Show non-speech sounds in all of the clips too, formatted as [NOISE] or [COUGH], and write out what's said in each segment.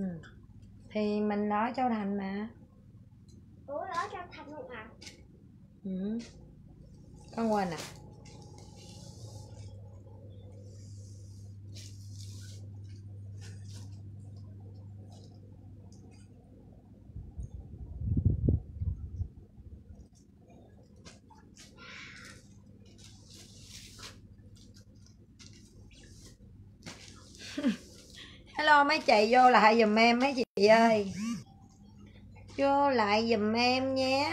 ừ. thì mình nói châu thành mà ủa ở trong thành luôn à ừ. con quên à mấy chị vô lại giùm em mấy chị ơi. Vô lại giùm em nhé.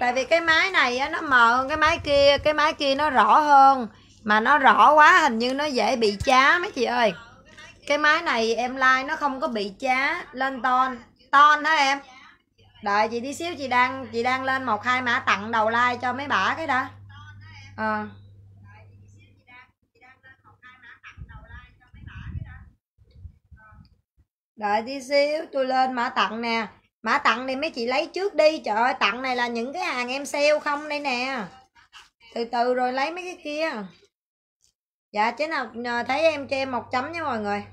Tại vì cái máy này á, nó mờ hơn cái máy kia, cái máy kia nó rõ hơn. Mà nó rõ quá, hình như nó dễ bị chá mấy chị ơi. Cái máy này em like nó không có bị chá, lên ton. Ton hả em? Đợi chị tí xíu, chị đang chị đang lên một hai mã tặng đầu like cho mấy bả cái đã. À. đợi tí xíu, tôi lên mã tặng nè. Mã tặng này mấy chị lấy trước đi. Trời ơi, tặng này là những cái hàng em sale không đây nè. Từ từ rồi lấy mấy cái kia. Dạ chế nào thấy em cho em một chấm nha mọi người.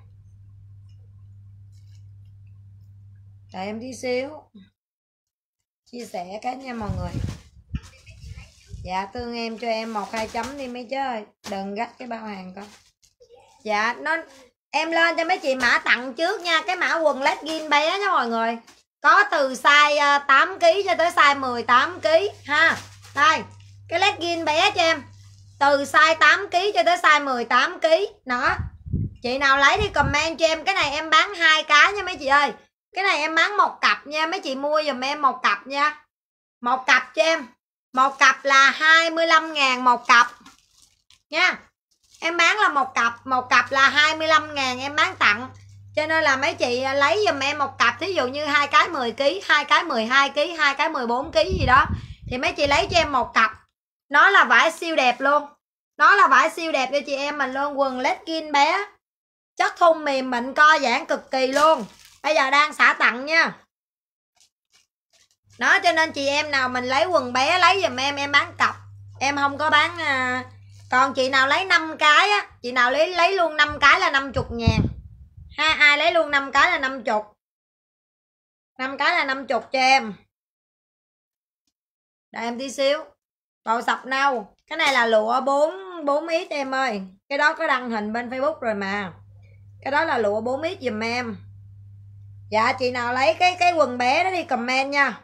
Đợi em tí xíu chia sẻ cái nha mọi người. Dạ thương em cho em một hai chấm đi mấy chứ. Ơi đừng gắt cái bao hàng con. Dạ nó, em lên cho mấy chị mã tặng trước nha. Cái mã quần legging bé nha mọi người. Có từ size à, 8 kg cho tới size 18 kg ha. Đây, cái legging bé cho em. Từ size 8 kg cho tới size 18 kg đó. Chị nào lấy thì comment cho em. Cái này em bán hai cái nha mấy chị ơi cái này em bán một cặp nha, mấy chị mua giùm em một cặp nha. Một cặp cho em. Một cặp là 25 ngàn một cặp. Nha. Em bán là một cặp một cặp là 25 ngàn em bán tặng. Cho nên là mấy chị lấy giùm em một cặp, thí dụ như hai cái 10 kg hai cái 12 kg hai cái 14 kg gì đó, thì mấy chị lấy cho em một cặp. Nó là vải siêu đẹp luôn. Nó là vải siêu đẹp cho chị em mình luôn, quần legging bé. Chất thun mềm, mịn, co giãn cực kỳ luôn bây giờ đang xả tặng nha. Đó, cho nên chị em nào mình lấy quần bé lấy giùm em em bán cọc em không có bán à... còn chị nào lấy 5 cái á, chị nào lấy lấy luôn 5 cái là 50 ngàn. Ha, ai lấy luôn 5 cái là 50 5 cái là 50 cho em. Đợi em tí xíu. Màu sọc nâu. Cái này là lụa 4 4 ít em ơi. Cái đó có đăng hình bên facebook rồi mà. Cái đó là lụa 4 ít giùm em dạ chị nào lấy cái cái quần bé đó đi comment nha.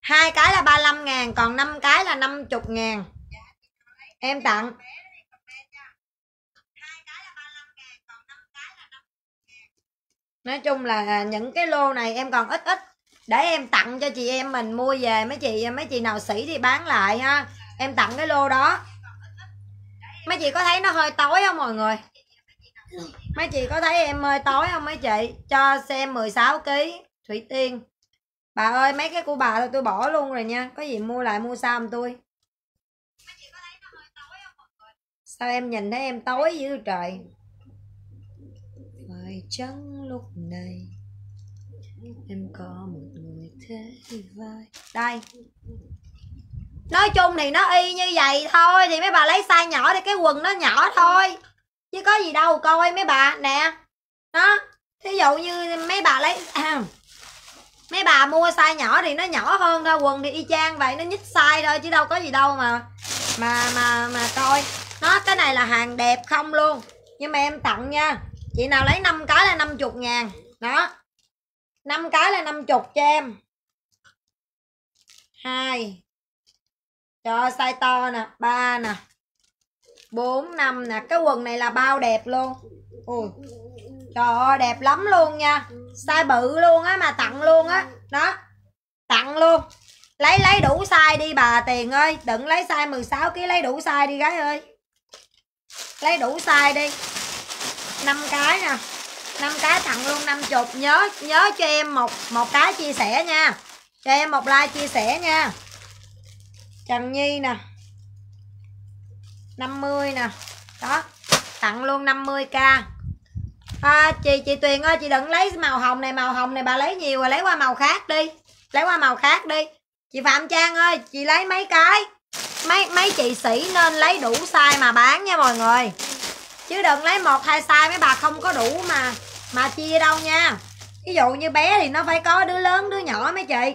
Hai cái là 35 ngàn còn 5 cái là 50 ngàn. Em tặng. Nói chung là những cái lô này em còn ít ít. Để em tặng cho chị em mình mua về mấy chị mấy chị nào sĩ thì bán lại ha. Em tặng cái lô đó. Mấy chị có thấy nó hơi tối không mọi người mấy chị có thấy em hơi tối không mấy chị? Cho xem 16 kg thủy tiên. Bà ơi, mấy cái của bà tôi bỏ luôn rồi nha. Có gì mua lại mua sao tôi. Sao em nhìn thấy em tối dữ trời? Phải chăng lúc này em có một người thế vai? Đây. Nói chung thì nó y như vậy thôi, thì mấy bà lấy size nhỏ thì cái quần nó nhỏ thôi chứ có gì đâu coi mấy bà nè. Đó thí dụ như mấy bà lấy à, [CLEARS THROAT] mấy bà mua size nhỏ thì nó nhỏ hơn thôi quần thì y chang vậy nó nhích size thôi chứ đâu có gì đâu mà mà mà mà coi. Nó cái này là hàng đẹp không luôn. Nhưng mà em tặng nha chị nào lấy 5 cái là 50 ngàn. Đó 5 cái là 50 cho em. Hai cho size to nè ba nè bốn năm nè, cái quần này là bao đẹp luôn. Ui trời ơi, đẹp lắm luôn nha. Size bự luôn á, mà tặng luôn á. Đó, tặng luôn. Lấy lấy đủ size đi bà tiền ơi. Đừng lấy size 16 kg lấy đủ size đi gái ơi. Lấy đủ size đi. Năm cái nè. Năm cái tặng luôn, năm chục. Nhớ nhớ cho em một một cái chia sẻ nha. Cho em một like chia sẻ nha. Trần Nhi nè. 50 nè. Đó tặng luôn 50k à, chị chị Tuyền ơi chị đừng lấy màu hồng này màu hồng này bà lấy nhiều rồi lấy qua màu khác đi. Lấy qua màu khác đi. Chị Phạm Trang ơi chị lấy mấy cái? Mấy mấy chị sĩ nên lấy đủ size mà bán nha mọi người. Chứ đừng lấy một hai size mấy bà không có đủ mà mà chia đâu nha. Ví dụ như bé thì nó phải có đứa lớn đứa nhỏ mấy chị.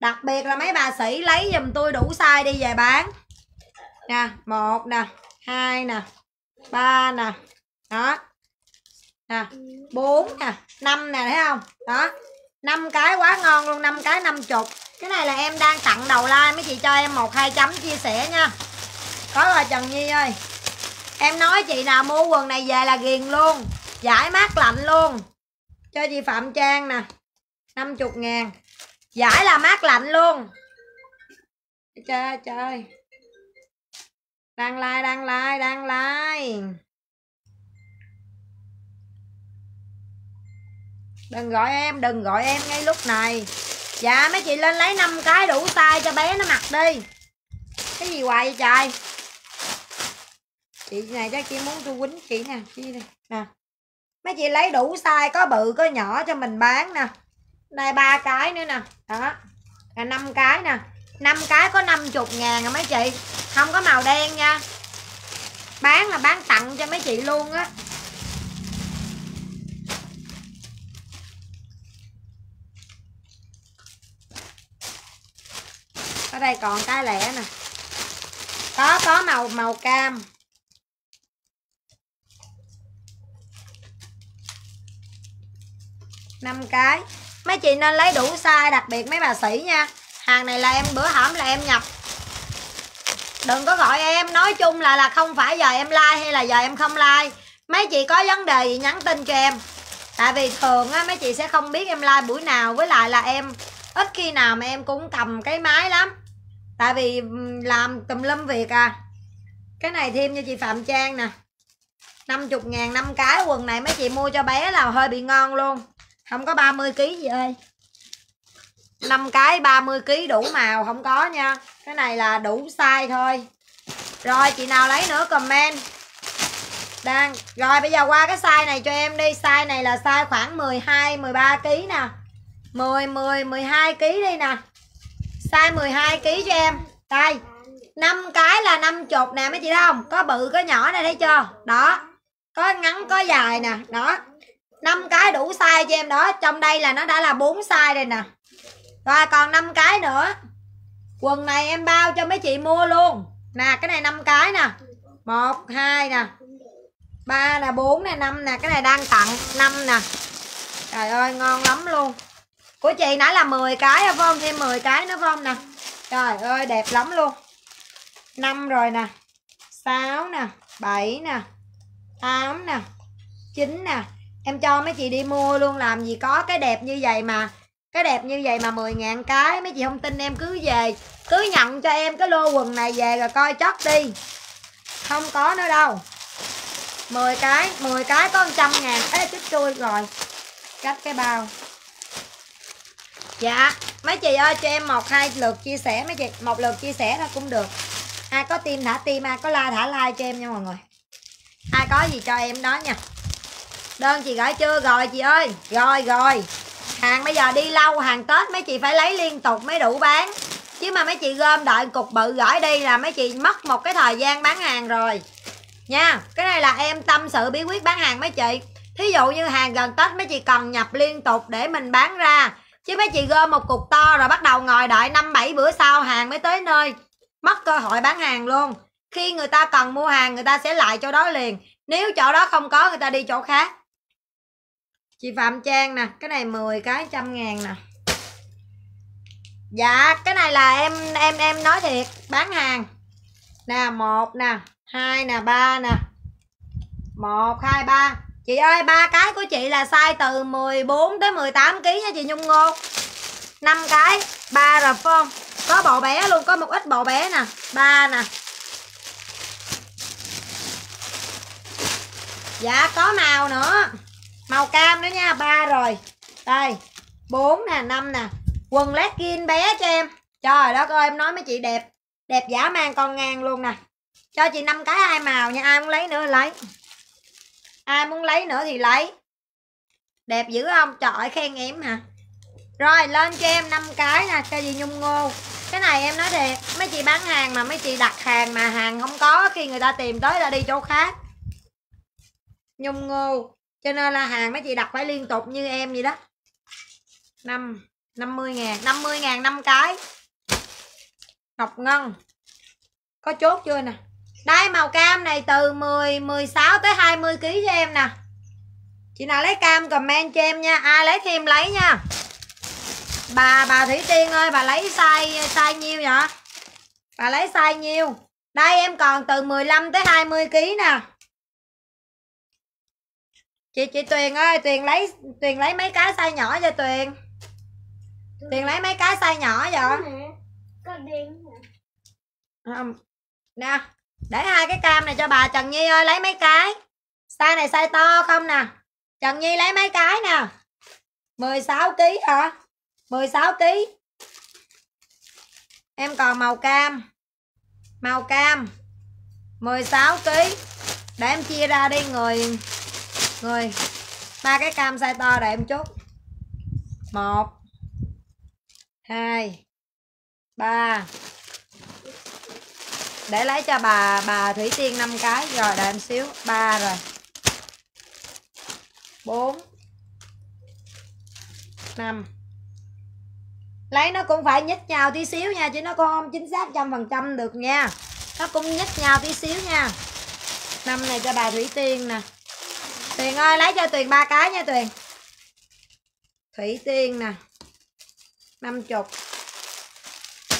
Đặc biệt là mấy bà sĩ lấy giùm tôi đủ size đi về bán nè, một nè, hai nè, ba nè, đó. Nè, bốn nè, năm nè, thấy không? Đó. Năm cái quá ngon luôn, năm cái năm chục. Cái này là em đang tặng đầu like, mấy chị cho em một, hai chấm chia sẻ nha. Có rồi, trần nhi ơi. Em nói chị nào mua quần này về là ghiền luôn, giải mát lạnh luôn. Cho chị phạm trang nè 50 ngàn. Giải là mát lạnh luôn. Trời ơi, trời đang like đang like đang like. Đừng gọi em, đừng gọi em ngay lúc này. Dạ mấy chị lên lấy 5 cái đủ size cho bé nó mặc đi. Cái gì hoài vậy trời? Chị này chắc chị muốn tôi quýnh chị nè chị nè nè. Mấy chị lấy đủ size, có bự, có nhỏ cho mình bán nè. Đây ba cái nữa nè. Đó. Là năm cái nè năm cái có 50 ngàn à mấy chị. Không có màu đen nha. Bán là bán tặng cho mấy chị luôn á. Ở đây còn cái lẻ nè. Có có màu màu cam. Năm cái. Mấy chị nên lấy đủ size đặc biệt mấy bà sĩ nha hàng này là em bữa hổm là em nhập. Đừng có gọi em, nói chung là là không phải giờ em like hay là giờ em không like. Mấy chị có vấn đề gì nhắn tin cho em. Tại vì thường á, mấy chị sẽ không biết em like buổi nào, với lại là em, ít khi nào mà em cũng cầm cái máy lắm. Tại vì làm tùm lum việc à. Cái này thêm cho chị phạm trang nè. 50 ngàn năm cái quần này mấy chị mua cho bé là hơi bị ngon luôn. Không có 30 kg gì ơi. 5 cái 30 kg đủ màu, không có nha. Cái này là đủ size thôi. Rồi, chị nào lấy nữa comment. Đang, rồi, bây giờ qua cái size này cho em đi. Size này là size khoảng 12 13 kg nè. 10 10 12 kg đi nè. Size 12 kg cho em. Đây 5 cái là năm chục nè, mấy chị thấy không? Có bự, có nhỏ này thấy chưa? Đó. Có ngắn, có dài nè. Đó. 5 cái đủ size cho em đó. Trong đây là nó đã là 4 size đây nè rồi, còn năm cái nữa. Quần này em bao cho mấy chị mua luôn. Nè, cái này năm cái nè. Một, hai nè. Ba nè, bốn nè, năm nè. Cái này đang tặng năm nè. Trời ơi, ngon lắm luôn. Của chị nãy là 10 cái phải không? Thêm 10 cái nữa, phải không nè? Trời ơi, đẹp lắm luôn. Năm rồi nè. Sáu nè. Bảy nè. Tám nè. Chín nè. Em cho mấy chị đi mua luôn, làm gì có cái đẹp như vậy mà cái đẹp như vậy mà 10 ngàn cái, mấy chị không tin em cứ về, cứ nhận cho em cái lô quần này về rồi coi chót đi. Không có nữa đâu. 10 cái 10 cái có 100 ngàn Ê chết chui rồi. Cách cái bao. Dạ mấy chị ơi, cho em một, hai lượt chia sẻ mấy chị. Một lượt chia sẻ thôi cũng được. Ai có tim thả tim, ai có like thả like cho em nha mọi người. Ai có gì cho em đó nha. Đơn chị gửi chưa? Rồi chị ơi. Rồi rồi. Hàng bây giờ đi lâu, hàng Tết mấy chị phải lấy liên tục mới đủ bán. Chứ mà mấy chị gom đợi cục bự gửi đi là mấy chị mất một cái thời gian bán hàng rồi. Nha, Cái này là em tâm sự bí quyết bán hàng mấy chị. Thí dụ như hàng gần Tết mấy chị cần nhập liên tục để mình bán ra. Chứ mấy chị gom một cục to rồi bắt đầu ngồi đợi năm bảy bữa sau hàng mới tới nơi. Mất cơ hội bán hàng luôn. Khi người ta cần mua hàng, người ta sẽ lại chỗ đó liền. Nếu chỗ đó không có, người ta đi chỗ khác chị Phạm Trang nè, cái này 10 cái trăm ngàn nè. Dạ cái này là em em em nói thiệt, bán hàng. Nè, một nè, hai nè, ba nè. Một, hai, ba. Chị ơi, ba cái của chị là size từ 14 tới 18 kg nha chị Nhung Ngô. Năm cái, ba rồi phong có bộ bé luôn, có một ít bộ bé nè, ba nè. Dạ có màu nữa màu cam nữa nha, ba rồi. Đây, bốn nè, năm nè. Quần legging bé cho em. Trời đất ơi, em nói mấy chị đẹp. Đẹp giả mang con ngang luôn nè. Cho chị năm cái hai màu nha, ai muốn lấy nữa lấy. Ai muốn lấy nữa thì lấy. Đẹp dữ không? Trời khen em hả? Rồi, lên cho em năm cái nè, cho chị nhung ngô. Cái này em nói thiệt, mấy chị bán hàng mà mấy chị đặt hàng mà hàng không có, khi người ta tìm tới là đi chỗ khác. Nhung ngô cho nên là hàng mấy chị đặt phải liên tục như em vậy đó. Năm năm mươi ngàn, năm mươi ngàn 5 cái. Ngọc ngân, có chốt chưa nè? Đây, màu cam này từ 10 16 tới 20 kg cho em nè. Chị nào lấy cam comment cho em nha. Ai lấy thêm lấy nha. Bà bà thủy tiên ơi, bà lấy size size nhiêu vậy? Bà lấy size nhiêu? Đây, em còn từ 15 tới 20 kg nè chị chị tuyền ơi tuyền lấy tuyền lấy mấy cái size nhỏ cho tuyền. Tuyền lấy mấy cái size nhỏ vậy? Nè không để hai cái cam này cho bà trần nhi ơi lấy mấy cái. Size này size to không nè? Trần nhi lấy mấy cái nè? 16 kg hả? 16 kg em còn màu cam. Màu cam. 16 kg để em chia ra đi người người ba cái cam size to để em chút. Một, hai, ba. Để lấy cho bà bà thủy tiên 5 cái. Rồi, đợi em xíu. Ba rồi. Bốn, năm. Lấy nó cũng phải nhích nhau tí xíu nha, chứ nó không chính xác trăm phần trăm được nha. Nó cũng nhích nhau tí xíu nha. Năm này cho bà thủy tiên nè tuyền ơi, lấy cho tuyền ba cái nha tuyền. Thủy tiên nè, năm chục.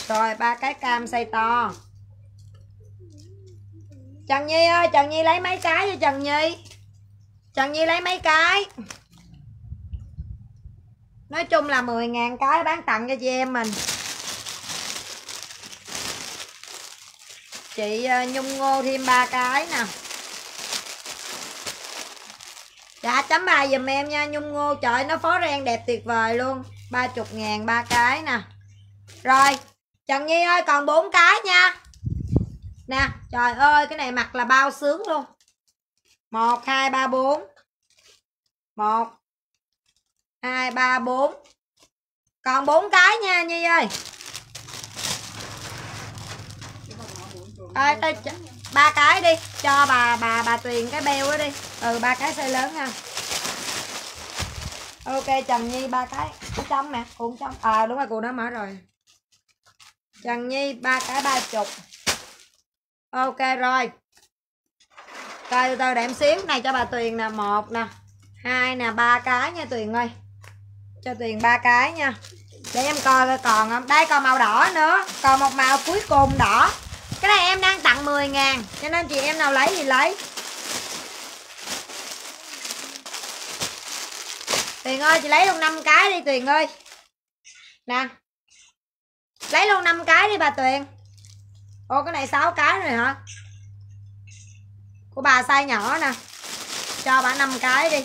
Rồi, ba cái cam xay to. Trần Nhi ơi, Trần Nhi lấy mấy cái cho Trần Nhi? Trần Nhi lấy mấy cái? Nói chung là 10.000 cái bán tặng cho chị em mình. Chị ờ, Nhung Ngô thêm ba cái nè. Dạ chấm bài dùm em nha, Nhung Ngô. Trời, nó phó ren đẹp tuyệt vời luôn. 30 ngàn, ba cái nè. Rồi, Trần Nhi ơi, còn bốn cái nha. Nè, trời ơi, cái này mặc là bao sướng luôn. 1 2 3 4 1 2 3 4 Còn bốn cái nha, Nhi ơi. Ơi tôi ba cái đi, cho bà bà bà tuyền cái beo đó đi. Ừ ba cái size lớn ha. Ok, trần nhi, ba cái. Cái trong nè, cuộn trong à đúng rồi, cuộn đó mở rồi. Trần nhi, ba cái ba chục. Ok, rồi. Coi từ từ để em xíu. Này, cho bà tuyền nè, một nè, hai nè, ba cái nha tuyền ơi. Cho tuyền ba cái nha. Để em coi coi còn không? Đây, còn màu đỏ nữa. Còn một màu cuối cùng đỏ cái này em đang tặng 10 ngàn, cho nên chị em nào lấy thì lấy. Tuyền ơi, chị lấy luôn 5 cái đi, Tuyền ơi. Nè. Lấy luôn 5 cái đi bà Tuyền. Ô, cái này 6 cái rồi hả? Của bà size nhỏ nè. Cho bà 5 cái đi.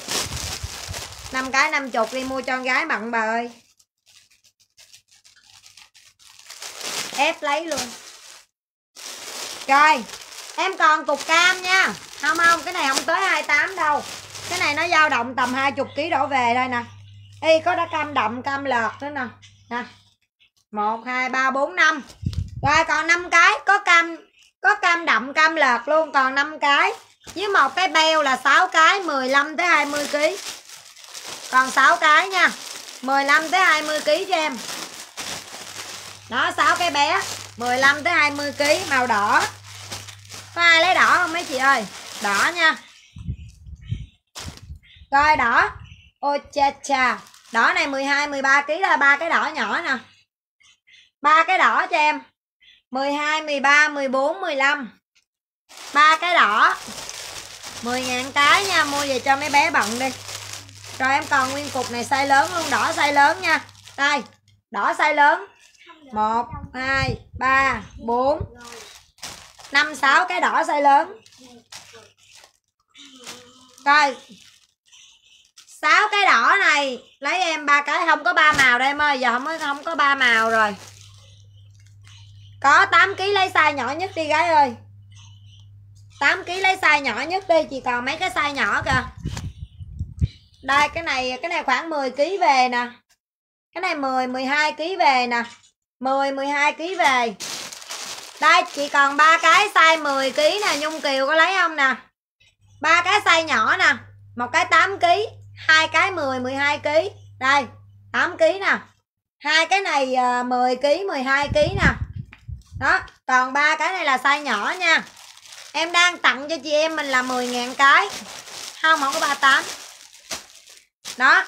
5 cái 50 đi, mua cho con gái mặn bà ơi. Ép lấy luôn. Rồi, Em còn cục cam nha. Không không, cái này không tới 28 đâu. Cái này nó dao động tầm 20 kg đổ về đây nè. Y có đã cam đậm, cam lợt nữa nè. Nè 1 2 3 4 5 Rồi, còn 5 cái, Có cam có cam đậm, cam lợt luôn, Còn 5 cái. Với một cái beo là 6 cái 15 tới 20 kg Còn 6 cái nha 15 tới 20 kg cho em. Đó 6 cái bé 15 tới 20 kg màu đỏ. Có ai lấy đỏ không mấy chị ơi? Đỏ nha. Coi đỏ. Ôi cha cha. Đỏ này 12 13 kg là ba cái đỏ nhỏ nè. Ba cái đỏ cho em. 12 13 14 15 ba cái đỏ. 10.000 cái nha, mua về cho mấy bé bận đi. Rồi em còn nguyên cục này size lớn luôn, đỏ size lớn nha. Đây, đỏ size lớn. 1 2 3 4 5 6 cái đỏ size lớn. Coi. Sáu cái đỏ này, lấy em ba cái, không có ba màu đây em ơi, giờ không có không có ba màu rồi. Có 8 kg lấy size nhỏ nhất đi gái ơi. 8 kg lấy size nhỏ nhất đi, chỉ còn mấy cái size nhỏ kìa. Đây, cái này cái này khoảng 10 kg về nè. Cái này 10 12 kg về nè. 10 12 kg về đây chị còn ba cái size 10 kg nè, Nhung Kiều có lấy không nè? Ba cái size nhỏ nè, một cái 8 kg hai cái 10 12 kg đây 8 kg nè. Hai cái này 10 kg 12 kg nè. Đó, còn ba cái này là size nhỏ nha. Em đang tặng cho chị em mình là 10.000 cái. Không không có 38 đó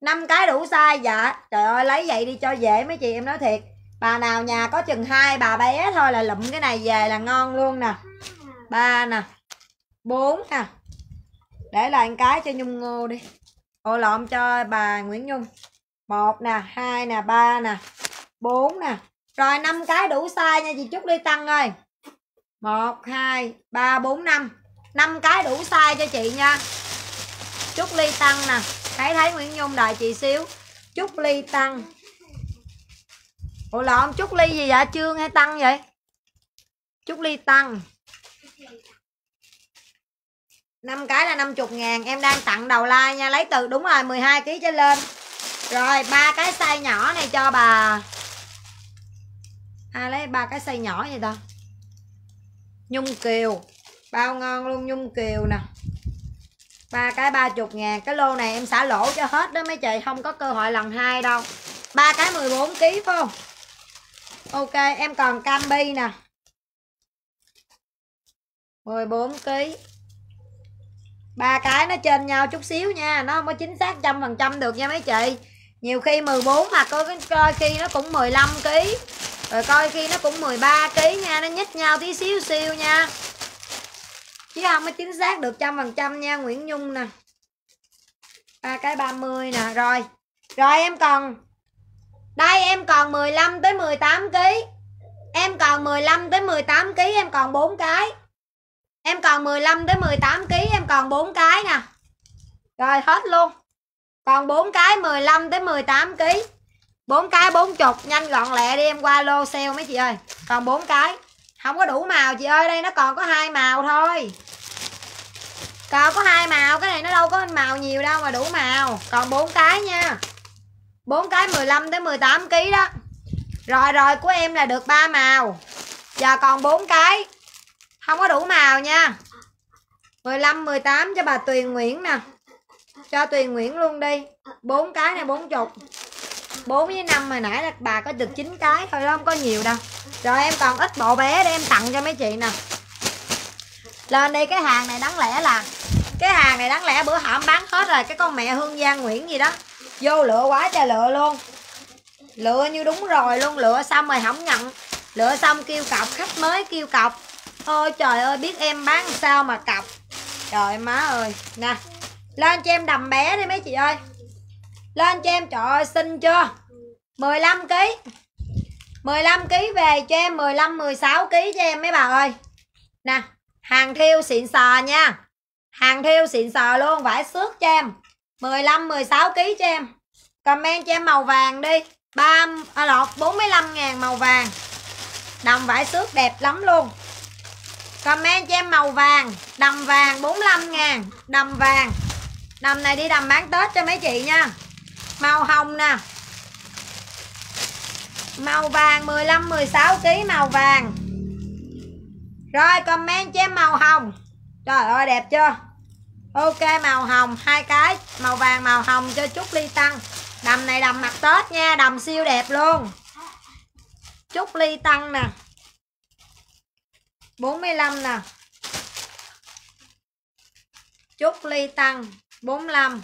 5 cái đủ size. Dạ trời ơi, lấy vậy đi cho dễ mấy chị, em nói thiệt bà nào nhà có chừng hai, bà bé thôi là lụm cái này về là ngon luôn nè. Ba nè, bốn nè. Để lại cái cho nhung ngô đi. Ô lộn cho bà nguyễn nhung. Một nè, hai nè, ba nè, bốn nè. Rồi năm cái đủ size nha chị trúc ly tăng ơi. Một, hai, ba, bốn, năm. Năm cái đủ size cho chị nha. Trúc ly tăng nè. Thấy thấy nguyễn nhung đợi chị xíu. Trúc ly tăng ủa lộn chúc ly gì vậy? Trương hay tăng vậy? Chúc ly tăng. Năm cái là 50 ngàn, em đang tặng đầu like nha. Lấy từ, đúng rồi 12 kg trở lên. Rồi, ba cái size nhỏ này cho bà. Ai lấy ba cái size nhỏ vậy ta. Nhung kiều. Bao ngon luôn, nhung kiều nè. Ba cái ba chục ngàn. Cái lô này em xả lỗ cho hết đó mấy chị, không có cơ hội lần hai đâu. Ba cái 14 kg phải không? Ok, em còn cambi nè. 14 kg ba cái nó trên nhau chút xíu nha, nó không có chính xác trăm phần trăm được nha mấy chị. Nhiều khi 14 mà coi coi khi nó cũng 15 kg rồi coi khi nó cũng 13 kg nha, nó nhích nhau tí xíu xíu nha. Chứ không có chính xác được trăm phần trăm nha, Nguyễn Nhung nè. Ba cái 30 nè, rồi. Rồi em còn đây, em còn 15 tới 18 kg em còn 15 tới 18 kg em còn 4 cái. Em còn 15 tới 18 kg em còn 4 cái nè. Rồi, hết luôn. Còn 4 cái 15 tới 18 kg 4 cái 40 nhanh gọn lẹ đi, em qua lô sale mấy chị ơi. Còn 4 cái. Không có đủ màu chị ơi, đây nó còn có hai màu thôi. Còn có hai màu, cái này nó đâu có màu nhiều đâu mà đủ màu. Còn 4 cái nha bốn cái 15 tới 18 kg đó. Rồi rồi, của em là được ba màu. Giờ còn bốn cái. Không có đủ màu nha. 15 18 cho bà Tuyền Nguyễn nè. Cho Tuyền Nguyễn luôn đi. Bốn cái này bốn chục. 4 với 5 hồi nãy là bà có được 9 cái thôi đó không có nhiều đâu. Rồi, em còn ít bộ bé để em tặng cho mấy chị nè. Lên đi, cái hàng này đáng lẽ là cái hàng này đáng lẽ bữa hổm bán hết rồi, cái con mẹ hương giang nguyễn gì đó vô lựa quá trời lựa luôn. Lựa như đúng rồi luôn, lựa xong rồi không nhận. Lựa xong kêu cọc, khách mới kêu cọc. Ôi trời ơi, biết em bán sao mà cọc. Trời má ơi. Nè, lên cho em đầm bé đi mấy chị ơi. Lên cho em, trời ơi, xinh chưa? 15 kg 15 kg về cho em 15 16 kg cho em mấy bà ơi. Nè, hàng thiêu xịn sò nha. Hàng thiêu xịn sò luôn, vải xước cho em. 15 16 kg cho em. Comment cho em màu vàng đi. 3 à, lọt 45 ngàn màu vàng. Đầm vải xước đẹp lắm luôn. Comment cho em màu vàng. Đầm vàng 45 ngàn. Đầm vàng. Đầm này đi đầm bán tết cho mấy chị nha. Màu hồng nè. Màu vàng 15 16 kg màu vàng. Rồi comment cho em màu hồng. Trời ơi đẹp chưa? Ok, màu hồng, hai cái. Màu vàng, màu hồng, cho chút ly tăng. Đầm này đầm mặt tết nha, đầm siêu đẹp luôn. Chút ly tăng nè. 45 nè. Chút ly tăng 45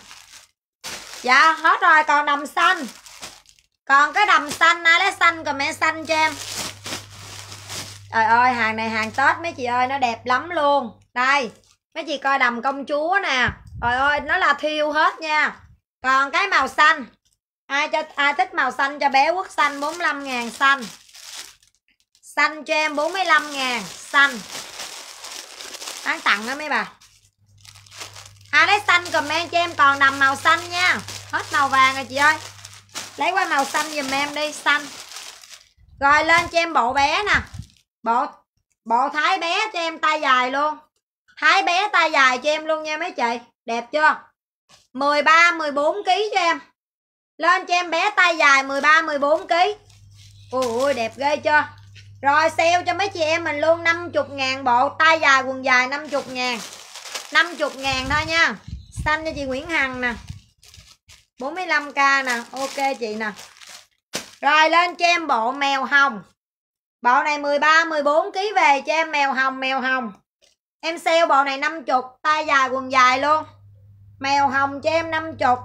dạ hết rồi, còn đầm xanh. Còn cái đầm xanh, ai lấy xanh còn mẹ xanh cho em. Trời ơi, hàng này hàng tết mấy chị ơi, nó đẹp lắm luôn. Đây mấy chị coi đầm công chúa nè. Trời ơi, nó là thiêu hết nha. Còn cái màu xanh. Ai cho, ai thích màu xanh cho bé quốc xanh 45 ngàn xanh. Xanh cho em 45 ngàn xanh. Bán tặng đó mấy bà. Ai lấy xanh comment cho em còn đầm màu xanh nha. Hết màu vàng rồi chị ơi. Lấy qua màu xanh giùm em đi, xanh. Rồi lên cho em bộ bé nè. Bộ bộ thái bé cho em tay dài luôn thái bé tay dài cho em luôn nha mấy chị. Đẹp chưa? 13 14 kg cho em. Lên cho em bé tay dài 13 14 kg ui ui đẹp ghê chưa? Rồi, sale cho mấy chị em mình luôn 50 ngàn bộ. Tay dài, quần dài 50 ngàn. 50 ngàn thôi nha. Xanh cho chị Nguyễn Hằng nè. 45k nè. Ok chị nè. Rồi, lên cho em bộ mèo hồng. Bộ này 13 14 kg về cho em mèo hồng mèo hồng em sale bộ này 50 tay dài quần dài luôn. Mèo hồng cho em 50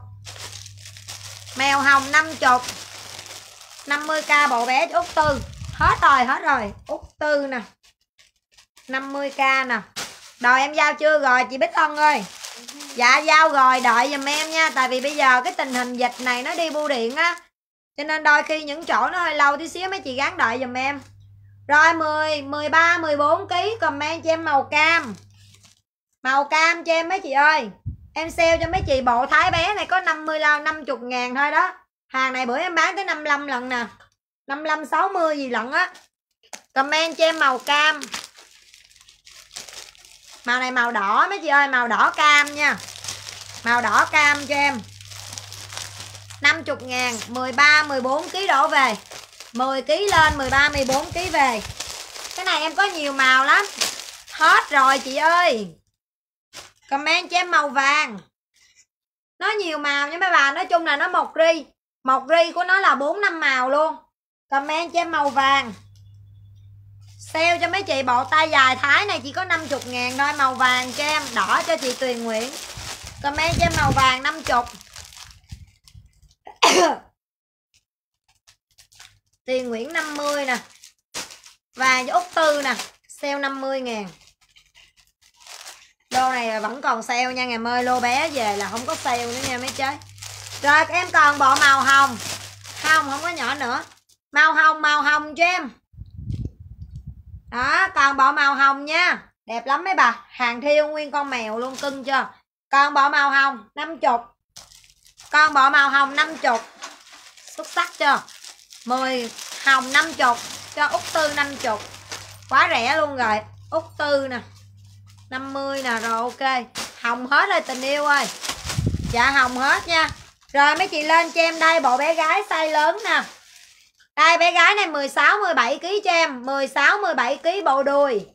mèo hồng 50 50k bộ bé út tư. Hết rồi hết rồi. Út tư nè. 50k nè. Đòi em giao chưa rồi, chị Bích Ân ơi. Dạ giao rồi, đợi giùm em nha. Tại vì bây giờ cái tình hình dịch này nó đi bưu điện á. Cho nên đôi khi những chỗ nó hơi lâu tí xíu, mấy chị gắn đợi giùm em rồi 10 13 14 kg comment cho em màu cam. Màu cam cho em mấy chị ơi. Em sale cho mấy chị bộ thái bé này có 50 là 50 ngàn thôi đó. Hàng này bữa em bán tới 55 lần nè. 55 60 gì lận á. Comment cho em màu cam. Màu này màu đỏ mấy chị ơi, màu đỏ cam nha. Màu đỏ cam cho em. 50 ngàn 13 14 kg đổ về. 10 kg lên 13 14 kg về. Cái này em có nhiều màu lắm. Hết rồi, chị ơi. Comment cho em màu vàng. Nó nhiều màu nha mấy bà, nói chung là nó một ri. Một ri của nó là bốn, năm màu luôn. Comment cho em màu vàng. Sale cho mấy chị bộ tay dài thái này chỉ có 50 ngàn thôi, Màu vàng cho em, Đỏ cho chị Tuyền Nguyễn. Comment cho em màu vàng 50 [COUGHS] tiền Nguyễn 50 nè. Và út Úc Tư nè, Sale 50 ngàn. Lô này vẫn còn sale nha ngày ơi. Lô bé về là không có sale nữa nha, mấy chế Rồi em còn bộ màu hồng. Hồng không có nhỏ nữa. Màu hồng màu hồng cho em. Đó, còn bộ màu hồng nha. Đẹp lắm mấy bà. Hàng thiêu, nguyên con mèo luôn, cưng chưa? Còn bộ màu hồng 50 con bộ màu hồng 50 xuất sắc chưa? 10 hồng 50 cho út tư 50 quá rẻ luôn rồi. Út tư nè 50 nè rồi ok. Hồng hết rồi tình yêu ơi. Dạ hồng hết nha. Rồi mấy chị lên cho em đây bộ bé gái size lớn nè. Đây bé gái này 16 17 kg cho em, 16 17 kg bộ đùi.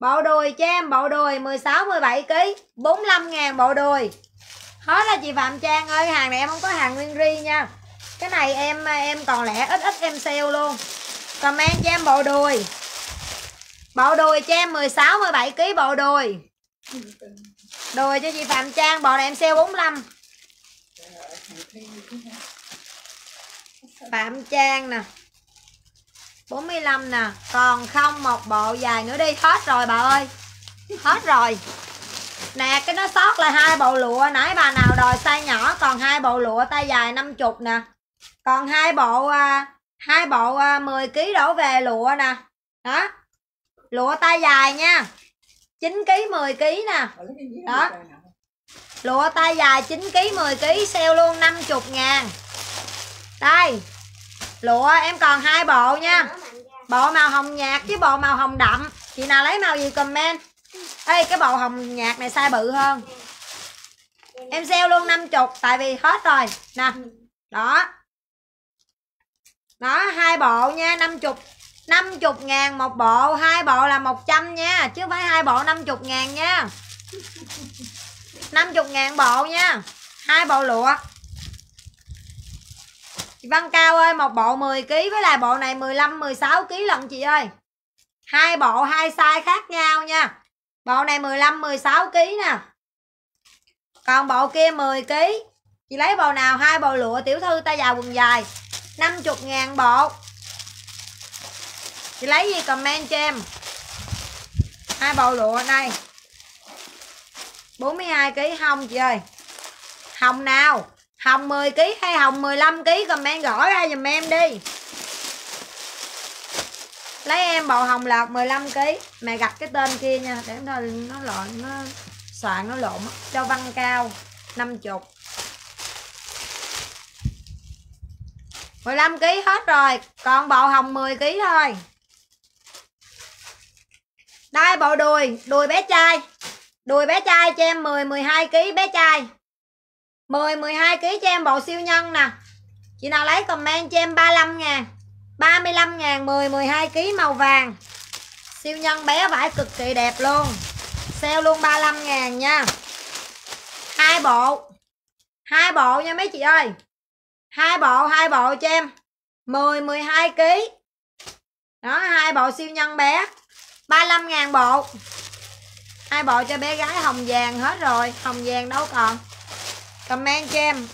Bộ đùi cho em, bộ đùi. 16 17 kg, 45 000 bộ đùi. Hết là chị Phạm Trang ơi, hàng này em không có hàng nguyên ri nha. Cái này em em còn lẻ ít ít em sale luôn. Comment cho em bộ đùi. Bộ đùi cho em 16 17 kg bộ đùi. Đùi cho chị Phạm Trang, bộ này em sale 45. Phạm Trang nè 45 nè Còn không một bộ dài nữa đi Hết rồi bà ơi Hết rồi Nè cái nó sót là hai bộ lụa Nãy bà nào đòi size nhỏ Còn hai bộ lụa tay dài 50 nè còn hai bộ à, hai bộ à, 10 kg đổ về lụa nè. Đó. Lụa tay dài nha. 9 kg 10 kg nè. Đó Lụa tay dài 9 kg 10 kg Sale luôn 50 ngàn. Đây. Lụa em còn hai bộ nha. Bộ màu hồng nhạt với bộ màu hồng đậm. Chị nào lấy màu gì comment. Ê cái bộ hồng nhạt này size bự hơn. Em sale luôn 50 tại vì hết rồi. Nè. Đó đó hai bộ nha 50 50 ngàn một bộ hai bộ là 100 nha chứ phải hai bộ 50 ngàn nha [LAUGHS] 50 ngàn bộ nha hai bộ lụa Chị Văn Cao ơi, một bộ 10 kg với lại bộ này 15 16 kg lận chị ơi. Hai bộ hai size khác nhau nha. Bộ này 15 16 kg nè. Còn bộ kia 10 kg. Chị lấy bộ nào hai bộ lụa tiểu thư tay dài quần dài 50 ngàn bộ. Chị lấy gì comment cho em. Hai bộ lụa đây 42 kg hồng chị ơi. Hồng nào? hồng 10 kg hay hồng 15 kg comment gõ ra giùm em đi lấy em bầu hồng lọt 15 kg mẹ gặp cái tên kia nha, để nó nó lộn, nó soạn, nó lộn, cho văn cao 50 15 kg hết rồi, còn bộ hồng 10 kg thôi. Đây bộ đùi đùi bé trai. Đùi bé trai cho em 10 12 kg bé trai. 10 12 kg cho em bộ siêu nhân nè. Chị nào lấy comment cho em 35 ngàn 35 ngàn 10 12 kg màu vàng. Siêu nhân bé vải cực kỳ đẹp luôn. Sale luôn 35 ngàn nha. Hai bộ hai bộ nha mấy chị ơi hai bộ hai bộ cho em. 10 12 kg đó, hai bộ siêu nhân bé. 35 ngàn bộ. Hai bộ cho bé gái hồng vàng hết rồi. Hồng vàng đâu còn? Comment cho em.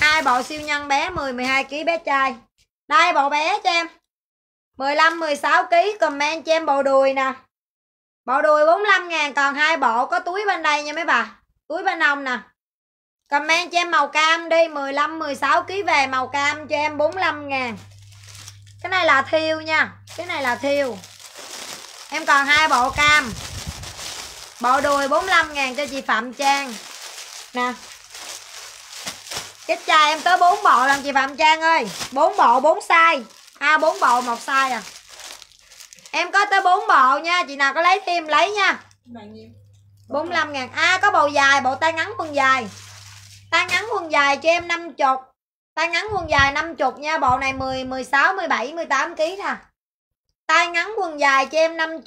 Hai bộ siêu nhân bé 10 12 kg bé trai. Đây, bộ bé cho em. 15 16 kg comment cho em bộ đùi nè. Bộ đùi 45 ngàn, còn hai bộ có túi bên đây nha mấy bà. Túi bên ông nè comment cho em màu cam đi 15 16 kg về màu cam cho em 45 ngàn. Cái này là thiêu nha cái này là thiêu. Em còn hai bộ cam. Bộ đùi 45 ngàn cho chị Phạm Trang. Nè. Cái chai em tới 4 bộ làm chị Phạm Trang ơi. 4 bộ 4 size. À 4 bộ một size à. Em có tới 4 bộ nha chị nào có lấy thêm lấy nha. 45 ngàn. À có bộ dài bộ tay ngắn quần dài ta ngắn quần dài cho em 50 tay ngắn quần dài 50 nha bộ này 10 16 17 18 kg nè tay ngắn quần dài cho em 50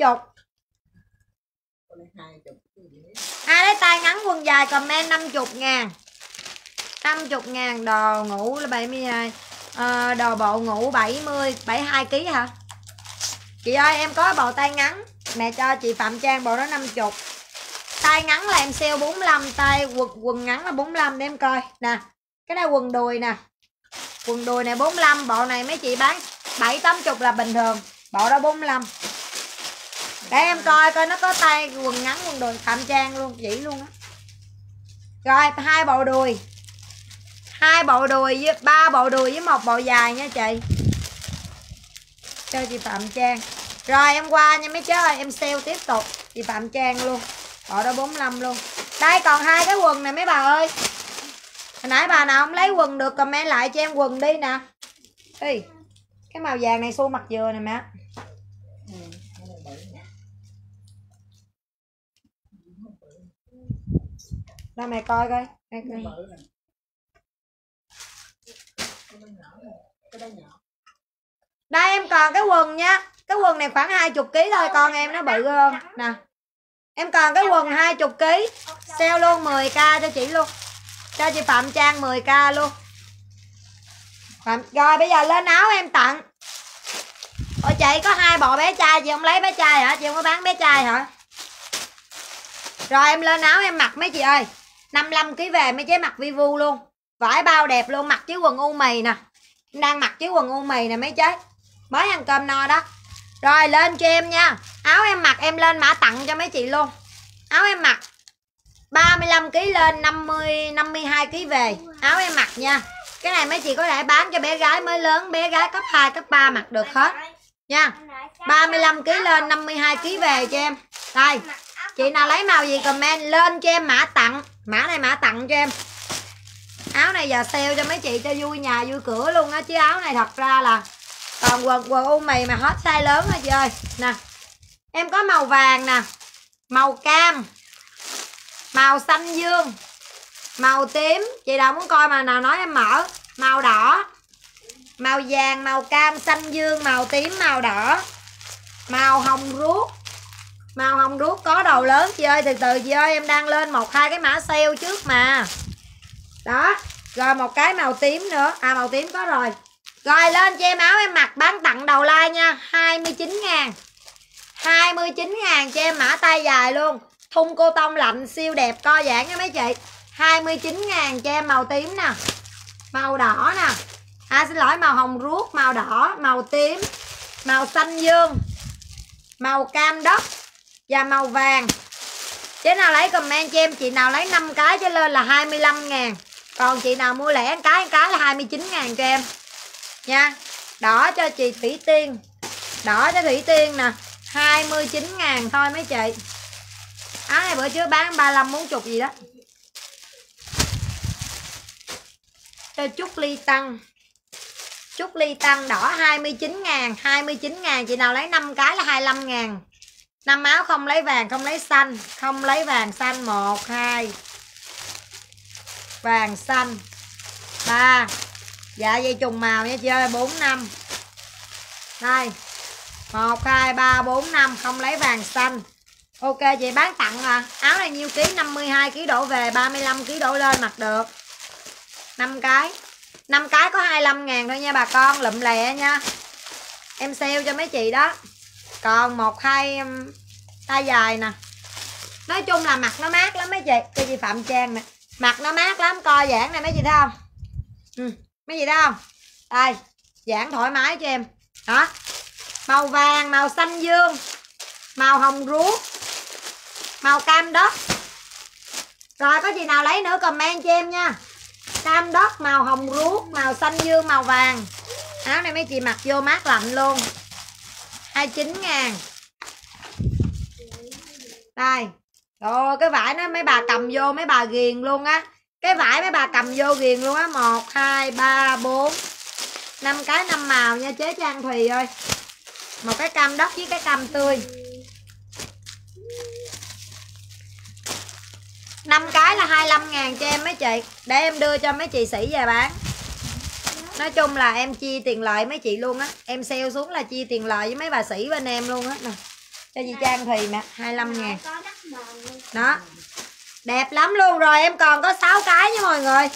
ai lấy tay ngắn quần dài comment 50 ngàn. 50 ngàn đồ ngủ là 72 à, ờ, đồ bộ ngủ 70 72 kg hả? Chị ơi em có bộ tay ngắn mẹ cho chị Phạm Trang bộ đó 50 tay ngắn là em sale 45 tay quần quần ngắn là 45 để em coi. Nè, cái này quần đùi nè. Quần đùi này 45 bộ này mấy chị bán 7 80 là bình thường. Bộ đó 45 để em coi coi nó có tay quần ngắn, quần đùi Phạm Trang luôn chỉ luôn á. Rồi, hai bộ đùi. Hai bộ đùi với, ba bộ đùi với một bộ dài nha chị. Cho chị Phạm Trang. Rồi, em qua nha mấy chứ ơi, em sale tiếp tục. Chị Phạm Trang luôn bộ đó 45 luôn. Đây còn hai cái quần này mấy bà ơi. Hồi nãy bà nào không lấy quần được comment lại cho em quần đi nè. Ê, cái màu vàng này xô mặt dừa nè mẹ. Đâu mày coi coi. Đây, coi. đây em còn cái quần nha. Cái quần này khoảng 20 kg thôi con em nó bự hơn. Nè em còn cái quần 20 kg sale luôn 10k cho chị luôn. Cho chị Phạm Trang 10k luôn. Phạm... rồi bây giờ lên áo em tặng. Ôi chị có hai bộ bé trai chị không lấy bé trai hả? Chị không có bán bé trai hả? Rồi em lên áo em mặc mấy chị ơi. 55 kg về mấy chế mặc vivu luôn. Vải bao đẹp luôn mặc chiếc quần u mì nè. Em đang mặc chiếc quần u mì nè mấy chế. Mới ăn cơm no đó. Rồi lên cho em nha áo em mặc em lên mã tặng cho mấy chị luôn. Áo em mặc 35 kg lên 50 52 kg về. Áo em mặc nha. Cái này mấy chị có thể bán cho bé gái mới lớn, bé gái cấp 2 cấp 3 mặc được hết. Nha. 35 kg lên 52 kg về cho em. Đây. Chị nào lấy màu gì comment lên cho em mã tặng. Mã này mã tặng cho em. Áo này giờ sale cho mấy chị cho vui nhà, vui cửa luôn á, chứ áo này thật ra là còn quần quần u mì mà hết size lớn rồi chị ơi. Nè em có màu vàng nè, màu cam, màu xanh dương, màu tím. Chị nào muốn coi mà nào nói em mở. Màu đỏ, màu vàng, màu cam, xanh dương, màu tím, màu đỏ, màu hồng ruốc. Màu hồng ruốc có đầu lớn. Chị ơi, từ từ chị ơi, em đang lên một, hai cái mã sale trước mà. Đó, rồi một cái màu tím nữa. À màu tím có rồi. Rồi lên cho em áo em mặc bán tặng đầu like nha. 29 ngàn. 29 ngàn cho em mã tay dài luôn. Thun cô tông lạnh siêu đẹp co giãn nha mấy chị. 29 ngàn cho em màu tím nè. Màu đỏ nè. À xin lỗi, màu hồng ruốc, màu đỏ, màu tím, màu xanh dương, màu cam đất và màu vàng. Chế nào lấy comment cho em, Chị nào lấy 5 cái cho lên là 25 ngàn. Còn chị nào mua lẻ cái cái là 29 ngàn cho em. Nha. Đỏ cho chị Thủy Tiên. Đỏ cho Thủy Tiên nè. 29 ngàn thôi mấy chị. Áo này bữa trước bán 35 muốn chục gì đó. Cho chút ly tăng. Chút ly tăng đỏ 29 ngàn 29 ngàn, chị nào lấy 5 cái là 25 ngàn. 5 áo không lấy vàng, không lấy xanh. Không lấy vàng, xanh một, hai. Vàng, xanh 3 dạ dây trùng màu nha chị ơi, bốn, năm. Đây một hai ba bốn năm không lấy vàng xanh. Ok chị bán tặng à áo này nhiêu ký? 52 ký đổ về 35 ký đổ lên mặc được. 5 cái. 5 cái có 25 ngàn thôi nha bà con lụm lẹ nha. Em sale cho mấy chị đó. Còn một hai um, tay dài nè. Nói chung là mặt nó mát lắm mấy chị. Cho chị phạm trang nè. Mặt nó mát lắm coi giảng này mấy chị thấy không? Ừ, mấy chị thấy không? Đây Giảng thoải mái cho em. Đó màu vàng, màu xanh dương, màu hồng ruốc màu cam đất rồi có gì nào lấy nữa comment cho em nha. Cam đất màu hồng ruốc màu xanh dương, màu vàng. Áo này mấy chị mặc vô mát lạnh luôn. 29 ngàn. Đây. Rồi, cái vải nó mấy bà cầm vô mấy bà ghiền luôn á. Cái vải mấy bà cầm vô ghiền luôn á. Một, hai, ba, bốn, năm cái, năm màu nha, chế trang thùy ơi một cái cam đất với cái cam tươi. Năm cái là 25 ngàn cho em mấy chị. Để em đưa cho mấy chị sĩ về bán. Nói chung là em chia tiền lợi mấy chị luôn á. Em sale xuống là chia tiền lợi với mấy bà sĩ bên em luôn á. Nè, cho chị Trang Thùy mẹ 25 ngàn. Đó. Đẹp lắm luôn rồi, em còn có 6 cái nha mọi người.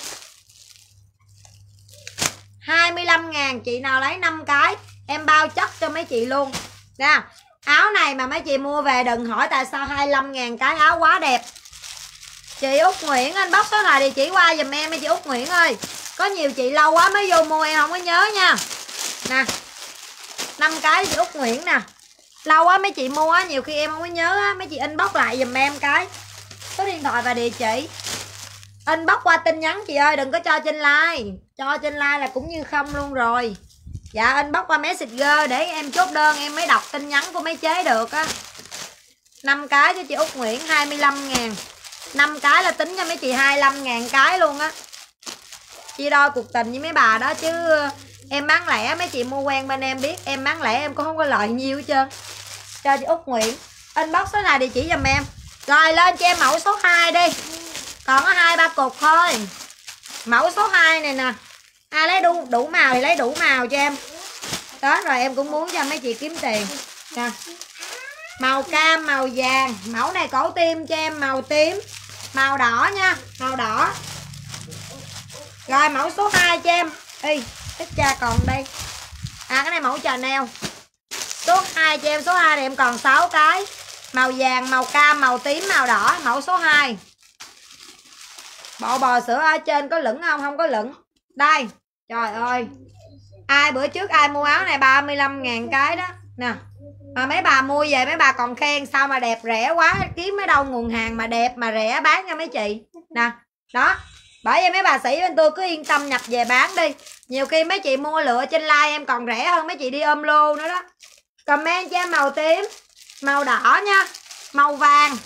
25 ngàn, chị nào lấy 5 cái? Em bao chất cho mấy chị luôn. Nha, áo này mà mấy chị mua về đừng hỏi tại sao 25 ngàn cái áo quá đẹp. Chị Út Nguyễn, anh bóc số này địa chỉ qua giùm em mấy chị Út Nguyễn ơi. Có nhiều chị lâu quá mới vô mua em không có nhớ nha. Nè, năm cái chị Út Nguyễn nè. Lâu quá mấy chị mua á, nhiều khi em không có nhớ á, mấy chị inbox lại giùm em cái. Số điện thoại và địa chỉ. Inbox qua tin nhắn chị ơi, đừng có cho trên like cho trên like là cũng như không luôn rồi dạ inbox qua messenger để em chốt đơn, em mới đọc tin nhắn của mấy chế được á. Năm cái cho chị Út Nguyễn 25 ngàn. Năm cái là tính cho mấy chị 25 ngàn cái luôn á. Chia đôi cuộc tình với mấy bà đó chứ, em bán lẻ, mấy chị mua quen bên em biết, em bán lẻ em cũng không có lợi nhiều hết trơn. Cho chị Út Nguyễn, inbox số này địa chỉ giùm em. Rồi, lên cho em mẫu số 2 đi. Còn có hai ba cục thôi. Mẫu số 2 này nè ai lấy đủ, đủ màu thì lấy đủ màu cho em. Đó rồi em cũng muốn cho mấy chị kiếm tiền. Nè. Màu cam màu vàng. Mẫu này cổ tim cho em màu tím. Màu đỏ nha màu đỏ. Rồi mẫu số 2 cho em. Ê, ít cha còn đây. À cái này mẫu trà neo số 2 cho em số 2 thì em còn 6 cái. Màu vàng màu cam màu tím màu đỏ. Mẫu số 2 bộ bò sữa ở trên có lửng không? Không có lửng đây, trời ơi. Ai, bữa trước ai mua áo này? 35 ngàn cái đó. Nè, mà mấy bà mua về mấy bà còn khen sao mà đẹp rẻ quá, kiếm ở đâu nguồn hàng mà đẹp mà rẻ bán cho mấy chị. Nè, đó, bởi vì mấy bà sĩ bên tôi cứ yên tâm nhập về bán đi. Nhiều khi mấy chị mua lựa trên like em còn rẻ hơn mấy chị đi ôm lô nữa đó. Comment cho em màu tím, màu đỏ nha, màu vàng,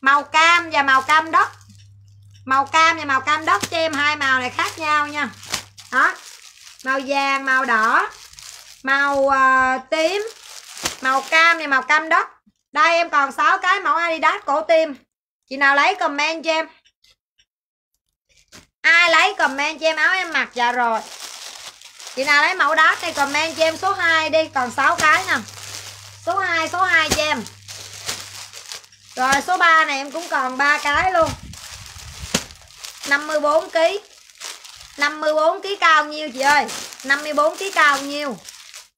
màu cam và màu cam đất màu cam và màu cam đất cho em hai màu này khác nhau nha đó. Màu vàng màu đỏ màu uh, tím màu cam và màu cam đất đây em còn 6 cái mẫu adidas cổ tim. Chị nào lấy comment cho em. Ai lấy comment cho em áo em mặc? Dạ rồi. Chị nào lấy mẫu đá thì comment cho em số 2 đi. Còn 6 cái nè. Số 2 số 2 cho em. Rồi số 3 này em cũng còn ba cái luôn. 54 kg 54 kg cao nhiêu chị ơi? 54 kg cao nhiêu?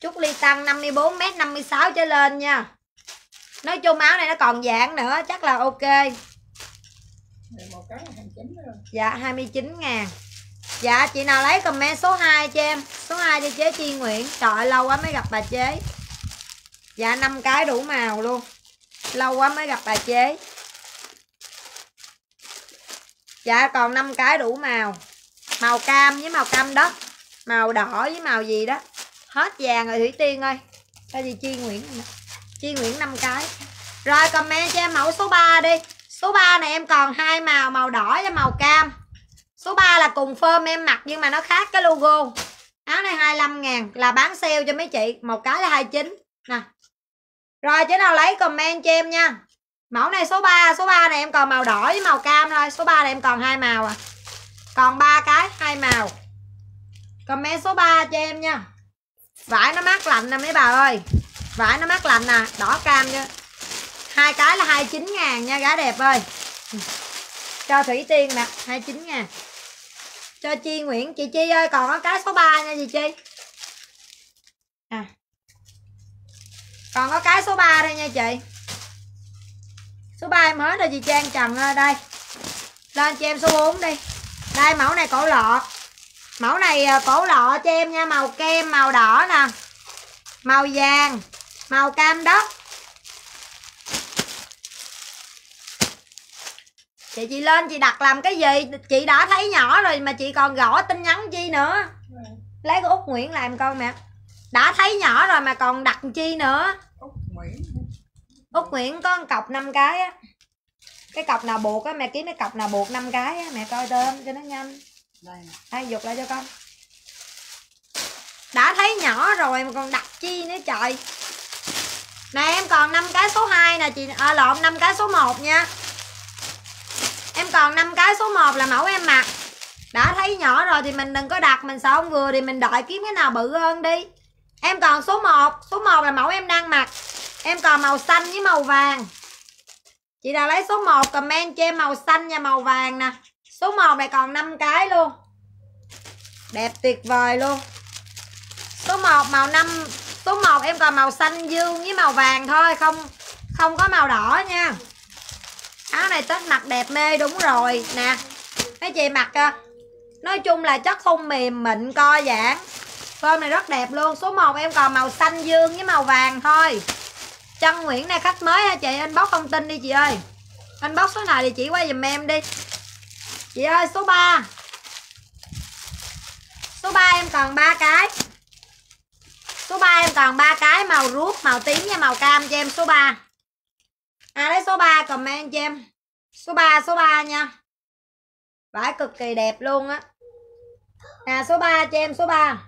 Chút ly tăng 54 m 56 trở lên nha. Nói chung áo này nó còn dạng nữa, chắc là ok. Dạ 29 ngàn. Dạ chị nào lấy comment số 2 cho em. Số 2 cho chế chi Nguyễn. Trời lâu quá mới gặp bà chế. Dạ 5 cái đủ màu luôn. Lâu quá mới gặp bà chế. Dạ còn 5 cái đủ màu màu cam với màu cam đất màu đỏ với màu gì đó. Hết vàng rồi thủy tiên ơi. Cái gì chi nguyễn chi nguyễn năm cái. Rồi comment cho em mẫu số 3 đi. Số 3 này em còn hai màu màu đỏ với màu cam. Số 3 là cùng phơm em mặc nhưng mà nó khác cái logo. Áo này 25 ngàn, là bán sale cho mấy chị. Một cái là 29 nè. Rồi chứ nào lấy comment cho em nha. Mẫu này số 3 số 3 này em còn màu đỏ với màu cam thôi. Số 3 này em còn hai màu à còn ba cái, hai màu. Comment số 3 cho em nha. Vải nó mát lạnh nè mấy bà ơi. Vải nó mát lạnh nè, đỏ cam chứ hai cái là 29 ngàn nha, gái đẹp ơi. Cho Thủy Tiên nè 29 ngàn. Cho Chi Nguyễn, chị Chi ơi, còn có cái số 3 nha chị Chi. À. còn có cái số 3 đây nha chị. Số 3 em hết rồi, chị Trang Trần ơi, đây. Lên cho em số 4 đi đây mẫu này cổ lọ. Mẫu này à, cổ lọ cho em nha màu kem màu đỏ nè. Màu vàng màu cam đất. Chị chị lên chị đặt làm cái gì? Chị đã thấy nhỏ rồi mà chị còn gõ tin nhắn chi nữa? Lấy cái út nguyễn làm con mẹ. Đã thấy nhỏ rồi mà còn đặt chi nữa? Út Nguyễn. Út nguyễn có một cọc 5 cái á cái cọc nào buộc á mẹ kiếm cái cọc nào buộc 5 cái á mẹ coi tôm cho nó nhanh. Đây đây dục lại cho con? Đã thấy nhỏ rồi mà còn đặt chi nữa trời. Nè em còn 5 cái số 2 nè chị à, lộn 5 cái số 1 nha. Em còn 5 cái số 1 là mẫu em mặc. Đã thấy nhỏ rồi thì mình đừng có đặt mình sợ không vừa thì mình đợi kiếm cái nào bự hơn đi. Em còn số 1 số 1 là mẫu em đang mặc. Em còn màu xanh với màu vàng chị nào lấy số 1 comment cho em màu xanh và màu vàng nè. Số 1 này còn 5 cái luôn. Đẹp tuyệt vời luôn. Số 1 màu 5 số 1 em còn màu xanh dương với màu vàng thôi, không không có màu đỏ nha. Áo này tết mặc đẹp mê đúng rồi nè. Mấy chị mặc à, nói chung là chất không mềm, mịn, co giãn. Form này rất đẹp luôn. Số 1 em còn màu xanh dương với màu vàng thôi. Trân Nguyễn này, khách mới hả chị. Anh bóc thông tin đi, chị ơi. Anh bóc số này thì chị qua giùm em đi. Chị ơi, số 3 số 3 em còn 3 cái. Số 3 em còn 3 cái, màu ruốc, màu tím và màu cam cho em, số 3 à lấy số 3 comment cho em. Số 3 số 3 nha. Vải cực kỳ đẹp luôn á. À số 3 cho em, số 3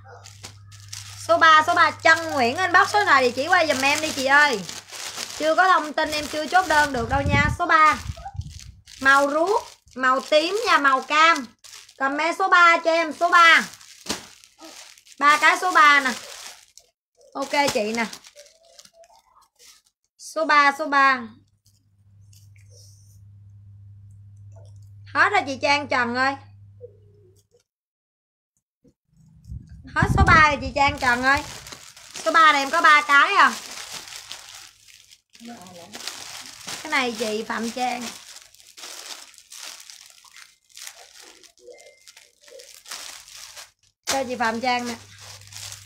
số 3 số 3 Trân Nguyễn anh bóc số này thì chỉ qua giùm em đi, chị ơi chưa có thông tin em chưa chốt đơn được đâu nha. Số 3 màu ruốc, màu tím và màu cam. Comment số 3 cho em, số 3 ba cái số 3 nè. Ok chị nè. Số 3 số 3 hết rồi chị Trang, Trần ơi. Hết số 3 rồi chị Trang, Trần ơi. Số 3 này em có ba cái à? Cái này chị Phạm Trang. Cho chị Phạm Trang nè.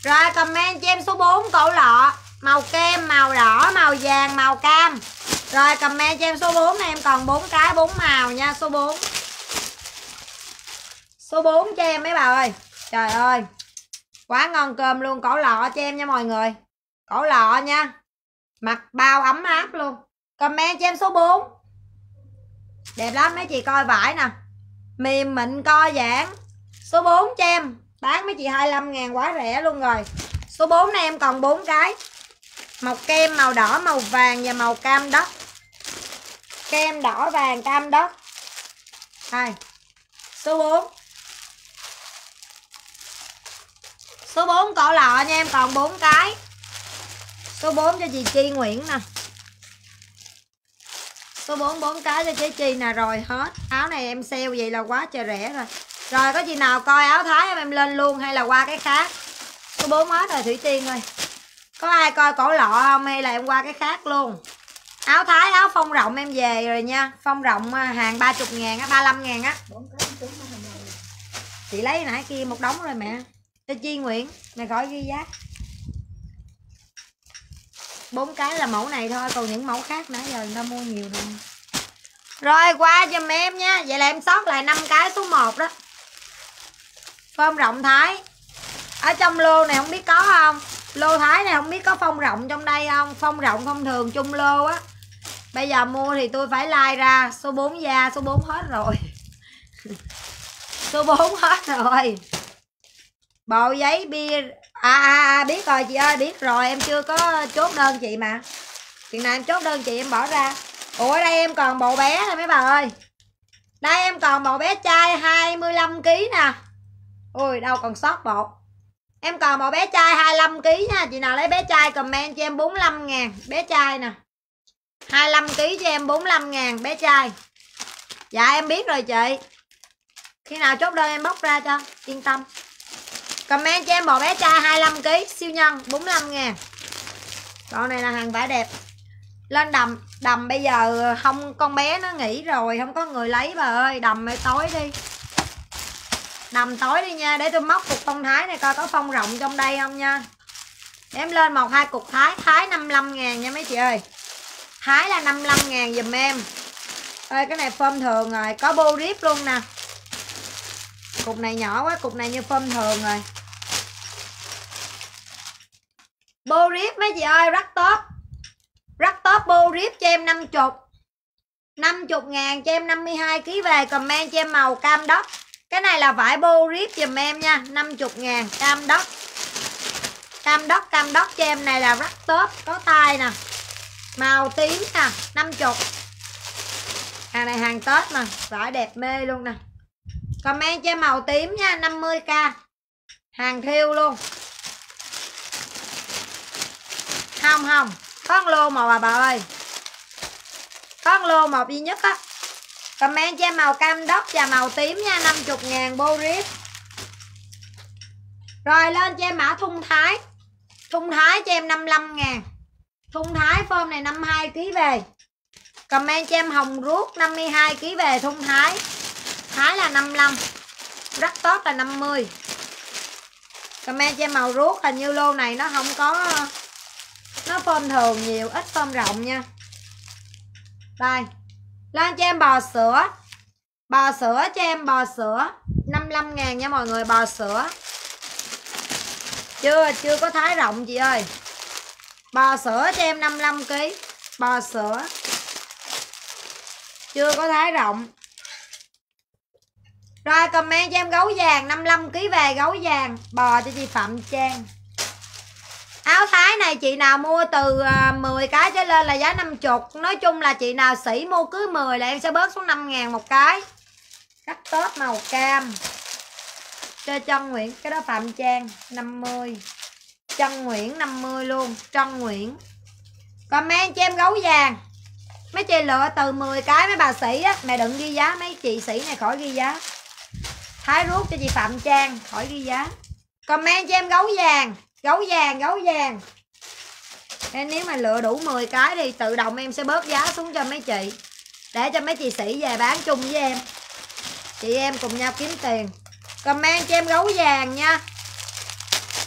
Rồi comment cho em số 4 cổ lọ. Màu kem, màu đỏ, màu vàng, màu cam. Rồi comment cho em số 4 này em còn 4 cái 4 màu nha, số 4 số 4 cho em mấy bà ơi. Trời ơi. Quá ngon cơm luôn, cổ lọ cho em nha mọi người. Cổ lọ nha mặc bao ấm áp luôn. Comment cho em số 4 đẹp lắm, mấy chị coi vải nè. Mềm mịn co giãn. Số 4 cho em. Bán mấy chị 25 ngàn, quá rẻ luôn rồi. Số 4 này em còn 4 cái. Màu kem, màu đỏ, màu vàng và màu cam đất. Kem đỏ, vàng, cam đất. Đây. Số 4 số 4 cỏ lọ nha, em còn 4 cái số 4 cho chị Chi Nguyễn nè. Số 4 4 cái cho chị Chi nè, rồi hết. Áo này em sale vậy là quá trời rẻ rồi. Rồi, có chị nào coi áo thái em em lên luôn hay là qua cái khác? Số 4 hết rồi, Thủy Tiên ơi. Có ai coi cổ lọ không hay là em qua cái khác luôn? Áo thái, áo phong rộng em về rồi nha. Phong rộng à, hàng 30 ngàn á 35 ngàn á. Chị lấy nãy kia một đống rồi mẹ. Cho Chi Nguyễn mày khỏi ghi giá bốn cái là mẫu này thôi, còn những mẫu khác nãy giờ người ta mua nhiều rồi. Rồi, qua giùm em nha. Vậy là em sót lại 5 cái số 1 đó. Phong rộng thái. Ở trong lô này không biết có không? Lô thái này không biết có phong rộng trong đây không? Phong rộng thông thường chung lô á. Bây giờ mua thì tôi phải like ra số 4 da, số 4 hết rồi. [LAUGHS] Số 4 hết rồi. Bộ giấy bia à, à, à biết rồi chị ơi biết rồi em chưa có chốt đơn chị mà chuyện nào em chốt đơn chị em bỏ ra ủa đây em còn bộ bé nè mấy bà ơi đây em còn bộ bé trai 25 kg nè ui đâu còn sót bột Em còn bộ bé trai 25 kg nha, chị nào lấy bé trai comment cho em 45 ngàn bé trai nè. 25 kg cho em 45 ngàn bé trai. Dạ em biết rồi chị. Khi nào chốt đơn em bóc ra cho, yên tâm. Comment cho em bò bé trai 25 kg siêu nhân 45 ngàn. Con này là hàng vải đẹp. Lên đầm, đầm bây giờ không con bé nó nghỉ rồi, không có người lấy bà ơi, đầm mới tối đi. Nằm tối đi nha để tôi móc cục phong thái này coi có phong rộng trong đây không nha. Để em lên một hai cục thái thái 55 ngàn nha mấy chị ơi. Thái là 55 ngàn dùm em. Ơi cái này phơm thường rồi có bô rip luôn nè. Cục này nhỏ quá cục này như phơm thường rồi. Bô rip mấy chị ơi rắc top rắc top bô rip cho em 50 50 ngàn cho em 52 kg về, comment cho em màu cam đất cái này là vải bô rip dùm em nha 50 ngàn, cam đất cam đất cam đất cho em này là rắc tớp có tay nè. Màu tím nè 50 hàng này hàng tết mà, vải đẹp mê luôn nè. Comment cho em màu tím nha 50k hàng thiêu luôn. Không không. Có lô màu à bà ơi. Có lô một duy nhất á. Comment cho em màu cam đất và màu tím nha 50 ngàn bô rip. Rồi lên cho em mã thung thái. Thung thái cho em 55 ngàn. Thung thái form này 52 kg về. Comment cho em hồng ruốc 52 kg về thung thái. Thái là 55 rất tốt là 50 comment cho em màu ruốc hình như lô này nó không có nó form thường nhiều, ít form rộng nha. Đây, lên cho em bò sữa. Bò sữa cho em bò sữa. 55 ngàn nha mọi người, bò sữa. Chưa chưa có thái rộng chị ơi. Bò sữa cho em 55 kg Bò sữa. Chưa có thái rộng. Rồi comment cho em gấu vàng 55 kg về gấu vàng. Bò cho chị Phạm Trang áo thái này chị nào mua từ ờ, 10 cái trở lên là giá 50 nói chung là chị nào sĩ mua cứ 10 là em sẽ bớt xuống 5 ngàn một cái. Cắt tớp màu cam. Cho Trân Nguyễn, cái đó Phạm Trang 50 Trân Nguyễn 50 luôn. Trân Nguyễn. Comment cho em gấu vàng. Mấy chị lựa từ 10 cái mấy bà sĩ á. Mẹ đừng ghi giá, mấy chị sĩ này khỏi ghi giá. Thái rút cho chị Phạm Trang, khỏi ghi giá. Comment cho em gấu vàng gấu vàng gấu vàng. Em nếu mà lựa đủ 10 cái thì tự động em sẽ bớt giá xuống cho mấy chị. Để cho mấy chị sĩ về bán chung với em. Chị em cùng nhau kiếm tiền. Comment cho em gấu vàng nha.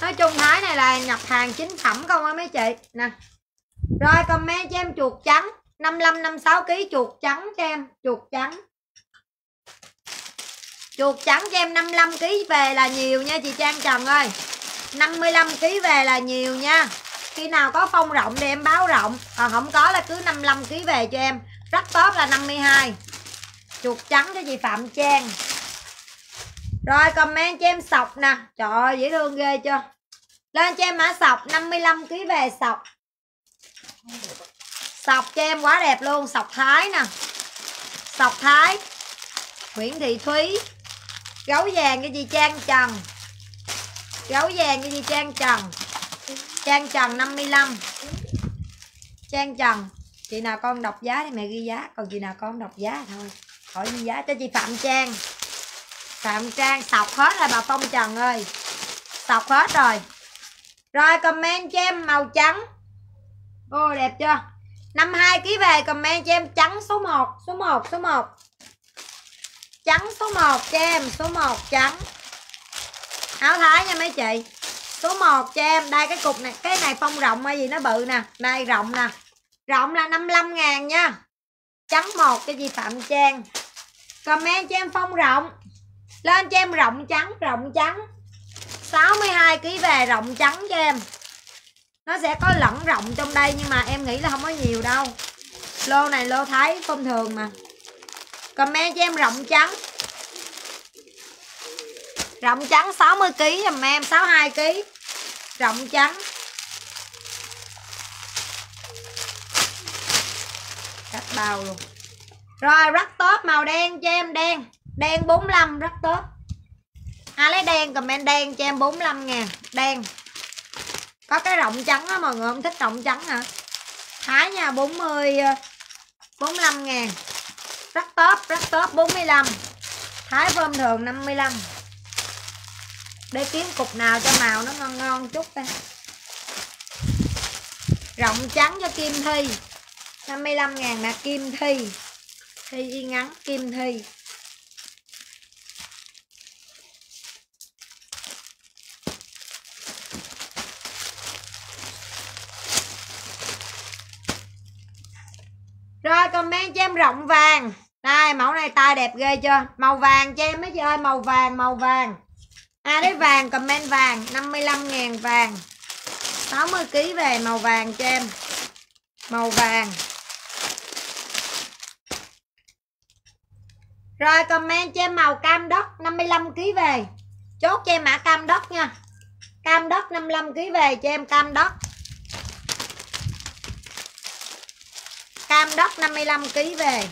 Nói chung thái này là nhập hàng chính phẩm không á mấy chị? Nè. Rồi comment cho em chuột trắng. 55 56 kg chuột trắng cho em, chuột trắng. Chuột trắng cho em 55 kg về là nhiều nha chị Trang Trần ơi. 55 kg về là nhiều nha. Khi nào có phong rộng thì em báo rộng. Còn không có là cứ 55 kg về cho em. Rất tốt là 52 chuột trắng cho chị Phạm Trang. Rồi comment cho em sọc nè. Trời ơi, dễ thương ghê chưa? Lên cho em mã sọc? 55 kg về sọc. Sọc cho em quá đẹp luôn. Sọc thái nè. Sọc thái. Nguyễn Thị Thúy. Gấu vàng cho chị Trang Trần gấu vàng cái gì trang trần. Trang trần 55 trang trần. Chị nào con đọc giá thì mẹ ghi giá. Còn chị nào con đọc giá thôi. Khỏi ghi giá cho chị phạm trang. Phạm trang sọc hết rồi bà phong trần ơi. Sọc hết rồi. Rồi comment cho em màu trắng. Ô, đẹp chưa? 52 kg về comment cho em trắng số 1 số 1 số 1 trắng số 1 cho em, số 1 trắng áo thái nha mấy chị. Số 1 cho em. Đây, cái cục này, cái này phong rộng hay gì nó bự nè. Đây, rộng nè. Rộng là 55 ngàn nha. Trắng một cho chị Phạm Trang. Comment cho em phong rộng. Lên cho em rộng trắng rộng trắng. 62 kg về rộng trắng cho em. Nó sẽ có lẫn rộng trong đây, nhưng mà em nghĩ là không có nhiều đâu. Lô này lô thái, thông thường mà. Comment cho em rộng trắng rộng trắng 60 kg dùm em 62 kg rộng trắng. Cắt bao luôn. Rồi, rất tốt, màu đen cho em đen. Đen 45 rất tốt. Ai lấy đen comment đen cho em 45 ngàn đen. Có cái rộng trắng á, mọi người không thích rộng trắng hả? Thái nha 40 45 ờ, ngàn. Rất top rất top 45 Thái phơm thường 55 để kiếm cục nào cho màu nó ngon ngon chút ta. Rộng trắng cho Kim Thi. 55 ngàn là Kim Thi. Thi y ngắn, Kim Thi. Rồi, comment cho em rộng vàng. Đây, mẫu này tay đẹp ghê chưa? Màu vàng cho em mấy chị ơi, Màu vàng màu vàng. À đấy vàng, comment vàng 55 ngàn vàng. 60kg về màu vàng cho em. Màu vàng. Rồi, comment cho em màu cam đất 55kg về. Chốt cho em mã cam đất nha. Cam đất 55kg về cho em cam đất Cam đất 55kg về.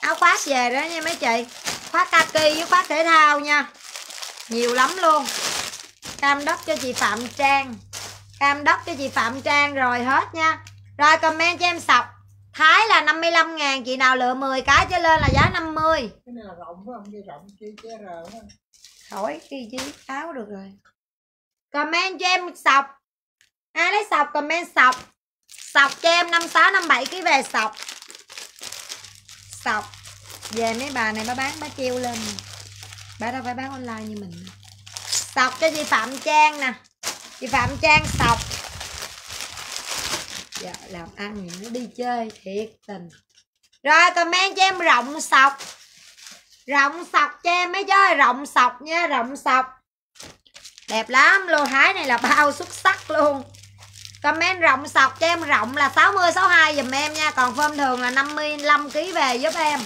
Áo khoác về đó nha mấy chị. Khoác kaki với khoác thể thao nha. Nhiều lắm luôn. Cam đất cho chị Phạm Trang. Cam đất cho chị Phạm Trang rồi hết nha. Rồi comment cho em sọc. Thái là 55 ngàn Chị nào lựa 10 cái trở lên là giá 50 cái này là rộng phải không? Đi rộng chi chế. Khỏi khi chứ áo được rồi. Comment cho em sọc. Ai lấy sọc comment sọc. Sọc cho em 56, 57 kg về sọc. Sọc về mấy bà này bà bán, bà treo lên. Bà đâu phải bán online như mình. Sọc cho chị Phạm Trang nè. Chị Phạm Trang sọc. Dạ làm ăn thì nó đi chơi, thiệt tình. Rồi, comment cho em rộng sọc. Rộng sọc cho em mấy chơi, Rộng sọc nha, rộng sọc. Đẹp lắm, lô thái này là bao xuất sắc luôn. Comment rộng sọc cho em rộng là 60 62 dùm em nha. Còn phơm thường là 55 kg về giúp em.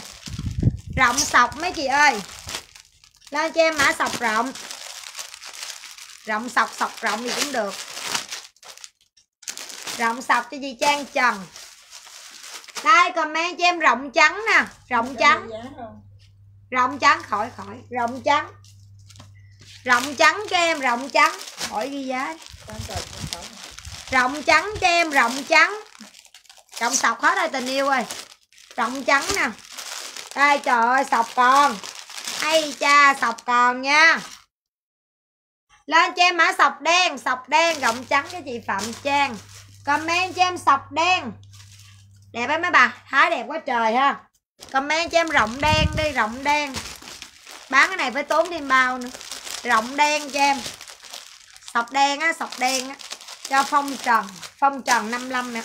Rộng sọc mấy chị ơi. Lên cho em mã sọc rộng. Rộng sọc sọc rộng thì cũng được. Rộng sọc cho chị Trang Trần. Đây comment cho em rộng trắng nè. Rộng trắng. rộng trắng khỏi khỏi. Rộng trắng. Rộng trắng cho em rộng trắng. Khỏi ghi giá rộng trắng cho em rộng trắng. Rộng sọc hết rồi tình yêu ơi. Rộng trắng nè đây trời ơi, sọc còn. Hay cha, sọc còn nha. Lên cho em mã sọc đen sọc đen, rộng trắng cho chị phạm trang. Comment cho em sọc đen. Đẹp ấy mấy bà thái đẹp quá trời ha. Comment cho em rộng đen đi, rộng đen. Bán cái này phải tốn thêm bao nữa. Rộng đen cho em. Sọc đen á, sọc đen á. Cho phong trần phong trần 55 nè.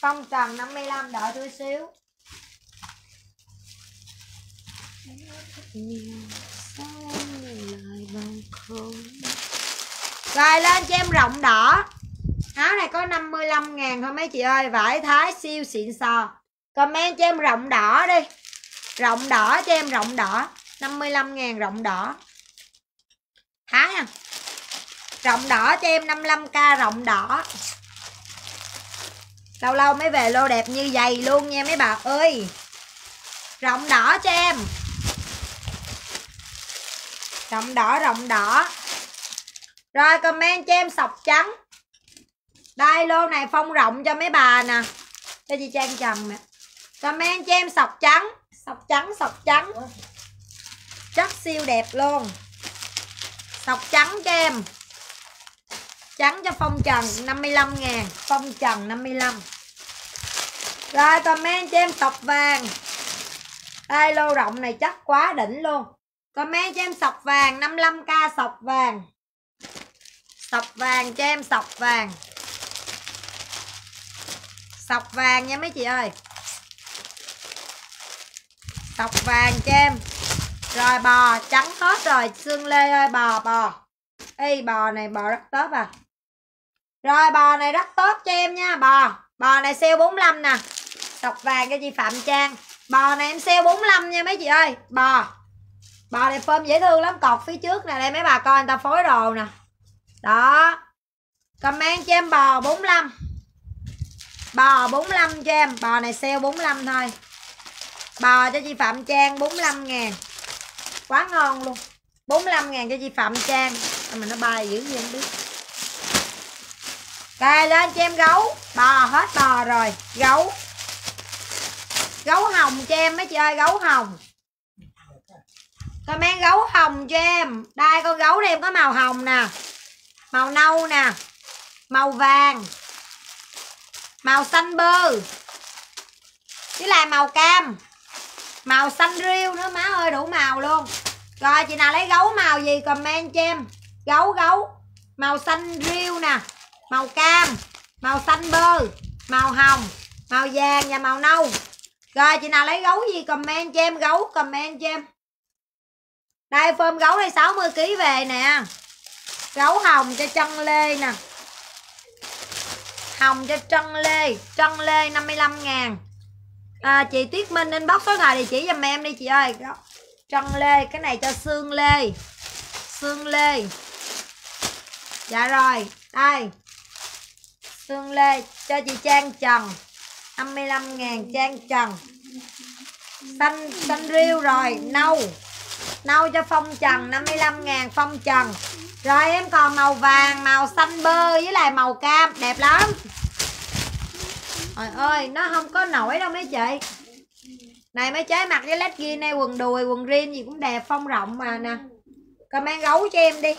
Phong trần 55 đợi tôi xíu. Rồi lên cho em rộng đỏ. Áo này có 55 ngàn thôi mấy chị ơi, vải thái, siêu, xịn sò. Comment cho em rộng đỏ đi. Rộng đỏ cho em rộng đỏ. 55 ngàn rộng đỏ. Thái à? Rộng đỏ cho em 55k rộng đỏ. Lâu lâu mới về lô đẹp như vậy luôn nha mấy bà ơi. Rộng đỏ cho em rộng đỏ rộng đỏ. Rồi comment cho em sọc trắng. Đây, lô này phong rộng cho mấy bà nè. Cho chị trang trần nè. Comment cho em sọc trắng. Sọc trắng sọc trắng. Chất siêu đẹp luôn. Sọc trắng cho em. Trắng cho phong trần 55 ngàn. Phong trần 55 rồi comment cho em sọc vàng. Đây, lô rộng này chắc quá đỉnh luôn comment cho em sọc vàng 55k sọc vàng. Sọc vàng cho em sọc vàng. Sọc vàng nha mấy chị ơi. Sọc vàng cho em. Rồi bò, trắng hết rồi, xương lê ơi, bò bò. Ê, bò này, bò rất tốt à. Rồi, bò này rất tốt cho em nha, bò. Bò này sale 45 nè. Sọc vàng cho chị Phạm Trang. Bò này em sale 45 nha mấy chị ơi. Bò bò này phơm dễ thương lắm cọc phía trước nè, đây mấy bà coi người ta phối đồ nè. Đó. Comment cho em bò 45 bò 45 cho em, bò này sale 45 thôi. Bò cho chị Phạm Trang 45 ngàn. Quá ngon luôn. 45 ngàn cho chị Phạm Trang. Mà nó bay dữ gì không biết. Cài lên cho em gấu. Bò hết bò rồi. Gấu. Gấu hồng cho em mấy chị ơi, gấu hồng. Comment gấu hồng cho em Đây, con gấu này em có màu hồng nè. Màu nâu nè. Màu vàng. Màu xanh bơ. Với lại màu cam. Màu xanh riêu nữa, má ơi, đủ màu luôn. Rồi, chị nào lấy gấu màu gì comment cho em Gấu gấu. Màu xanh riêu nè. Màu cam. Màu xanh bơ. Màu hồng. Màu vàng và màu nâu. Rồi, chị nào lấy gấu gì comment cho em Gấu comment cho em đây phơm gấu đây 60kg về nè. Gấu hồng cho chân lê nè. Hồng cho Trân Lê. Trân Lê 55 ngàn. À, Chị Tuyết Minh inbox số thoại địa chỉ dùm em đi chị ơi. Trân Lê Cái này cho xương Lê. Xương Lê. Dạ rồi. Đây. Xương Lê cho chị Trang Trần. 55 ngàn Trang Trần. Xanh xanh riêu rồi. Nâu. Nâu cho Phong Trần 55 ngàn Phong Trần. Rồi em còn màu vàng, Màu xanh bơ với lại màu cam, Đẹp lắm. Trời ơi, nó không có nổi đâu mấy chị. Này mấy trái mặc với led ghi này Quần đùi, quần rin gì cũng đẹp, Phong rộng mà nè. Comment gấu cho em đi.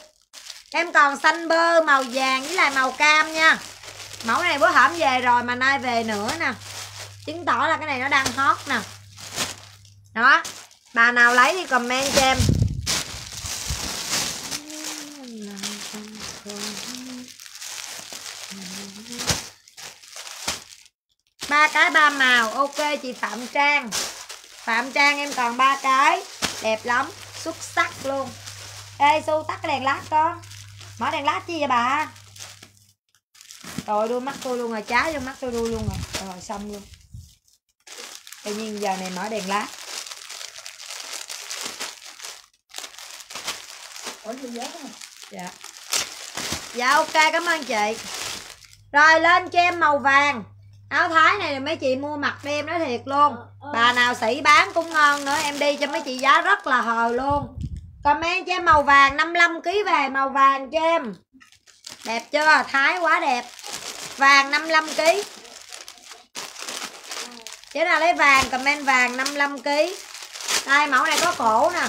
Em còn xanh bơ, màu vàng với lại màu cam nha. Mẫu này bữa hổm về rồi mà nay về nữa nè. Chứng tỏ là cái này nó đang hot nè. Đó. Bà nào lấy thì comment cho em ba cái ba màu, ok chị phạm trang. Phạm trang em còn ba cái, đẹp lắm, xuất sắc luôn. Ê su tắt cái đèn lát con. Mở đèn lát chi vậy bà? Rồi đuôi mắt tôi luôn rồi, trái vô mắt tôi đuôi luôn rồi. Rồi, xong luôn. Tự nhiên giờ này mở đèn lát. Gì giá không? dạ. Dạ ok cảm ơn chị. Rồi lên cho em màu vàng. Áo thái này là mấy chị mua mặc đi em nói thiệt luôn. Bà nào sĩ bán cũng ngon nữa em đi cho mấy chị giá rất là hời luôn. Comment cho em màu vàng 55 kg về màu vàng cho em. Đẹp chưa? Thái quá đẹp. Vàng 55 kg chứ nào lấy vàng comment vàng 55 kg đây mẫu này có cổ nè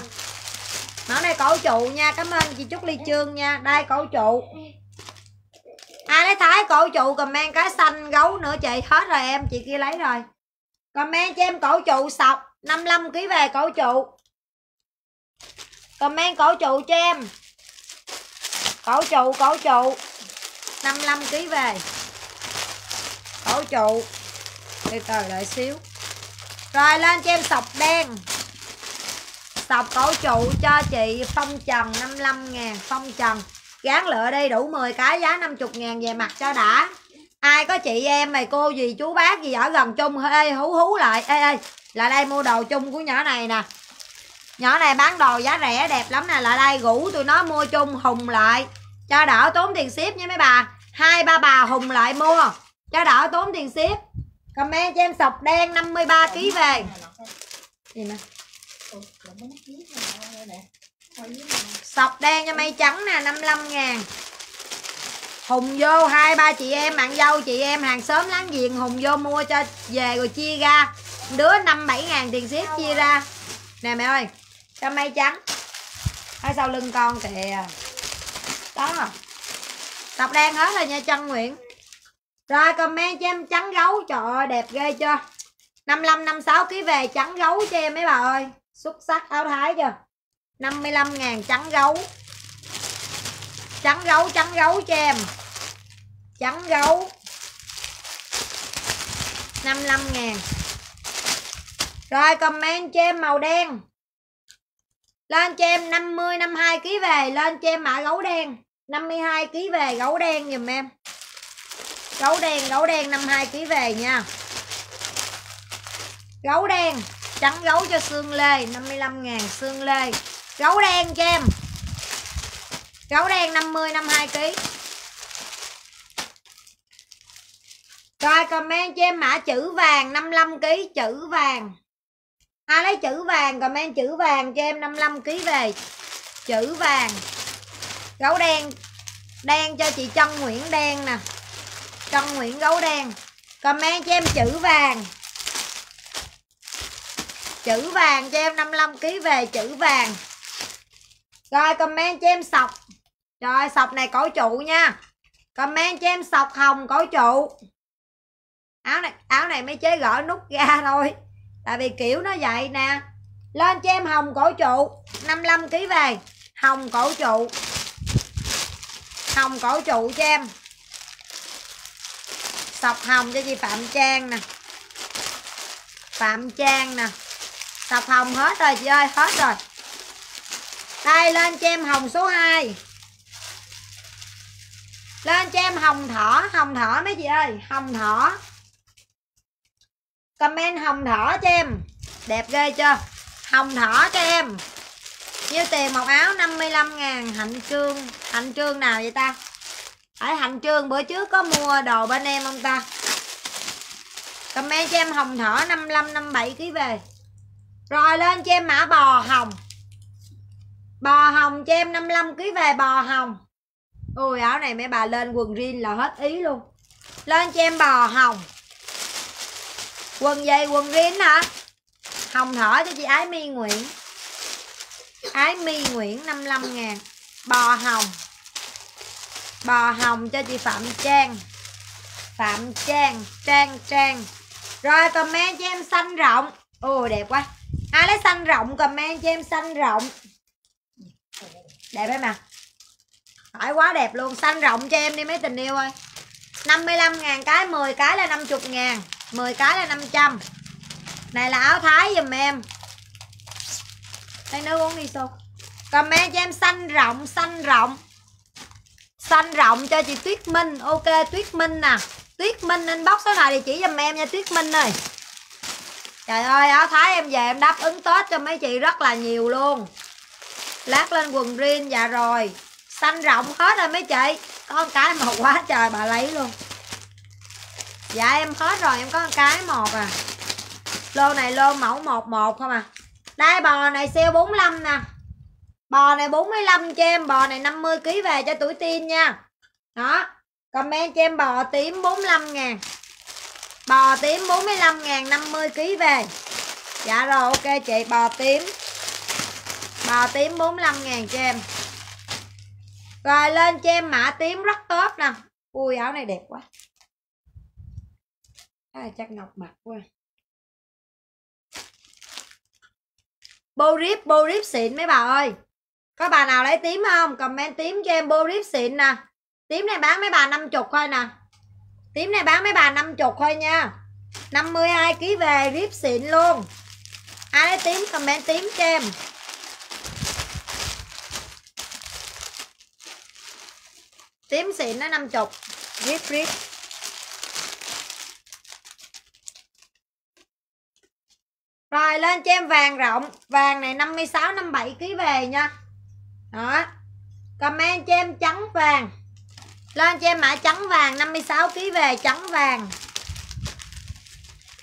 mẫu này cổ trụ nha, cảm ơn chị trúc ly chương nha. Đây, cổ trụ. Ai lấy thái, cổ trụ, comment cái xanh gấu nữa chị. Hết rồi em, chị kia lấy rồi. Comment cho em cổ trụ sọc 55 kg về cổ trụ. Comment cổ trụ cho em. Cổ trụ cổ trụ. 55 kg về. Cổ trụ. Từ từ đợi xíu. Rồi, lên cho em sọc đen. Tập cổ trụ cho chị phong trần 55 ngàn phong trần. Gán lựa đi đủ 10 cái giá 50 ngàn về mặt cho đã. Ai có chị em mày cô gì, chú bác gì ở gần chung ê hú hú lại. Ê ê, lại đây mua đồ chung của nhỏ này nè. Nhỏ này bán đồ giá rẻ, đẹp lắm nè. Lại đây rủ tụi nó mua chung, hùng lại. Cho đỡ tốn tiền ship nha mấy bà. Hai ba bà hùng lại mua. Cho đỡ tốn tiền ship. Comment cho em sọc đen 53 kg về. Gì nè sọc đen cho mây trắng nè 55 ngàn. Hùng vô hai ba chị em, bạn dâu chị em, hàng xóm láng giềng, Hùng vô mua cho về rồi chia ra. Đứa năm bảy ngàn tiền ship chia ra. Nè mẹ ơi, cho mây trắng. Ở sau lưng con kìa. Đó. Sọc đen hết rồi nha Trân Nguyễn. Rồi comment cho em trắng gấu. Trời ơi, đẹp ghê chưa? 55 56 ký về trắng gấu cho em mấy bà ơi xuất sắc, áo thái chưa? 55 ngàn trắng gấu. Trắng gấu trắng gấu cho em trắng gấu. 55 ngàn. Rồi comment cho em màu đen. Lên cho em 50 52 kg về, lên cho em mã gấu đen. 52 kg về, gấu đen giùm em. Gấu đen gấu đen 52 kg về nha. Gấu đen trắng gấu cho xương lê 55 ngàn xương lê. Gấu đen cho em. Gấu đen 50 52 kg rồi comment cho em mã chữ vàng 55 kg chữ vàng. Ai lấy chữ vàng, comment chữ vàng cho em 55 kg về. Chữ vàng. Gấu đen đen cho chị Trân Nguyễn đen nè. Trân Nguyễn gấu đen. Comment cho em chữ vàng chữ vàng cho em 55 kg về, chữ vàng. Rồi comment cho em sọc. Rồi, sọc này cổ trụ nha. Comment cho em sọc hồng cổ trụ. Áo này áo này mới chế gỡ nút ra thôi. Tại vì kiểu nó vậy nè. Lên cho em hồng cổ trụ 55 kg về. Hồng cổ trụ. Hồng cổ trụ cho em. Sọc hồng cho chị phạm trang nè. Phạm trang nè sọc hồng hết rồi, chị ơi, hết rồi. Đây, lên cho em hồng số 2 lên cho em hồng thỏ hồng thỏ mấy chị ơi, hồng thỏ. Comment hồng thỏ cho em. Đẹp ghê chưa? Hồng thỏ cho em. Nhiêu tiền một áo? 55 ngàn. Hạnh trương hạnh trương nào vậy ta? Ở hạnh trương, bữa trước có mua đồ bên em không ta? Comment cho em hồng thỏ 55 57 kg về rồi lên cho em mã bò hồng. Bò hồng cho em 55 kg về bò hồng. Ôi, áo này mấy bà lên quần jean là hết ý luôn. Lên cho em bò hồng. Quần gì? Quần jean hả? Hồng thở cho chị ái My nguyễn. Ái My nguyễn 55 ngàn. Bò hồng. Bò hồng cho chị phạm trang. Phạm trang trang trang. Rồi comment cho em xanh rộng. Ồ, đẹp quá ai lấy xanh rộng comment cho em xanh rộng. Đẹp em à. Phải quá đẹp luôn. Xanh rộng cho em đi mấy tình yêu ơi. 55 ngàn cái 10 cái là 50 ngàn. 10 cái là 500 này là áo thái giùm em. Đây nước uống đi xô comment cho em xanh rộng xanh rộng. Xanh rộng cho chị Tuyết Minh. Ok, Tuyết Minh nè à. Tuyết Minh inbox số này địa chỉ giùm em nha, Tuyết Minh ơi. Trời ơi, áo thái em về em đáp ứng Tết cho mấy chị rất là nhiều luôn. Lát lên quần riêng dạ rồi. Xanh rộng hết rồi mấy chị. Có một cái một quá trời bà lấy luôn. Dạ em hết rồi, em có một cái một à. Lô này lô mẫu 11 không à. Đây, bò này sale 45 nè. Bò này 45 cho em, Bò này 50 kg về cho tuổi teen nha. Đó, Comment cho em bò tím 45 ngàn. Bò tím 45 ngàn 50 kg về. Dạ rồi ok chị bò tím. Bò tím 45 ngàn cho em Rồi lên cho em mã tím rất tốt nè. Ui áo này đẹp quá. À, Chắc ngọc mặt quá. Bô rip, bô rip xịn mấy bà ơi. Có bà nào lấy tím không? Comment tím cho em bô rip xịn nè. Tím này bán mấy bà 50 thôi nè. Tím này bán mấy bà 50 thôi nha. 52 kg về rip xịn luôn. Ai lấy tím comment tím cho em Tím xịn nó 50 Rip rip. Rồi, lên cho em vàng rộng. Vàng này 56 57 kg về nha. Đó. Comment cho em trắng vàng. Lên cho em mã trắng vàng 56 kg về trắng vàng.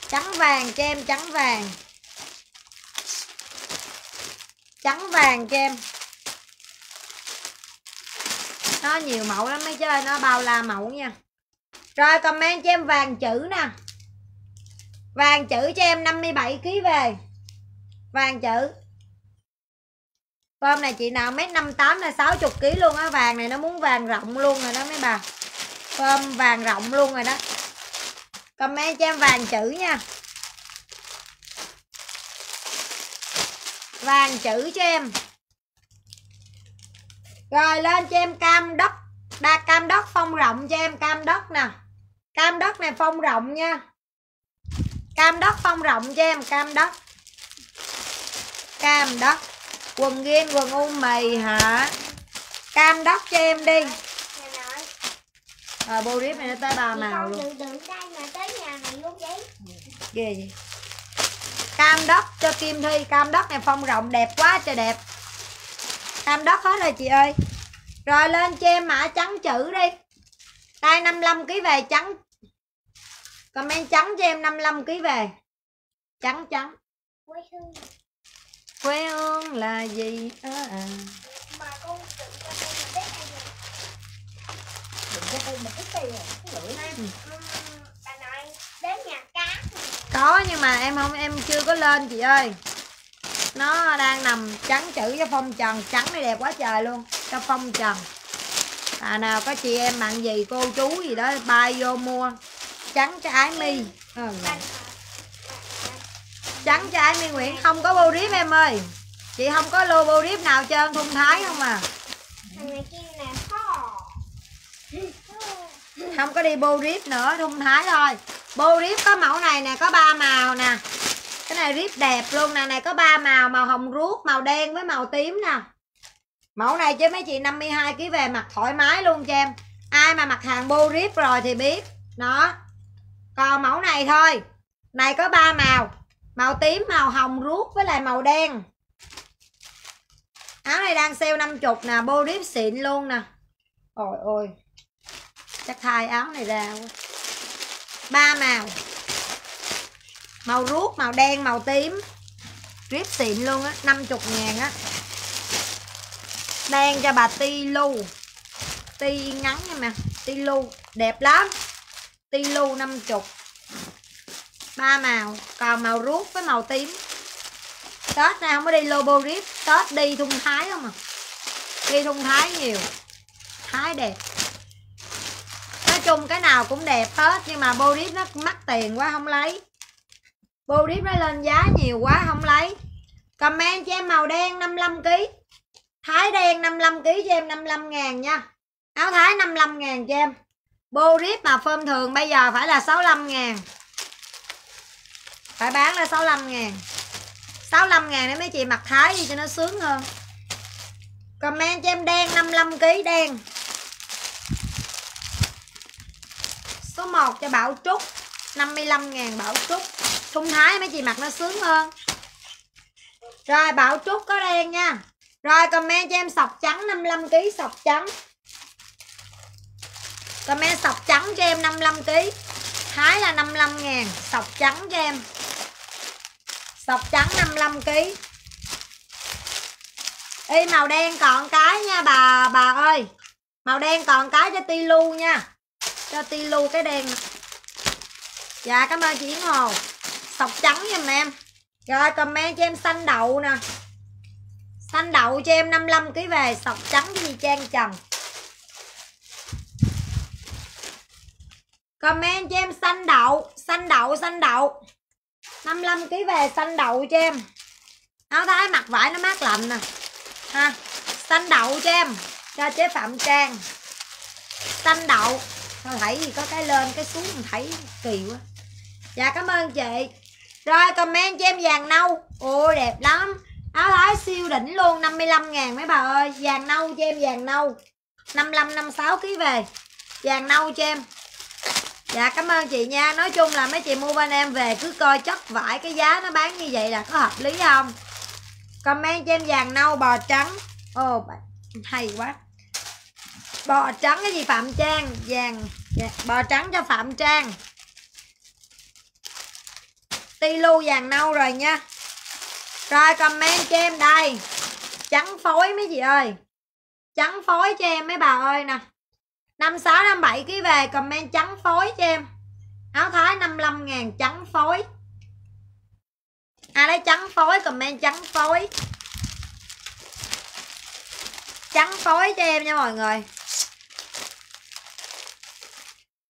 Trắng vàng cho em, trắng vàng. Trắng vàng cho em. Nó nhiều mẫu lắm mấy chơi, Nó bao la mẫu nha. Rồi comment cho em vàng chữ nè. Vàng chữ cho em 57 kg về. Vàng chữ. Hôm này chị nào mét 58 là 60 kg luôn á, Vàng này nó muốn vàng rộng luôn rồi đó mấy bà. Hôm vàng rộng luôn rồi đó. Comment cho em vàng chữ nha. Vàng chữ cho em. Rồi lên cho em cam đất Đa cam đất phong rộng cho em, cam đất nè. Cam đất này phong rộng nha. Cam đất phong rộng cho em, cam đất Cam đất Quần ghiên quần u mì hả? Cam đất cho em đi. Rồi bô rip này nó tới ba màu luôn. ghê vậy. Cam đất cho kim thi. Cam đất này phong rộng đẹp quá trời đẹp. Cam đất hết rồi chị ơi. Rồi lên cho em mã trắng chữ đi. Đây 55 kg về trắng. Comment trắng cho em 55 kg về. Trắng trắng quê hương là gì? À, à. mà con tự cho con là biết là gì đừng có cây một cái cây cái lưỡi Ừm, bà nội đến nhà cá có nhưng mà em không em chưa có lên chị ơi. Nó đang nằm trắng chữ với phong trần trắng này đẹp quá trời luôn cho phong trần. À nào có chị em bạn gì cô chú gì đó bay vô mua. Trắng cho ái mi. Ờ, bà trắng cho ái mi nguyễn. Không có bô rip em ơi. Chị không có lô bô rip nào trơn thun thái không à? Này không có đi bô rip nữa thun thái thôi. Bô rip có mẫu này nè, có ba màu nè. Cái này rip đẹp luôn nè, này có ba màu màu hồng ruốc, màu đen với màu tím nè. Mẫu này chứ mấy chị 52 kg về mặc thoải mái luôn cho em. Ai mà mặc hàng bô rip rồi thì biết. Đó. Còn mẫu này thôi. Này có ba màu màu tím, màu hồng, ruốc với lại màu đen. Áo này đang sale 50 nè, bô rip xịn luôn nè. Ôi ôi chắc thay áo này ra quá. Ba màu. Màu ruốc, màu đen, màu tím. Rip xịn luôn á 50 ngàn á. Đen cho bà ti lu. Ti ngắn nha mà, ti lu. Đẹp lắm. Ti lu 50 ba màu, còn màu ruốc với màu tím. Tết ra không có đi lobo rip tết đi thun thái không à? Đi thun thái nhiều, thái đẹp. Nói chung cái nào cũng đẹp hết, nhưng mà bô rip nó mắc tiền quá không lấy. Bô rip nó lên giá nhiều quá không lấy. Comment cho em màu đen 55 kg thái đen 55 kg cho em 55 ngàn nha. Áo thái 55 ngàn cho em. Bô rip mà phơm thường bây giờ phải là 65 ngàn phải bán là 65 ngàn. 65 ngàn để mấy chị mặc thái đi cho nó sướng hơn. Comment cho em đen 55 kg đen. Số 1 cho Bảo Trúc 55 ngàn Bảo Trúc. Thun thái mấy chị mặc nó sướng hơn. Rồi, Bảo Trúc có đen nha. Rồi, comment cho em sọc trắng 55 kg sọc trắng. Comment sọc trắng cho em 55 kg Thái là 55 ngàn, sọc trắng cho em sọc trắng 55 kg y màu đen còn cái nha bà bà ơi. Màu đen còn cái cho ti lu nha. Cho ti lu cái đen. Dạ cảm ơn chị Yến Hồ. Sọc trắng giùm em. Rồi, comment cho em xanh đậu nè. Xanh đậu cho em 55 kg về. Sọc trắng cho chị Trang Trần. Comment cho em xanh đậu xanh đậu xanh đậu. 55 kg về xanh đậu cho em. Áo thái mặc vải nó mát lạnh nè. Ha, xanh đậu cho em. Cho chế phạm trang. Xanh đậu. Thôi, thấy gì có cái lên, cái xuống mình thấy kỳ quá. Dạ cảm ơn chị. Rồi, comment cho em vàng nâu. Ôi, đẹp lắm. Áo thái siêu đỉnh luôn 55 ngàn mấy bà ơi. Vàng nâu cho em, vàng nâu. 55 56 kg về. Vàng nâu cho em dạ cảm ơn chị nha. Nói chung là mấy chị mua bên em về cứ coi chất vải cái giá nó bán như vậy là có hợp lý không? Comment cho em vàng nâu bò trắng. Ồ hay quá. Bò trắng cái gì phạm trang? Vàng dạ, bò trắng cho phạm trang. Ti lu vàng nâu rồi nha. Rồi comment cho em đây. Trắng phối mấy chị ơi. Trắng phối cho em mấy bà ơi nè. 56 57 ký về, comment trắng phối cho em. Áo thái 55 ngàn trắng phối. Ai lấy trắng phối, comment trắng phối. Trắng phối cho em nha mọi người.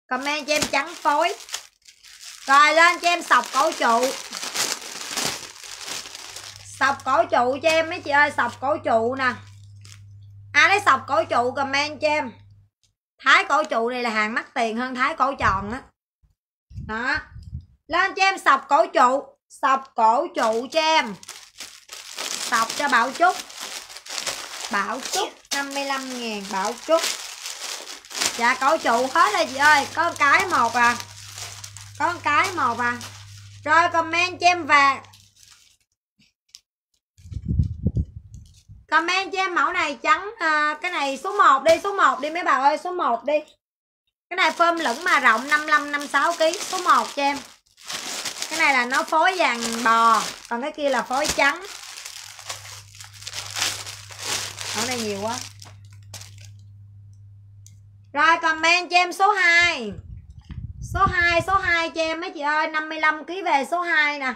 Comment cho em trắng phối. Rồi lên cho em sọc cổ trụ. Sọc cổ trụ cho em mấy chị ơi, sọc cổ trụ nè. Ai lấy sọc cổ trụ, comment cho em thái cổ trụ này là hàng mắc tiền hơn thái cổ tròn á. Đó. Lên cho em sọc cổ trụ. Sọc cổ trụ cho em. Sọc cho bảo trúc. Bảo trúc 55 ngàn, bảo trúc. Dạ cổ trụ hết rồi chị ơi. Có cái một à. Có cái một à. Rồi comment cho em vàng. Comment cho em mẫu này trắng à, cái này số 1 đi số 1 đi mấy bà ơi số 1 đi. Cái này phơm lửng mà rộng 55 56 kg số 1 cho em. Cái này là nó phối vàng bò còn cái kia là phối trắng. Ở đây nhiều quá. Rồi comment cho em số 2 Số 2, số 2 cho em mấy chị ơi 55 kg về số 2 nè.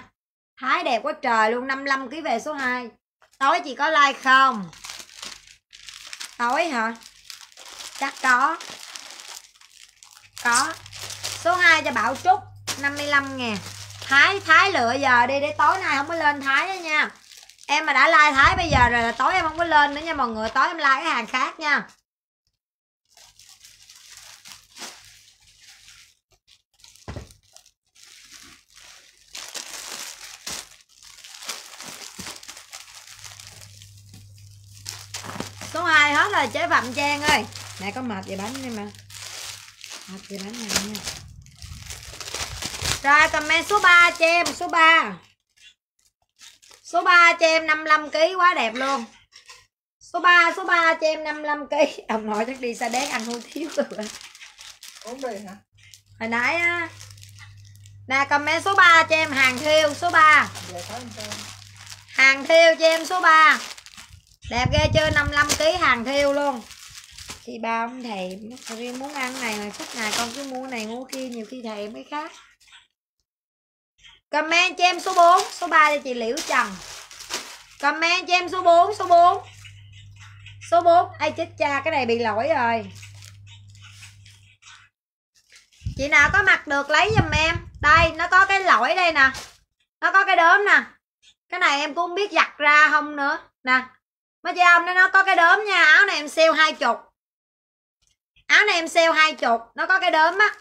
Thái đẹp quá trời luôn 55 kg về số 2 Tối chị có like không? Tối hả? Chắc có. Có. Số 2 cho Bảo Trúc 55 ngàn. Thái, Thái lựa giờ đi để tối nay không có lên Thái đó nha. Em mà đã like Thái bây giờ rồi là tối em không có lên nữa nha mọi người. Tối em like cái hàng khác nha 2 hết rồi chế phẩm trang ơi. Mẹ có mệt về bánh đi mà. Mệt về bánh này nha. Rồi comment số 3 cho em số 3 số 3 cho em 55 kg quá đẹp luôn. Số 3 số 3 cho em 55 kg ông nội chắc đi xa đét ăn hủ thiếu rồi. Uống đi hả? Hồi nãy á. Nè comment số 3 cho em hàng thiêu số 3 về tới ăn cơm hàng thiêu cho em số 3 đẹp ghê chưa? 55 kg hàng thiêu luôn. Chị ba không thèm riêng muốn ăn này, mà suốt ngày con cứ mua này, mua kia, nhiều khi thèm cái khác. Comment cho em số 4 số 3 cho chị liễu trần. Comment cho em số 4 số 4 số 4 ai chết cha, cái này bị lỗi rồi. Chị nào có mặt được lấy giùm em. Đây, nó có cái lỗi đây nè. Nó có cái đốm nè. Cái này em cũng không biết giặt ra không nữa. Nè mấy chị ông nó có cái đốm nha áo này em sale hai chục. Áo này em sale hai chục nó có cái đốm á.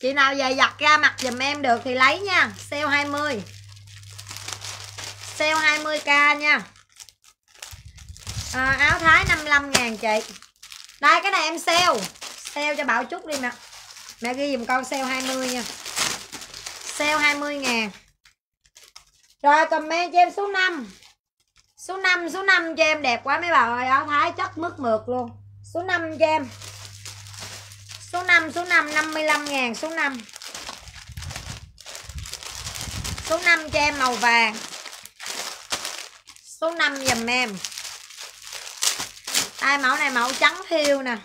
Chị nào về giặt ra mặt giùm em được thì lấy nha sale 20 sale 20k nha. À, áo thái 55 ngàn chị. Đây cái này em sale. Sale cho Bảo chút đi mẹ. Mẹ ghi dùm con sale 20 nha. Sale 20 ngàn. Rồi comment cho em số 5 Số 5, số 5 cho em đẹp quá mấy bà ơi Áo thái chất mức mượt luôn. Số 5 cho em. Số 5, số 5, 55 ngàn số 5 Số 5 cho em màu vàng. Số 5 dùm em. Đây mẫu này mẫu trắng thiêu nè.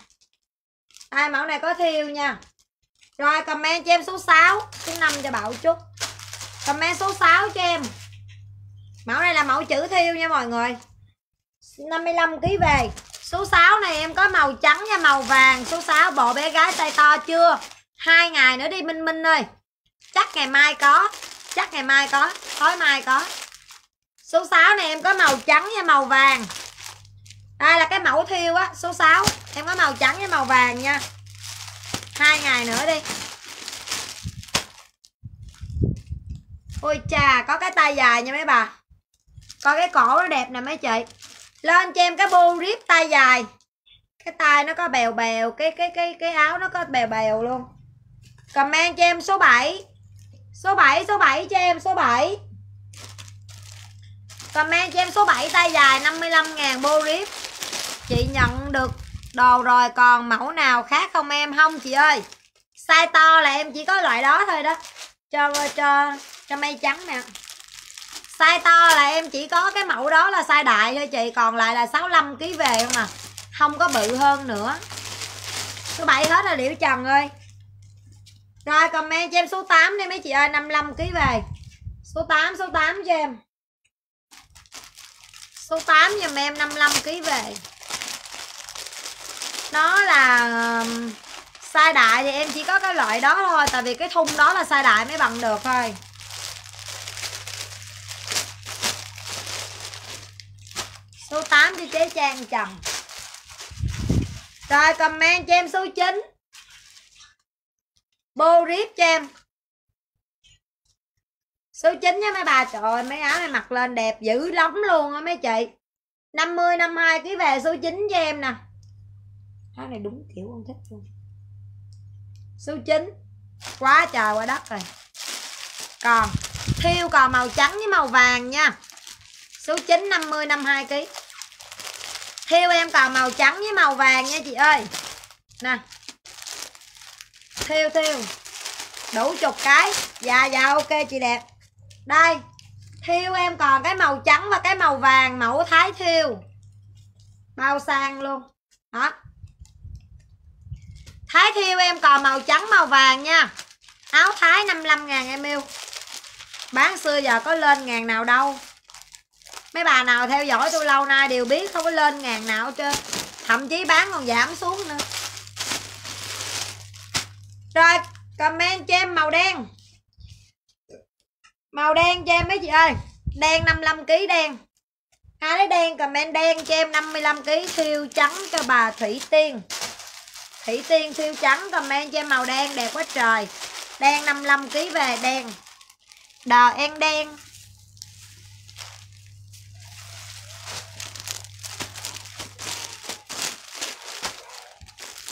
Đây mẫu này có thiêu nha. Rồi comment cho em số 6 Số 5 cho Bảo chút Comment số 6 cho em. Mẫu này là mẫu chữ thiêu nha mọi người. 55 kg về. Số 6 này em có màu trắng nha, màu vàng. Số 6 bộ bé gái tay to chưa? Hai ngày nữa đi, Minh Minh ơi. Chắc ngày mai có. Chắc ngày mai có. Tối mai có. Số 6 này em có màu trắng nha, màu vàng. Đây là cái mẫu thiêu á, Số 6 Em có màu trắng với màu vàng nha. Hai ngày nữa đi. Ôi chà, có cái tay dài nha mấy bà coi cái cổ nó đẹp nè mấy chị. Lên cho em cái bu rip tay dài. Cái tay nó có bèo bèo, cái cái cái cái áo nó có bèo bèo luôn. Comment cho em số 7 số 7 số 7 cho em, số 7 comment cho em số 7 tay dài 55.000 bô rip chị nhận được đồ rồi, còn mẫu nào khác không em? Không chị ơi. Size to là em chỉ có loại đó thôi đó. Cho cho cho mây trắng nè size to là em chỉ có cái mẫu đó là size đại thôi chị, còn lại là 65 kg về không à. Không có bự hơn nữa. Số 7 hết rồi liễu trần ơi. Rồi, comment cho em số 8 đi mấy chị ơi 55 kg về. Số 8 số 8 cho em. Số 8 giùm em 55 kg về. Nó là size đại thì em chỉ có cái loại đó thôi, tại vì cái thun đó là size đại mới bằng được thôi. Số 8 cho chế Trang trầm Rồi comment cho em số 9 Bô rip cho em. Số 9 nha mấy bà Trời ơi mấy áo này mặc lên đẹp dữ lắm luôn á mấy chị. 50, 52 ký về số 9 cho em nè. Áo này đúng kiểu con thích luôn. Số 9 Quá trời quá đất rồi. Còn Thiêu còn màu trắng với màu vàng nha. Số 9 50 52 kg. Heo em còn màu trắng với màu vàng nha chị ơi. Nè. Theo theo. Đủ chục cái. Dạ dạ ok chị đẹp. đây thiêu em còn cái màu trắng và cái màu vàng, mẫu thái thiêu bao sang luôn đó thái thiêu em còn màu trắng, màu vàng nha áo thái 55 ngàn em yêu bán xưa giờ có lên ngàn nào đâu mấy bà nào theo dõi tôi lâu nay đều biết không có lên ngàn nào hết trơn. Thậm chí bán còn giảm xuống nữa. Rồi, comment cho em màu đen. Màu đen cho em mấy chị ơi. Đen 55 kg đen. Ai lấy đen comment đen cho em 55 kg thiêu trắng cho bà thủy tiên. Thủy tiên thiêu trắng comment cho em màu đen đẹp quá trời. Đen 55 kg về đen. Đờ en đen.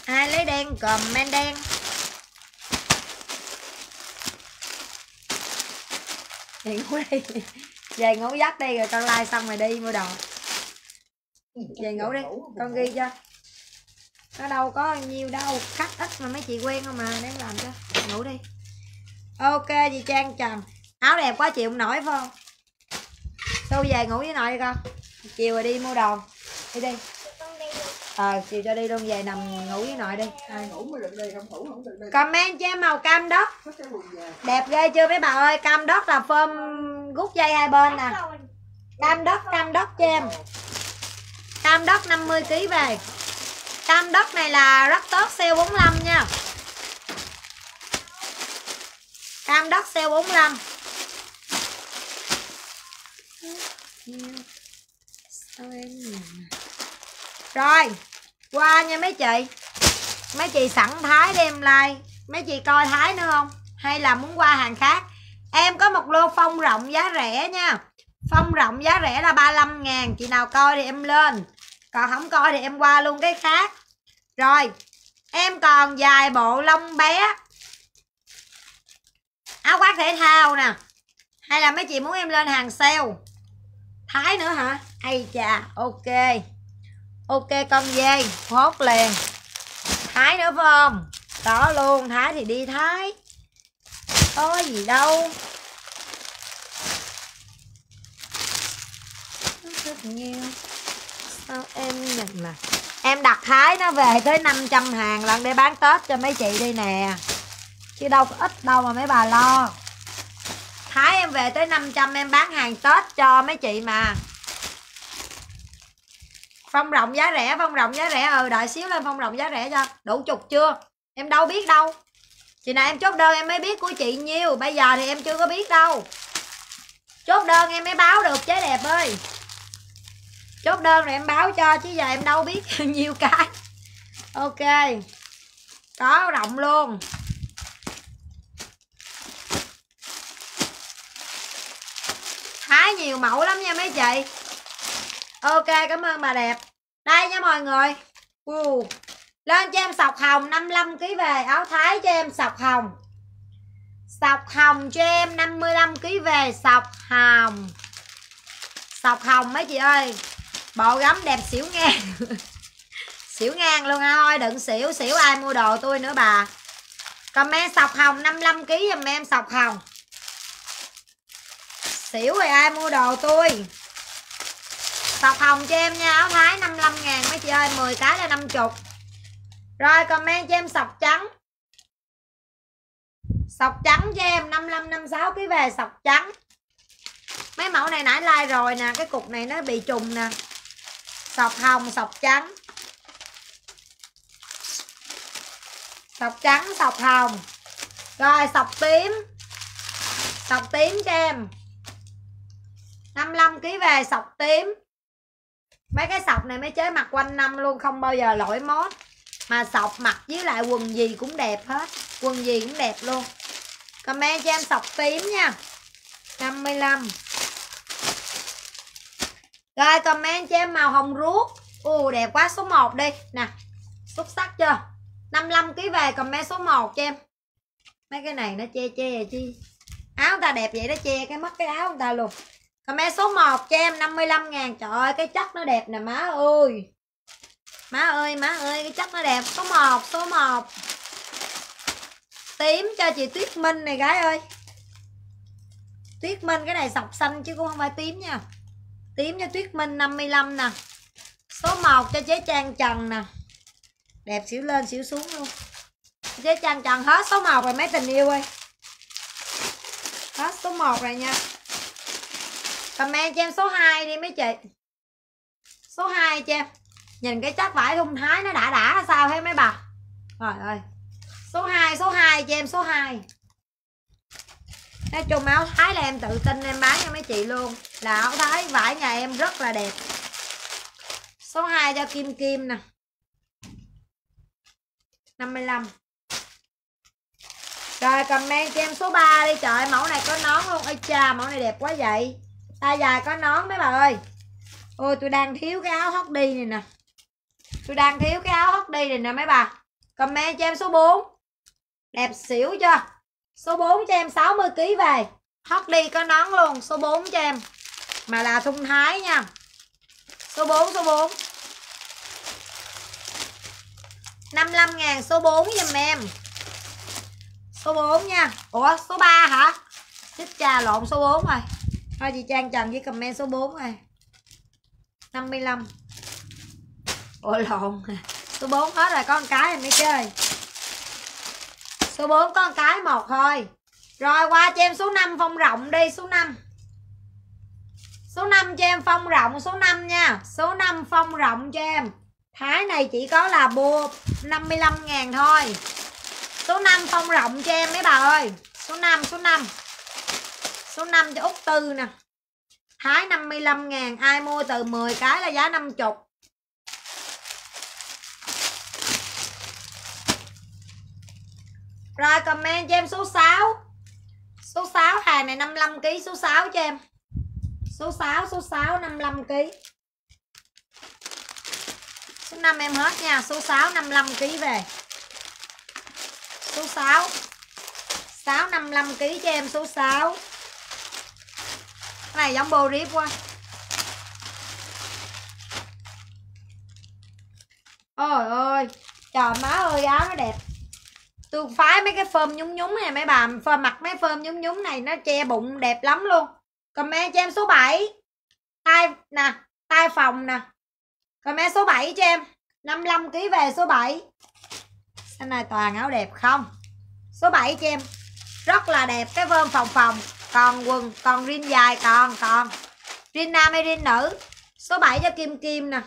Ai lấy đen comment đen. Đi ngủ đi về ngủ giấc đi rồi con like xong rồi đi, mua đồ. Về ngủ đi, con ghi cho. Nó đâu có nhiêu đâu, khách ít mà mấy chị quen không mà đem làm cho. Ngủ đi. Ok chị trang trần. Áo đẹp quá, chịu không nổi, phải không? Tôi về ngủ với nội đi con chiều rồi đi mua đồ. Đi đi ờ chiều cho đi luôn về nằm ngủ với nội đi. À. ngủ mới được đi không ngủ không được đi. Comment cho em màu cam đất đẹp ghê chưa mấy bà ơi? Cam đất là phơm gút dây hai bên nè. Cam đất cam đất cho em. Cam đất 50 kg về. Cam đất này là rất tốt sale 45 nha. Cam đất sale 45 Sao em nhìn nè rồi, qua nha mấy chị. Mấy chị sẵn thái đem like mấy chị coi thái nữa không? Hay là muốn qua hàng khác? Em có một lô phong rộng giá rẻ nha. Phong rộng giá rẻ là 35 ngàn. Chị nào coi thì em lên. Còn không coi thì em qua luôn cái khác. Rồi, em còn dài bộ lông bé. Áo khoác thể thao nè. Hay là mấy chị muốn em lên hàng sale? Thái nữa hả? Ây chà, ok ok, con dê hốt liền. Thái nữa phải không? Có luôn, thái thì đi thái. Có gì đâu. Rất nhiều sao em nhận nè? Em đặt thái nó về tới 500 hàng lần để bán tết cho mấy chị đi nè. Chứ đâu có ít đâu mà mấy bà lo. Thái em về tới 500 em bán hàng tết cho mấy chị mà phong rộng giá rẻ, phong rộng giá rẻ. Ừ đợi xíu lên phong rộng giá rẻ cho. Đủ chục chưa? Em đâu biết đâu. Chị nào em chốt đơn em mới biết của chị nhiêu bây giờ thì em chưa có biết đâu. Chốt đơn em mới báo được chế đẹp ơi. Chốt đơn rồi em báo cho, chứ giờ em đâu biết [LAUGHS] nhiêu cái. Ok. Có rộng luôn. Hái nhiều mẫu lắm nha mấy chị ok, cảm ơn bà đẹp. Đây nha mọi người. Uh. lên cho em sọc hồng 55 kg về. Áo thái cho em sọc hồng. Sọc hồng cho em 55 kg về, sọc hồng. Sọc hồng mấy chị ơi. Bộ gấm đẹp xỉu ngang. [LAUGHS] Xỉu ngang luôn ha. Thôi đừng xỉu xỉu ai mua đồ tôi nữa bà. Comment sọc hồng 55 kg giùm em sọc hồng. Xỉu rồi ai mua đồ tôi? Sọc hồng cho em nha, áo thái 55 ngàn mấy chị ơi 10 cái là 50 rồi comment cho em sọc trắng. Sọc trắng cho em 55 56 kg về sọc trắng. Mấy mẫu này nãy like rồi nè, cái cục này nó bị trùng nè. Sọc hồng, sọc trắng. Sọc trắng, sọc hồng. Rồi sọc tím. Sọc tím cho em. 55 kg về sọc tím mấy cái sọc này mới chế mặc quanh năm luôn, không bao giờ lỗi mốt. Mà sọc mặc với lại quần gì cũng đẹp hết. Quần gì cũng đẹp luôn. Comment cho em sọc tím nha. 55 rồi, comment cho em màu hồng ruốc. U đẹp quá, số 1 đi. Nè, xuất sắc chưa? 55 kg về, comment số 1 cho em. Mấy cái này nó che che chi? Áo người ta đẹp vậy, nó che cái mất cái áo người ta luôn. Comment số 1 cho em 55 ngàn. Trời ơi, cái chất nó đẹp nè, má ơi. Má ơi má ơi, cái chất nó đẹp. Số 1 số 1 Tím cho chị Tuyết Minh này, gái ơi. Tuyết Minh, cái này sọc xanh chứ cũng không phải tím nha. Tím cho Tuyết Minh 55 nè. Số 1 cho chế Trang Trần nè. Đẹp xỉu lên, xỉu xuống luôn. Chế Trang Trần hết số 1 rồi, mấy tình yêu ơi. Hết số 1 rồi nha. Comment cho em số 2 đi mấy chị. Số 2 cho em. Nhìn cái chất vải thun thái nó đã đã sao hết mấy bà? Rồi ơi. Số 2 số 2 cho em, số 2 Nói chung áo thái là em tự tin em bán cho mấy chị luôn. Là áo thái vải nhà em rất là đẹp. Số 2 cho Kim Kim nè. 55 Rồi comment cho em số 3 đi. Trời Mẫu này có nón luôn. Ơi cha, mẫu này đẹp quá vậy tay dài có nón mấy bà ơi. Ôi tôi đang thiếu cái áo hot đi này nè. Tôi đang thiếu cái áo hot đi này nè mấy bà. Comment cho em số 4 đẹp xỉu chưa? Số 4 cho em 60 kg về. Hot đi có nón luôn, số 4 cho em. Mà là thung thái nha. Số 4 số 4 55 ngàn, số 4 giùm em. Số 4 nha. Ủa, số 3 hả? Chết cha, lộn số 4 rồi. Thôi, chị Trang Trần với comment số 4 rồi 55 Ôi lộn. Số 4 hết rồi, có một cái em mới chơi. Số 4 có một cái một thôi. Rồi, qua cho em số 5 phong rộng đi, Số 5 Số 5 cho em phong rộng, Số 5 nha. Số 5 phong rộng cho em. Thái này chỉ có là bua 55 ngàn thôi. Số 5 phong rộng cho em mấy bà ơi. Số 5 số 5 Số 5 cho Úc Tư nè. Thái 55 ngàn, Ai mua từ 10 cái là giá 50 Rồi comment cho em số 6 Số 6 hàng này 55kg Số 6 cho em. Số 6 số 6 55kg Số 5 em hết nha, Số 6 55kg về. Số 6 6 55kg cho em, số 6 cái này giống bô rip quá. Ôi ơi trời, má ơi, áo nó đẹp. Tôi phái mấy cái phơm nhúng nhúng này, mấy bà phơm mặc mấy phơm nhúng nhúng này, nó che bụng đẹp lắm luôn. Comment cho em số 7 tay, nè, tay phòng nè. Comment số 7 cho em. 55 kg về số 7 cái này toàn áo đẹp không? Số 7 cho em. Rất là đẹp, cái vơm phòng phòng còn quần còn rin dài còn còn rin nam hay rin nữ? Số 7 cho kim kim nè.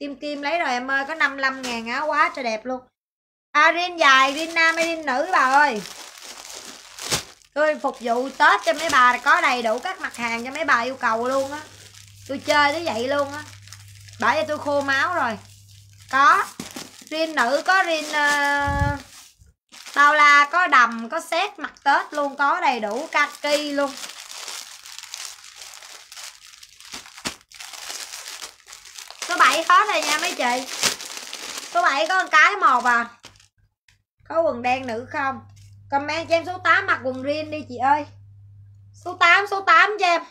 Kim kim lấy rồi em ơi có 55 ngàn áo quá trời đẹp luôn. À rin dài rin nam hay rin nữ bà ơi? Tôi phục vụ tết cho mấy bà có đầy đủ các mặt hàng cho mấy bà yêu cầu luôn á. Tôi chơi tới vậy luôn á. Bởi vì tôi khô máu rồi. Có rin nữ có rin uh, bao la có đầm, có xét mặt tết luôn, có đầy đủ kaki luôn. Số 7 hết rồi nha mấy chị. Số 7 có một cái một à. Có quần đen nữ không? Comment cho em số 8 mặc quần riêng đi chị ơi. Số 8 số 8 cho em.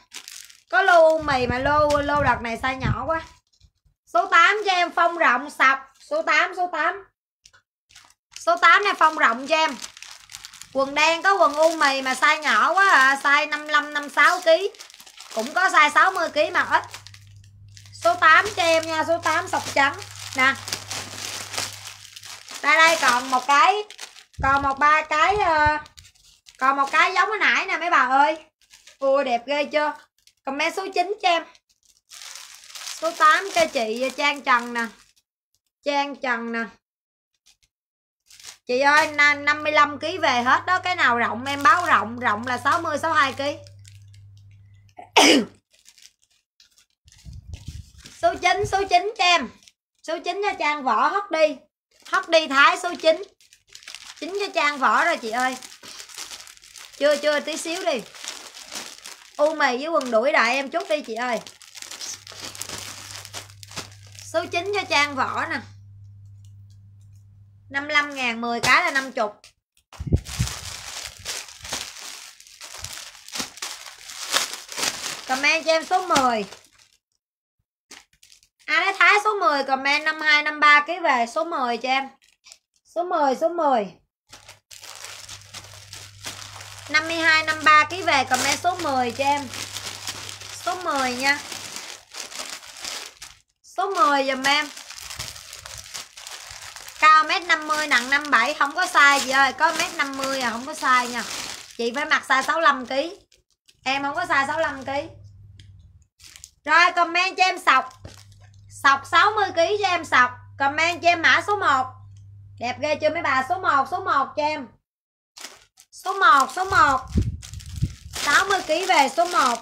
Có lô mì mà lô lô đợt này size nhỏ quá. Số 8 cho em phong rộng sập. Số 8 số 8 Số 8 này phong rộng cho em. Quần đen có quần u mì mà size nhỏ quá à Size 55, 56 kg Cũng có size 60 kg mà ít. Số 8 cho em nha Số 8 sọc trắng. Nè. Đây đây còn một cái Còn một ba cái ờ, Còn một cái giống hồi nãy nè mấy bà ơi. Ui đẹp ghê chưa? Comment số 9 cho em. Số 8 cho chị Trang Trần nè. Trang Trần nè chị ơi 55 kg về hết đó. Cái nào rộng em báo rộng rộng là 60 62 kg số 9 số 9 cho em. Số 9 cho trang vỏ hất đi. Hất đi thái, số 9 9 cho trang vỏ rồi, chị ơi. Chưa chưa, tí xíu đi. U mì với quần đuổi đại em chút đi, chị ơi. Số 9 cho trang vỏ nè. 55 ngàn 10 cái là 50 Comment cho em số 10 Ai lấy Thái số 10 comment 52 53 ký về số 10 cho em. Số 10 số 10 52 53 ký về, comment số 10 cho em. Số 10 nha. Số 10 dùm em cao mét 50 nặng 57 không có size chị ơi, có mét 50 à không có size nha. Chị phải mặc size 65 kg em không có size 65 kg rồi comment cho em sọc. Sọc 60 kg cho em sọc. Comment cho em mã số 1 đẹp ghê chưa mấy bà? Số 1 số 1 cho em. Số 1 số 1 60 kg về số 1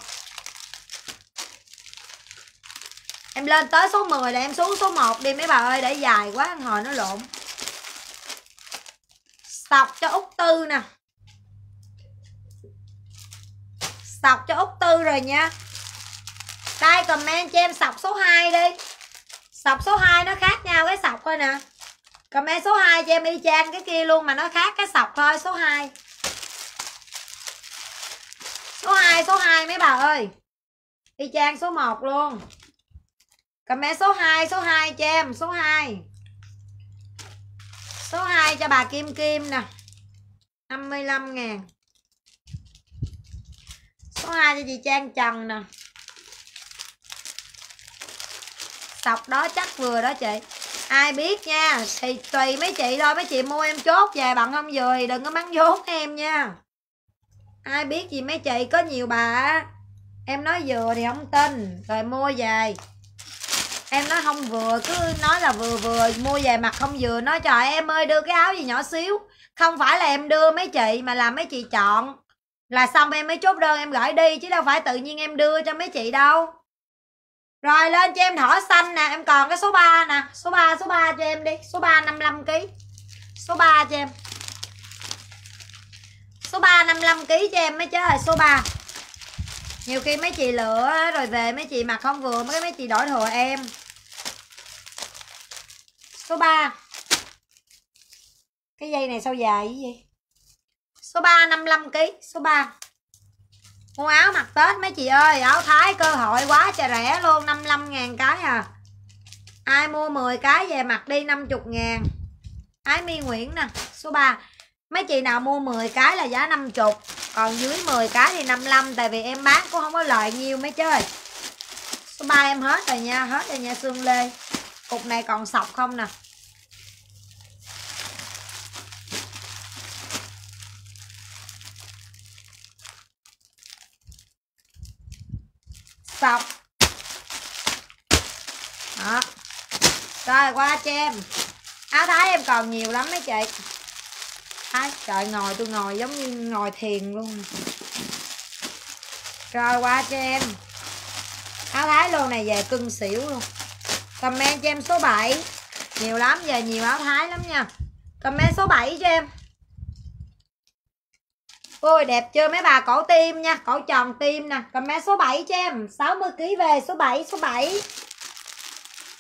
em lên tới số 10 là em xuống số 1 đi mấy bà ơi, để dài quá hồi nó lộn. Sọc cho Úc tư nè. Sọc cho Úc tư rồi nha. Đây, comment cho em sọc số 2 đi. Sọc số 2 nó khác nhau cái sọc thôi nè. Comment số 2 cho em y chang cái kia luôn mà nó khác cái sọc thôi, số 2 số 2 số 2 mấy bà ơi. Y chang số 1 luôn comment số 2 số 2 cho em số 2 số 2 cho bà Kim Kim nè. 55 ngàn. Số 2 cho chị Trang Trần nè. Sọc đó chắc vừa đó chị. Ai biết nha, thì tùy mấy chị thôi, mấy chị mua em chốt về bằng không vừa thì đừng có mắng vốn em nha. Ai biết gì mấy chị, có nhiều bà em nói vừa thì không tin, rồi mua về em nói không, vừa cứ nói là vừa vừa mua về mặt không vừa nói, trời em ơi, đưa cái áo gì nhỏ xíu. Không phải là em đưa mấy chị, mà là mấy chị chọn. Là xong em mới chốt đơn em gửi đi, chứ đâu phải tự nhiên em đưa cho mấy chị đâu. Rồi lên cho em thỏ xanh nè, em còn cái số 3 nè. Số 3 số 3 cho em đi, số 3 55 kg số 3 cho em. Số 3 55 kg cho em mấy chứ rồi số 3 nhiều khi mấy chị lựa rồi về mấy chị mặc không vừa, mấy mấy chị đổi thừa em số 3 cái dây này sao dài vậy? Gì số 3 55 kg số 3 mua áo mặc Tết mấy chị ơi, áo Thái cơ hội quá trời rẻ luôn 55 ngàn cái à. Ai mua 10 cái về mặc đi 50 ngàn. Ái Mi Nguyễn nè, số 3 mấy chị nào mua 10 cái là giá 50 còn dưới 10 cái thì 55 tại vì em bán cũng không có lợi nhiều mấy chơi. Số 3 em hết rồi nha, hết rồi nha, Sương Lê. Cục này còn sọc không nè. Sọc đó. Rồi qua cho em. Áo thái em còn nhiều lắm mấy chị. Ai, trời ngồi tôi ngồi giống như ngồi thiền luôn. Rồi qua cho em. Áo thái lô này về cưng xỉu luôn. Comment cho em số 7 nhiều lắm về nhiều áo thái lắm nha. Comment số 7 cho em. Ôi, đẹp chưa? Mấy bà cổ tim nha Cổ tròn tim nè. Comment số 7 cho em. 60kg về, số 7 số 7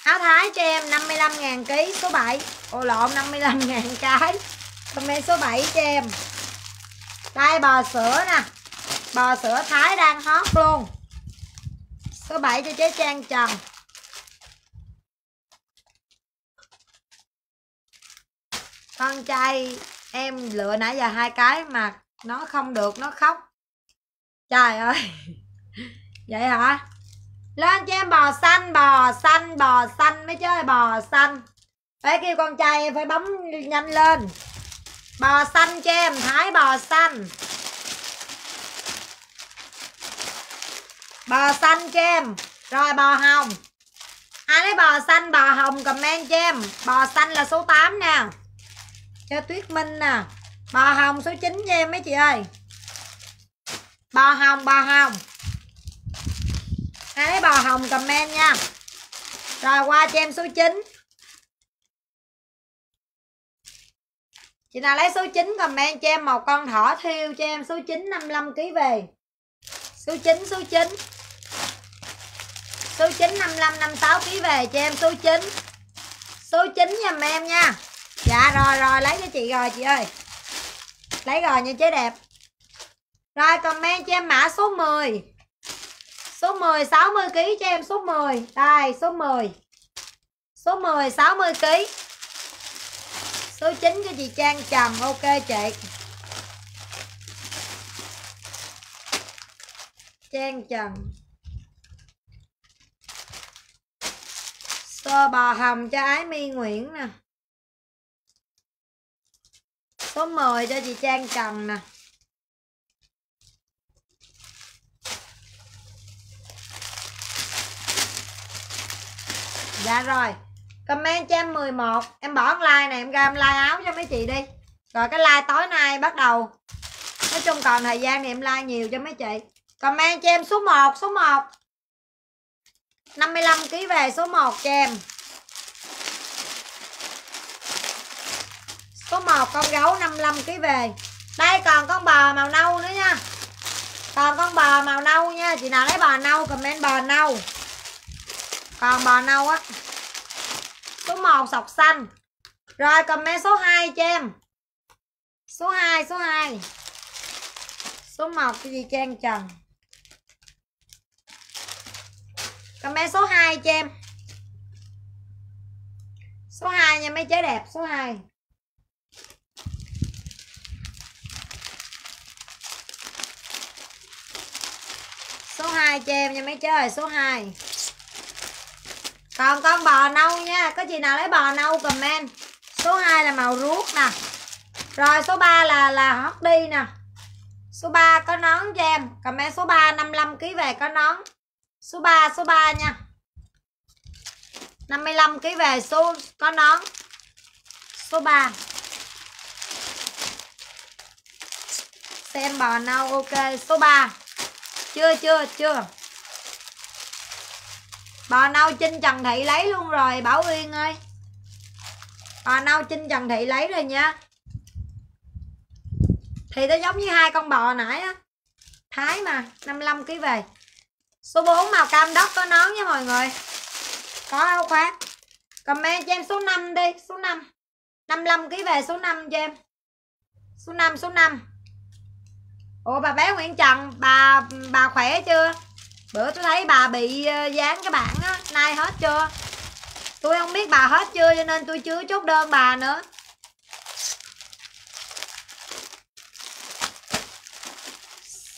Áo thái cho em 55.000 kg số 7 Ô lộn 55.000 [LAUGHS] cái. Comment số 7 cho em. Đây, bò sữa nè. Bò sữa thái đang hot luôn. Số 7 cho chế Trang Trần. Con trai em lựa nãy giờ hai cái mà nó không được, nó khóc. Trời ơi. [LAUGHS] Vậy hả? Lên cho em bò xanh bò xanh bò xanh, mới chơi bò xanh. Phải kêu con trai em phải bấm nhanh lên. Bò xanh cho em, thái bò xanh. Bò xanh cho em. Rồi bò hồng. Ai lấy bò xanh, bò hồng comment cho em. Bò xanh là số 8 nè. Cho tuyết minh nè bò hồng số 9 nha em, mấy chị ơi. Bò hồng bò hồng. Ai lấy bò hồng comment nha. Rồi, qua cho em số 9 chị nào lấy số 9 comment cho em một con thỏ thiêu cho em số 9 55 kg về. Số 9 số 9 số 9 55 56 kg về cho em số 9 số 9 giùm em nha. Dạ rồi rồi, lấy cho chị rồi, chị ơi lấy rồi nha chế đẹp. Rồi comment cho em mã số 10 số 10 60 kg cho em số 10 đây, số 10 số 10 60 kg số 9 cho chị Trang Trần ok chị. Trang Trần Sơ bò hồng cho Ái My Nguyễn nè. Số 10 cho chị Trang Trần nè. Dạ rồi, Comment cho em 11 Em bỏ like này em ra em like áo cho mấy chị đi. Rồi cái like tối nay bắt đầu. Nói chung còn thời gian thì em like nhiều cho mấy chị. Comment cho em số 1 Số 1 55kg về số 1 cho em. Có một con gấu 55kg về. Đây, còn con bò màu nâu nữa nha. Còn con bò màu nâu nha. Chị nào lấy bò nâu, comment bò nâu. Còn bò nâu á. Số 1 sọc xanh. Rồi, comment số 2 cho em. Số 2 số 2 Số 1 cái gì Trang Trần? Comment số 2 cho em. Số 2 nha, mấy trái đẹp, Số 2 2 cho em nha mấy chế ơi, Số 2 Còn con bò nâu nha, Có chị nào lấy bò nâu comment. Số 2 là màu ruốc nè. Rồi số 3 là là hot đi nè. Số 3 có nón cho em. Comment số 3 55kg về có nón. Số 3 số 3 nha. 55kg về số, có nón. Số 3 Xem bò nâu, ok, Số 3 chưa chưa chưa. Bà nâu chinh Trần Thị lấy luôn rồi, Bảo Uyên ơi. Bà nâu chinh Trần Thị lấy rồi nha. Thì nó giống như hai con bò nãy á. Thái mà 55 kg về. Số 4 màu cam đất có nón nha mọi người. Có áo khoác. Comment cho em số 5 đi, Số 5 55 kg về, số 5 cho em. Số 5 số 5 Ủa, bà bé Nguyễn Trần, Bà bà khỏe chưa? Bữa tôi thấy bà bị ờ, dán cái bảng á, Nay hết chưa? Tôi không biết bà hết chưa, Cho nên tôi chưa chốt đơn bà nữa.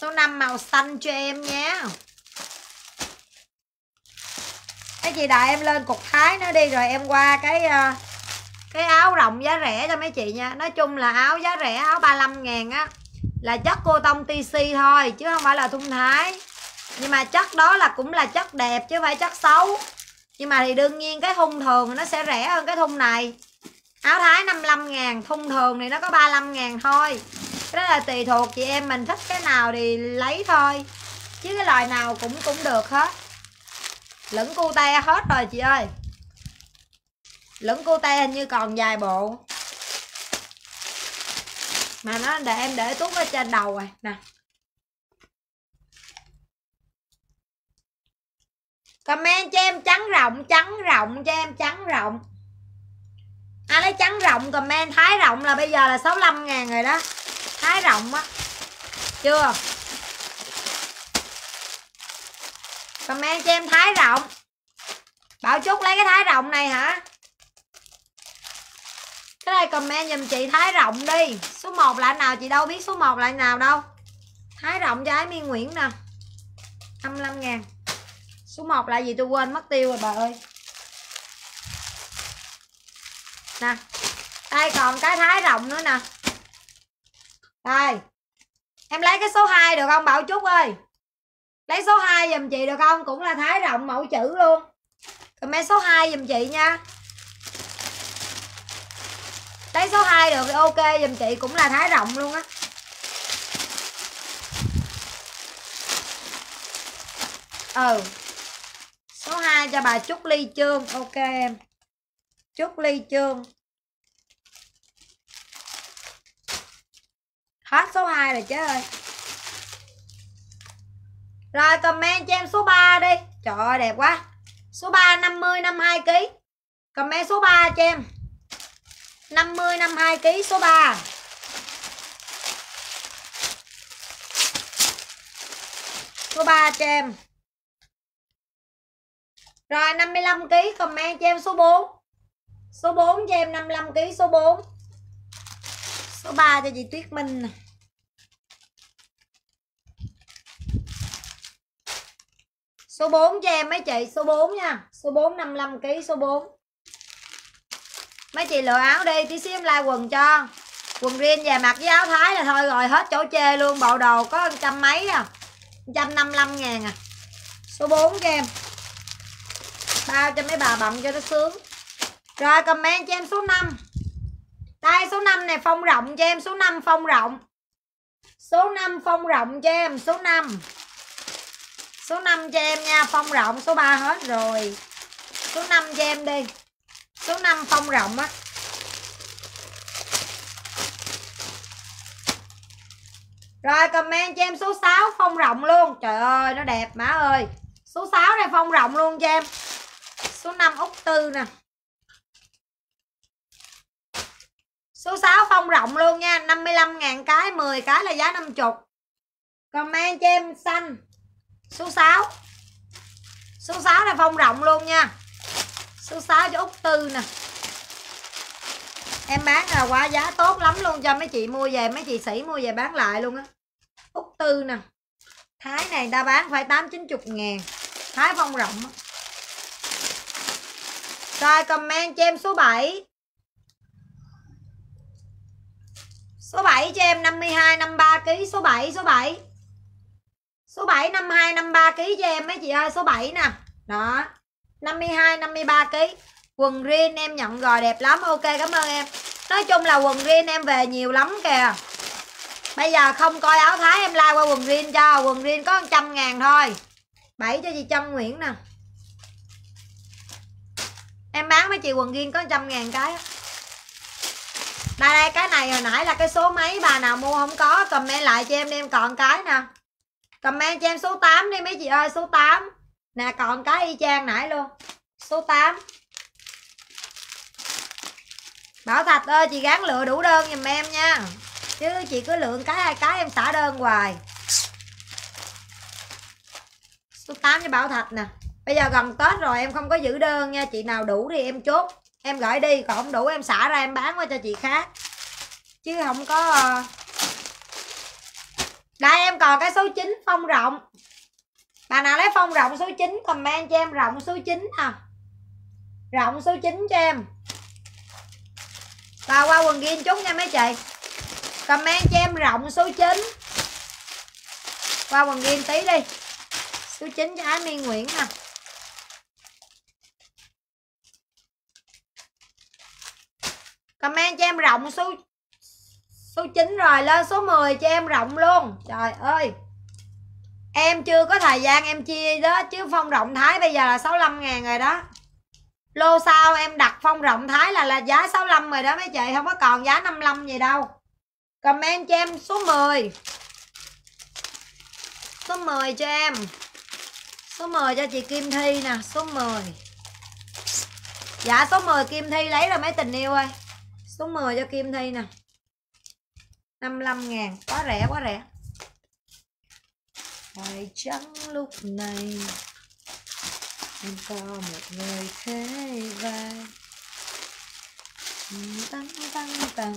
Số 5 màu xanh cho em nhé Cái gì đợi em lên cục thái nữa đi, Rồi em qua cái ờ, Cái áo rộng giá rẻ cho mấy chị nha. Nói chung là áo giá rẻ, Áo 35 ngàn á. Là chất cô tông TC thôi, Chứ không phải là thun thái. Nhưng mà chất đó là cũng là chất đẹp, Chứ không phải chất xấu. Nhưng mà thì đương nhiên cái thun thường Nó sẽ rẻ hơn cái thun này. Áo thái 55 ngàn Thun thường thì nó có 35 ngàn thôi. Cái đó là tùy thuộc chị em mình thích cái nào thì lấy thôi. Chứ cái loại nào cũng cũng được hết. Lửng cu te hết rồi chị ơi. Lửng cu te hình như còn vài bộ mà nó để em để tút ở trên đầu rồi. Nè. Comment cho em trắng rộng trắng rộng, cho em trắng rộng. Ai lấy trắng rộng comment? Thái rộng là bây giờ là 65 ngàn rồi đó. Thái rộng á. Chưa? Comment cho em thái rộng. Bảo chúc lấy cái thái rộng này hả? Cái này comment giùm chị thái rộng đi. Số 1 là nào chị đâu biết số 1 là nào đâu. Thái rộng cho ái miên nguyễn nè. 55 ngàn. Số 1 là gì? Tôi quên mất tiêu rồi bà ơi. Nè. Đây, còn cái thái rộng nữa nè. Đây. Em lấy cái số 2 được không, bảo trúc ơi? Lấy số 2 giùm chị được không? Cũng là thái rộng mẫu chữ luôn. Comment số 2 giùm chị nha lấy số 2 được thì ok dùm chị cũng là thái rộng luôn á. Ừ. Số 2 cho bà Trúc Ly Trương, ok em. Trúc Ly Trương. Hết số 2 rồi chứ. Ơi rồi comment cho em số 3 đi. Trời ơi, đẹp quá. Số 3 50 52 kg Comment số 3 cho em. 50 52 kg số 3 Số 3 cho em. Rồi 55 kg comment cho em số 4 Số 4 cho em 55 kg số 4 Số 3 cho chị Tuyết Minh nè. Số 4 cho em mấy chị? Số 4 nha. Số 4 55 kg số 4 mấy chị lựa áo đi, tí xíu em like quần cho. Quần riêng về mặc với áo thái là thôi rồi, hết chỗ chê luôn. Bộ đồ có trăm mấy à? Trăm năm mươi lăm ngàn à. Số 4 cho em. Bao cho mấy bà bận cho nó sướng. Rồi comment cho em số 5 đây, số 5 này phong rộng cho em. Số 5 phong rộng. Số 5 phong rộng cho em. Số 5 số 5 cho em nha, phong rộng. Số 3 hết rồi. Số 5 cho em đi số 5 phong rộng á. Rồi comment cho em số 6 phong rộng luôn. Trời ơi, nó đẹp má ơi. Số 6 này phong rộng luôn cho em. Số 5 út tư nè. Số 6 phong rộng luôn nha. 55 ngàn cái 10 cái là giá 50 Comment cho em xanh. Số 6 Số 6 này phong rộng luôn nha. Số 6 cho út tư nè. Em bán là quá giá tốt lắm luôn, cho mấy chị mua về, Mấy chị sĩ mua về bán lại luôn á. Út tư nè. Thái này ta bán phải 8 90 ngàn. Thái phong rộng á. Rồi comment cho em số 7 Số 7 cho em 52 53 kg số 7 số 7 Số 7 52 53 kg cho em mấy chị ơi. Số 7 nè. Đó. 52 53 kg Quần riêng em nhận rồi, đẹp lắm. Ok, cảm ơn em. Nói chung là quần riêng em về nhiều lắm kìa. Bây giờ không coi áo thái em like qua quần riêng cho. Quần riêng có 100 ngàn thôi. Bảy cho chị Trân Nguyễn nè. Em bán mấy chị quần riêng có 100 ngàn cái Đây đây, cái này hồi nãy là cái số mấy? Bà nào mua không có, comment lại cho em đi. Em còn cái nè. Comment cho em số 8 đi, mấy chị ơi, số 8 Nè, còn cái y chang nãy luôn. Số 8 Bảo Thạch ơi, chị gắn lựa đủ đơn giùm em nha. Chứ chị cứ lượng cái hai cái em xả đơn hoài. Số 8 cho Bảo Thạch nè. Bây giờ gần Tết rồi, em không có giữ đơn nha. Chị nào đủ thì em chốt. Em gửi đi, còn không đủ em xả ra em bán qua cho chị khác. Chứ không có. Ờ. Đây, em còn cái số 9 phong rộng. Bà nào lấy phong rộng số 9 comment cho em rộng số 9 nè. À. Rộng số 9 cho em. Bà qua quần ghi chút nha mấy chị. Comment cho em rộng số 9 Qua quần ghi tí đi. Số 9 cho Ái My Nguyễn nè. À. Comment cho em rộng số Số 9 rồi, lên số 10 cho em rộng luôn. Trời ơi. Em chưa có thời gian em chia đó, Chứ phong rộng thái bây giờ là 65 ngàn rồi đó. Lô sau em đặt phong rộng thái là là giá 65 rồi đó mấy chị, Không có còn giá 55 gì đâu. Comment cho em số 10 Số 10 cho em. Số 10 cho chị Kim Thi nè, Số 10 Dạ số 10 Kim Thi lấy rồi mấy tình yêu ơi. Số 10 cho Kim Thi nè. 55 ngàn, Quá rẻ quá rẻ. Phải chăng lúc này, Em có một người thế vai Tăng tăng tăng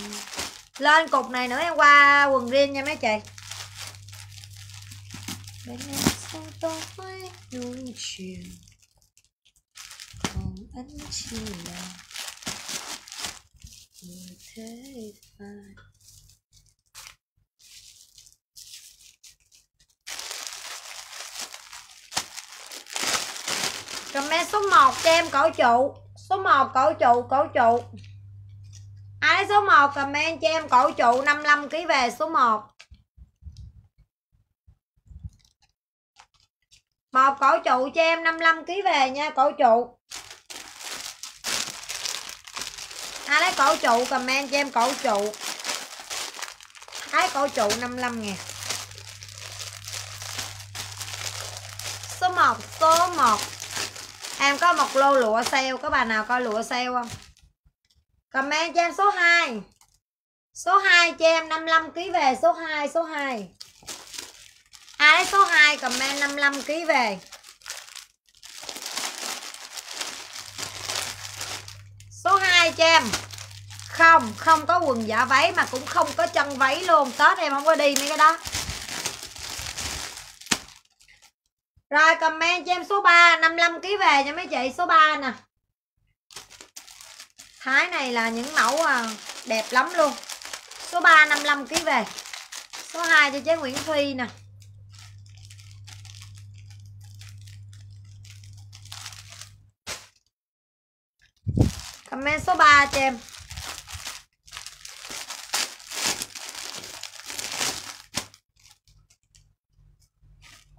Lên cục này nữa em, qua quần riêng nha mấy chị. Bên em sao tối nuông chiều. Còn anh chỉ là Người thế vai Comment số 1 cho em cổ trụ. Số 1 cổ trụ cổ trụ. Ai số 1 comment cho em cổ trụ 55 kg về số 1 Một cổ trụ cho em 55 kg về nha, cổ trụ. Ai lấy cổ trụ, comment cho em cổ trụ. Ai cổ trụ 55 ngàn Số 1 số 1 Em có một lô lụa sale Có bà nào coi lụa sale không? Comment cho em số 2 Số 2 cho em 55 kg về số 2 số 2 Ai số 2 comment 55 kg về. Số 2 cho em. Không, không có quần giả váy mà cũng không có chân váy luôn. Tết em không có đi mấy cái đó. Rồi comment cho em số 3 55 kg về nha mấy chị số 3 nè. Thái này là những mẫu à, đẹp lắm luôn. Số 3 55 kg về. Số 2 cho chế Nguyễn Phi nè. Comment số 3 cho em.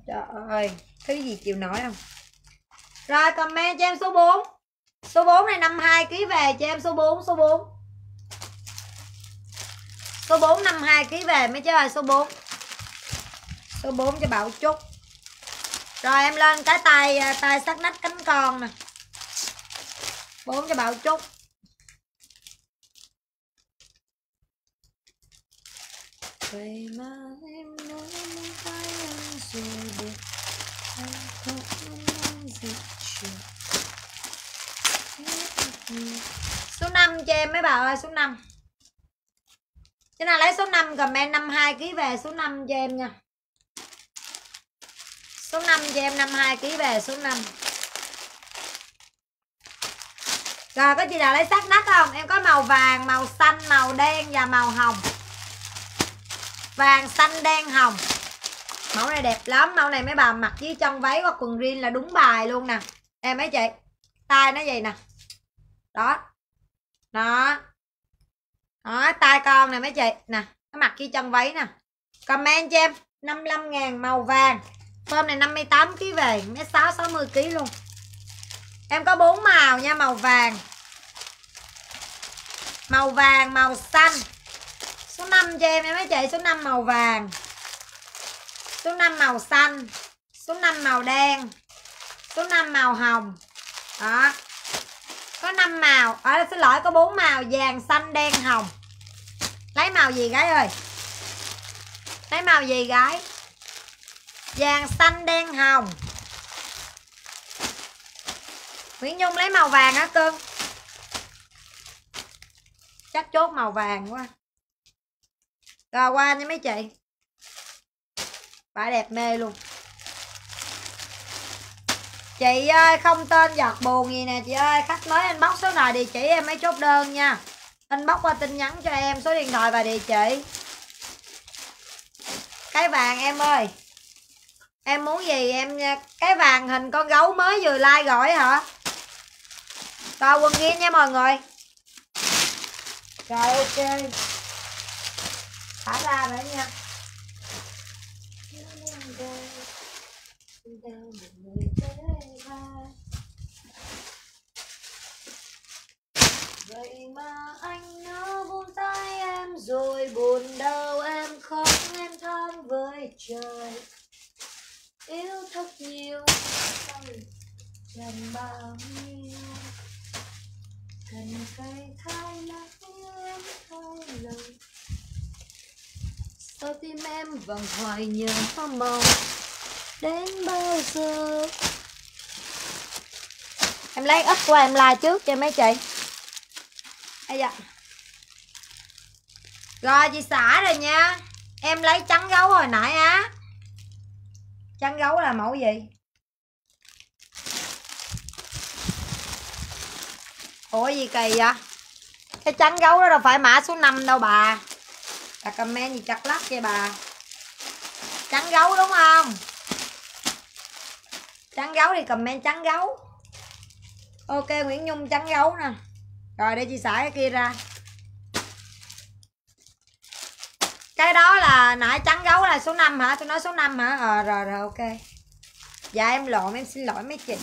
Trời ơi, cái gì chịu nổi không? Rồi comment cho em số 4 Số 4 này 52 kg về cho em số 4, số 4 Số 4 52 kg về mấy chứ ơi, số 4 Số 4 cho Bảo Trúc. Rồi em lên cái tay à, tay sắc nách cánh con nè. 4 cho Bảo Trúc. Vậy mà em nói muốn tay anh rồi được Số 5 cho em mấy bà ơi số 5 Chứ nào lấy số 5 comment 52 kg về số 5 cho em nha. Số 5 cho em 52 kg về số 5 Rồi có chị nào lấy sắc nách không? Em có màu vàng, màu xanh, màu đen và màu hồng. Vàng, xanh, đen, hồng. Mẫu này đẹp lắm, Mẫu này mấy bà mặc với chân váy hoặc quần jean là đúng bài luôn nè. Em mấy chị tay nó vậy nè. Đó. Đó. Đó tay con nè mấy chị. Nè, nó mặc với chân váy nè. Comment cho em 55 ngàn màu vàng. Form này 58 kg về, Mét 6 60 kg luôn. Em có bốn màu nha, màu vàng. Màu vàng, màu xanh. Số 5 cho em em mấy chị, số 5 màu vàng. Số 5 màu xanh, Số 5 màu đen, Số 5 màu hồng. Đó. Có 5 màu, Ở xin lỗi, có 4 màu, vàng, xanh, đen, hồng. Lấy màu gì gái ơi? Lấy màu gì gái? Vàng, xanh, đen, hồng. Nguyễn Nhung lấy màu vàng hả cưng? Chắc chốt màu vàng quá. Rồi, qua nha mấy chị. Vải đẹp mê luôn. Chị ơi, không tên giọt buồn gì nè, chị ơi. Khách mới inbox số này địa chỉ em mới chốt đơn nha. Inbox qua tin nhắn cho em, số điện thoại và địa chỉ. Cái vàng em ơi. Em muốn gì em, Cái vàng hình con gấu mới vừa like gọi hả? To quần jean nha mọi người. Rồi, ok. Thả ra nữa nha. Vậy mà anh nỡ buông tay em, rồi buồn đau em, khóc em than với trời. Yêu thật nhiều chẳng bao nhiêu. Cần phải thay lắng em thay lời. Sao tim em vàng hoài nhớ mong đến bao giờ? Em lấy ít qua em like trước cho mấy chị. Ây dạ. rồi, chị xả rồi nha. Em lấy trắng gấu hồi nãy á. Trắng gấu là mẫu gì? Ủa, gì kỳ vậy? Cái trắng gấu đó đâu phải mã số 5 đâu bà. Bà comment gì chặt lắc vậy bà. Trắng gấu đúng không? Trắng gấu thì comment trắng gấu. Ok, nguyễn nhung trắng gấu nè. Rồi, để chị xả cái kia ra. Cái đó là nãy trắng gấu là số 5 hả? Tôi nói số 5 hả? Ờ rồi rồi, ok. Dạ em lộn, em xin lỗi mấy chị.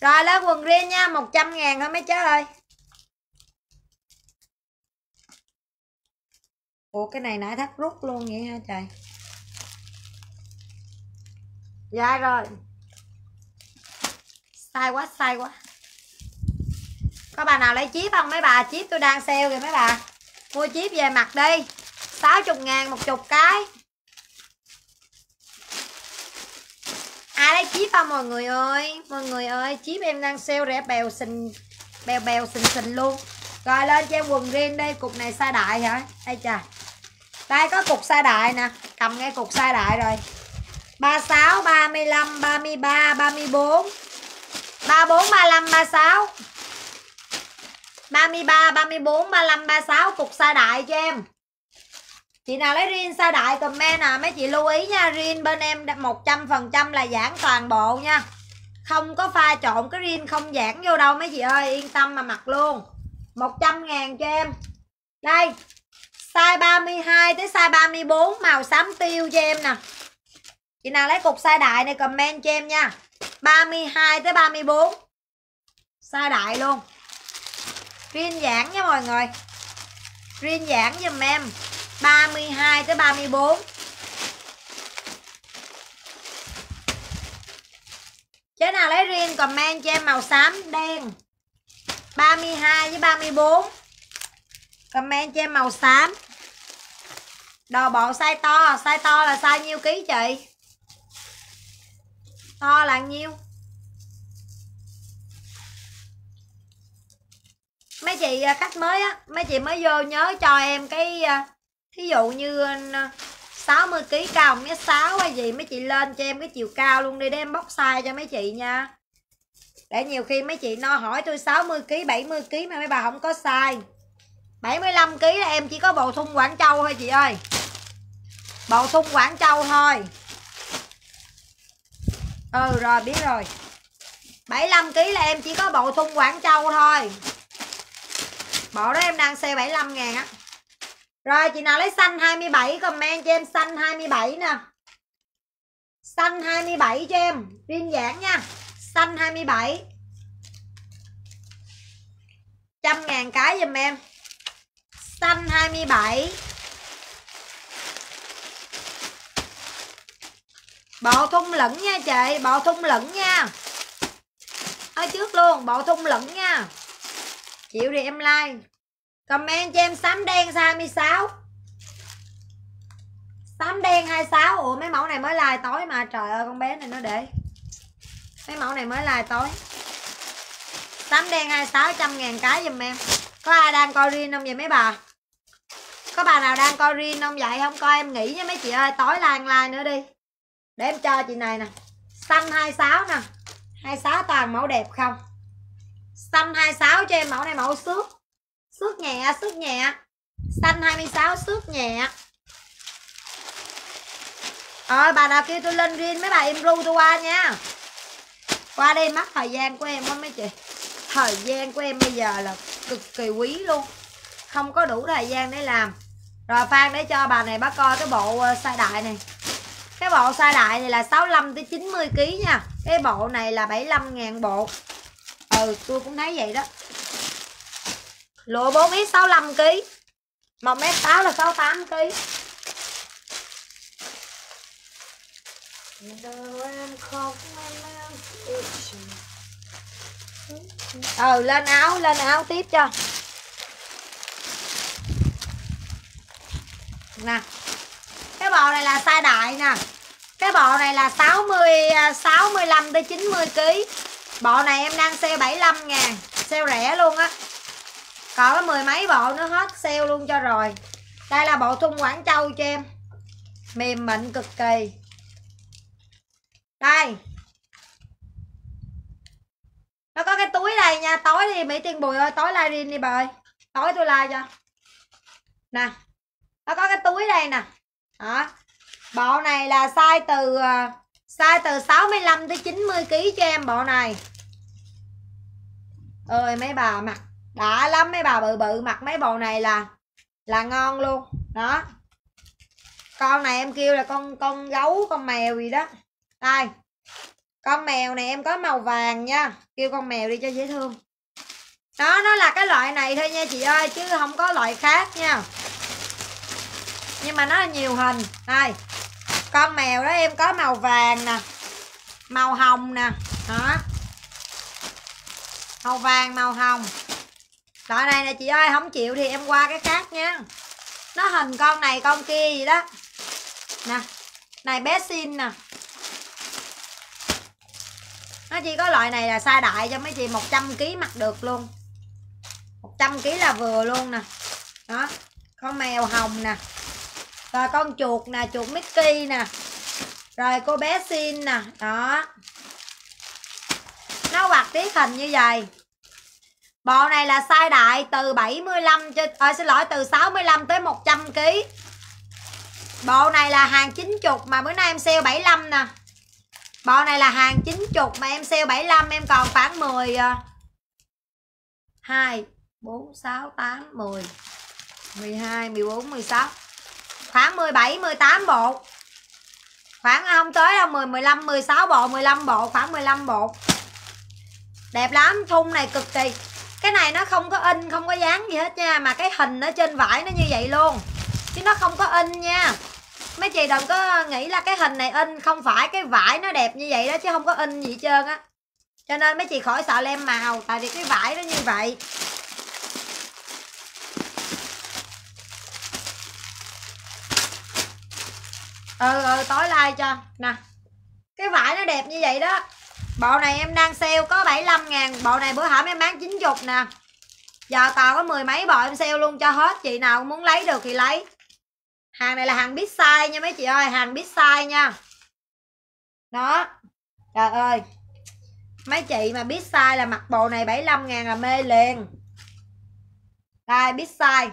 Rồi lấy quần riêng nha 100 ngàn thôi mấy cháu ơi. Ủa, cái này nãy thắt rút luôn vậy hả trời? Dạ rồi sai quá sai quá. Có bà nào lấy chip không? Mấy bà, chip tôi đang sale kìa mấy bà. Mua chip về mặt đi. 60 ngàn một chục cái. Ai lấy chip không mọi người ơi? Mọi người ơi, chip em đang sale rẻ bèo xình, bèo bèo xình xình luôn. Rồi lên cho em quần riêng đây cục này sai đại hả? Đây trời đây, có cục sai đại nè. Cầm ngay cục sai đại rồi. 36 30 35 33 34 34 35 36 33 34 35 36 cục size đại cho em. Chị nào lấy riêng size đại comment à mấy chị lưu ý nha riêng bên em 100% là giãn toàn bộ nha. Không có pha trộn, cái riêng không giãn vô đâu, mấy chị ơi, yên tâm mà mặc luôn. 100 ngàn cho em. Đây, size 32 tới size 34 màu xám tiêu cho em nè. Chị nào lấy cục size đại này comment cho em nha. 32 tới 34 size đại luôn. Riêng giảng nha mọi người. Riêng giảng giùm em. 32 tới 34 Chế nào lấy riêng comment cho em màu xám, đen. 32 với 34 Comment cho em màu xám. Đồ bộ size to Size to là size nhiêu ký chị? To là nhiêu? Mấy chị à, khách mới á, Mấy chị mới vô nhớ cho em cái à, Thí dụ như à, 60 kg cao mấy sáu hay gì, mấy chị lên cho em cái chiều cao luôn đi, để em bóc size cho mấy chị nha. Để nhiều khi mấy chị no hỏi tôi 60 kg 70 kg mà mấy bà không có size. 75 kg là em chỉ có bộ thun Quảng Châu thôi chị ơi. Bộ thun Quảng Châu thôi ừ rồi biết rồi 75 kg là em chỉ có bộ thun Quảng Châu thôi bộ đó em đang xe 75 ngàn á rồi chị nào lấy xanh 27 comment cho em xanh 27 nè. Xanh 27 cho em, riêng giảng nha. Xanh 27. Trăm ngàn cái giùm em. Xanh 27. Bộ thun lửng nha chị, bộ thun lửng nha. Ở trước luôn, bộ thun lửng nha. Chịu đi em like comment cho em xám đen 26 xám đen 26 ủa mấy mẫu này mới like tối mà. Trời ơi con bé này nó để. Mấy mẫu này mới like tối. Xám đen 26 trăm ngàn cái giùm em. Có ai đang coi riêng không vậy mấy bà? Có bà nào đang coi riêng không? Vậy không coi em nghĩ nha mấy chị ơi. Tối like like nữa đi để em cho chị này nè. Xanh 26 nè. 26 toàn mẫu đẹp không? Xanh 26 cho em mẫu này mẫu xước. Xước nhẹ, xước nhẹ. Xanh 26 xước nhẹ. Rồi bà nào kêu tôi lên riêng mấy bà em ru tôi qua nha. Qua đây mất thời gian của em quá mấy chị. Thời gian của em bây giờ là cực kỳ quý luôn. Không có đủ thời gian để làm. Rồi Phan để cho bà này bác coi cái bộ ờ, size đại này. Cái bộ size đại này là 65 tới 90 kg nha. Cái bộ này là 75 ngàn bộ. Ừ tôi cũng thấy vậy đó. Lụa 4X 65 kg 1m6 là 68 kg Ừ lên áo lên áo tiếp cho. Nè. Cái bộ này là size đại nè cái bộ này là 60 65 à, tới 90 kg Bộ này em đang sale 75 ngàn, Sale rẻ luôn á. Còn có mười mấy bộ nữa hết, sale luôn cho rồi. Đây là bộ thun quảng châu cho em. Mềm mịn cực kỳ. Đây. Nó có cái túi này nha. Tối thì mỹ tiên bùi ơi, tối lai đi đi bà ơi. Tối tôi lai cho. Nè. Nó có cái túi đây nè. Đó bộ này là size từ ờ, size từ 65 tới 90 kg cho em bộ này. Ơi mấy bà mặc đã lắm, mấy bà bự bự mặc mấy bộ này là là ngon luôn. Đó. Con này em kêu là con con gấu, con mèo gì đó. Đây. Con mèo này em có màu vàng nha. Kêu con mèo đi cho dễ thương. Đó, nó là cái loại này thôi nha chị ơi, chứ không có loại khác nha. Nhưng mà nó là nhiều hình. Đây con mèo đó em, có màu vàng nè, màu hồng nè, đó. Màu vàng, màu hồng. Loại này nè chị ơi, không chịu thì em qua cái khác nha. Nó hình con này con kia gì đó. Nè, này bé xin nè. Nó chỉ có loại này là size đại cho mấy chị 100 kg mặc được luôn. 100 kg là vừa luôn nè. Đó con mèo hồng nè rồi con chuột nè chuột Mickey nè. Rồi cô bé xin nè đó. Nó hoạt tiết hình như vậy. Bộ này là size đại từ 75 cho à, xin lỗi từ 65 tới 100 kg bộ này là hàng 90 mà bữa nay em sale 75 nè. Bộ này là hàng 90 mà em sale 75 em còn khoảng 10 2 4 6 8 10 12 14 16 khoảng 17 18 bộ. Khoảng không tới đâu 10 15 16 bộ 15 bộ, khoảng 15 bộ. Đẹp lắm thun này cực kỳ. Cái này nó không có in, không có dán gì hết nha, mà cái hình ở trên vải nó như vậy luôn. Chứ nó không có in nha. Mấy chị đừng có nghĩ là cái hình này in, không phải cái vải nó đẹp như vậy đó, chứ không có in gì hết trơn á. Cho nên mấy chị khỏi sợ lem màu, tại vì cái vải nó như vậy. Ừ ừ tối like cho. Nè, cái vải nó đẹp như vậy đó. Bộ này em đang sale có 75 ngàn. Bộ này bữa hổm em bán 90 nè. Giờ còn có mười mấy bộ em sale luôn cho hết. Chị nào muốn lấy được thì lấy. Hàng này là hàng biết size nha mấy chị ơi, hàng biết size nha. Đó. Trời ơi. Mấy chị mà biết size là mặc bộ này 75 ngàn là mê liền. Đây biết size.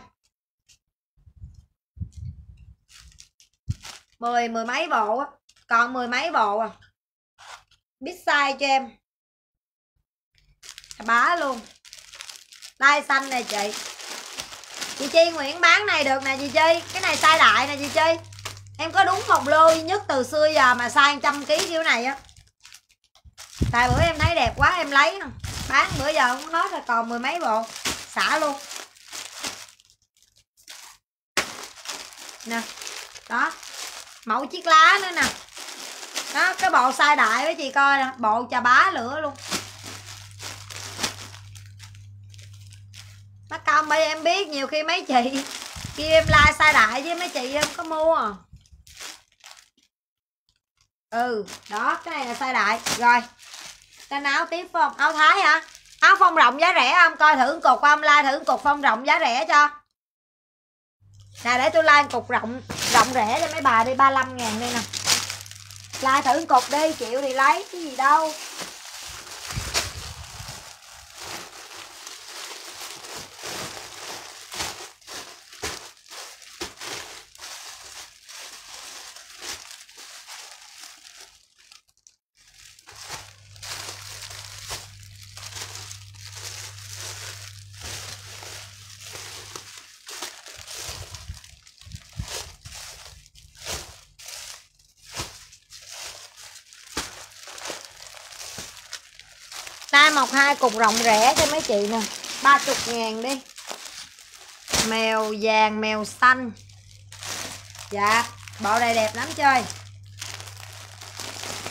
Mười mười mấy bộ á. Còn mười mấy bộ à. Biết size cho em. Bá luôn. Tay xanh nè chị. Chị chi nguyễn bán này được nè chị chi. Cái này size đại nè chị chi. Em có đúng một lô duy nhất từ xưa giờ mà size trăm ký kiểu này á. Tại bữa em thấy đẹp quá, em lấy bán bữa giờ không nói là còn mười mấy bộ. Xả luôn. Nè. Đó mẫu chiếc lá nữa nè. Đó, cái bộ size đại với chị coi nè, bộ chà bá lửa luôn. Nó công bây em biết nhiều khi mấy chị kia em like size đại với mấy chị em có mua. À. ừ đó, cái này là size đại. Rồi tên áo tiếp không áo thái hả? Áo phong rộng giá rẻ không? Coi thử cục không, like thử cục phong rộng giá rẻ cho. Nè, để tôi like cục rộng rộng rẻ cho mấy bà đi 35 ngàn đây nè. Like thử cục đi, chịu thì lấy, cái gì đâu. Hai cục rộng rẻ cho mấy chị nè. 30 ngàn đi. Mèo vàng, mèo xanh. Dạ Bộ này đẹp lắm chơi.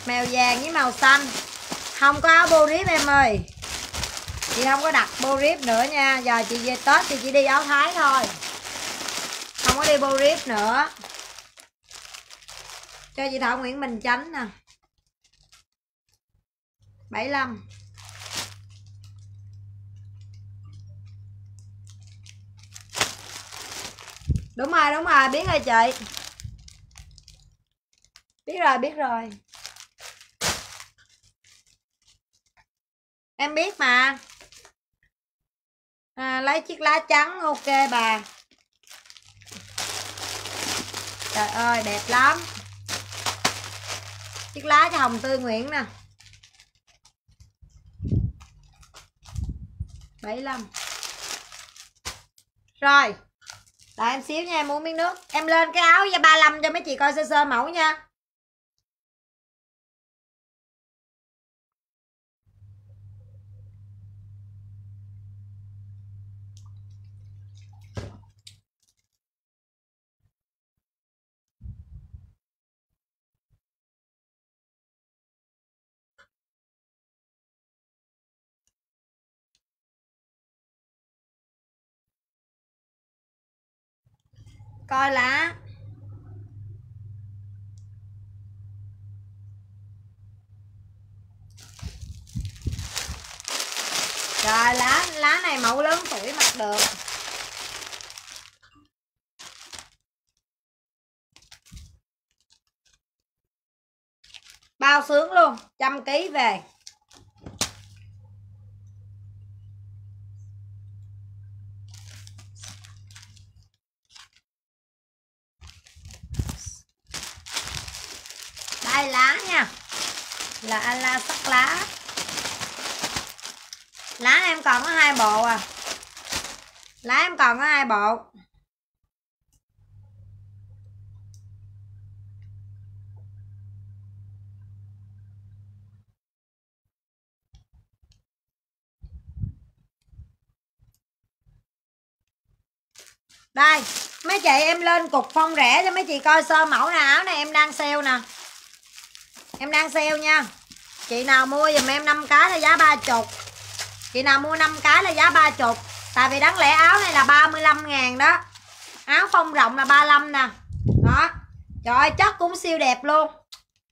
Mèo vàng với màu xanh. Không có áo bô rip em ơi. Chị không có đặt bô rip nữa nha. Giờ chị về Tết thì chị đi áo thái thôi. Không có đi bô rip nữa. Cho chị Thảo Nguyễn Bình Chánh nè. 75 đúng rồi đúng rồi biết rồi chị. Biết rồi biết rồi. Em biết mà. À, lấy chiếc lá trắng ok bà. Trời ơi đẹp lắm. Chiếc lá cho hồng tư nguyễn nè. 75 rồi. Đợi em xíu nha, em uống miếng nước. Em lên cái áo da 35 cho mấy chị coi sơ sơ mẫu nha. Coi lá. Rồi lá lá này mẫu lớn tuổi mặc được. Bao sướng luôn, trăm ký về đây lá nha là anh la sắc lá. Lá em còn có hai bộ à. Lá em còn có hai bộ. Đây, mấy chị em lên cục phong rẻ cho mấy chị coi sơ mẫu nè, áo này em đang sale nè. Em đang sale nha chị nào mua giùm em 5 cái là giá ba chục. Chị nào mua 5 cái là giá ba chục. Tại vì đáng lẽ áo này là 35 ngàn đó. Áo phong rộng là 35 nè. Đó. Trời ơi, chất cũng siêu đẹp luôn.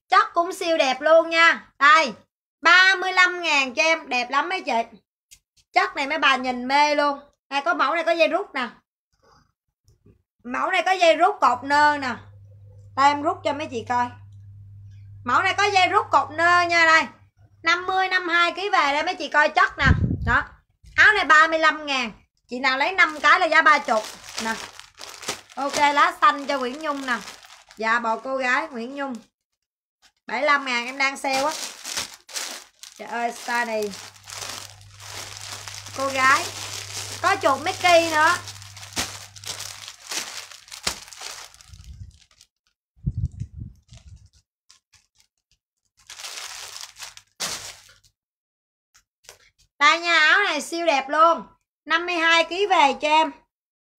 Chất cũng siêu đẹp luôn nha. Đây 35 ngàn cho em. Đẹp lắm mấy chị. Chất này mấy bà nhìn mê luôn. Đây có mẫu này có dây rút nè. Mẫu này có dây rút cột nơ nè. Đây, em rút cho mấy chị coi mẫu này có dây rút cột nơ nha đây. 50 52 kg về đây mấy chị coi chất nè. Đó. Áo này 35 ngàn. Chị nào lấy 5 cái là giá 30 nè. Ok, lá xanh cho Nguyễn Nhung nè. Dạ bò cô gái Nguyễn Nhung. 75 ngàn em đang sale á. Trời ơi style này. Cô gái. Có chuột Mickey nữa. Đây nha, áo này siêu đẹp luôn. 52 kg về cho em.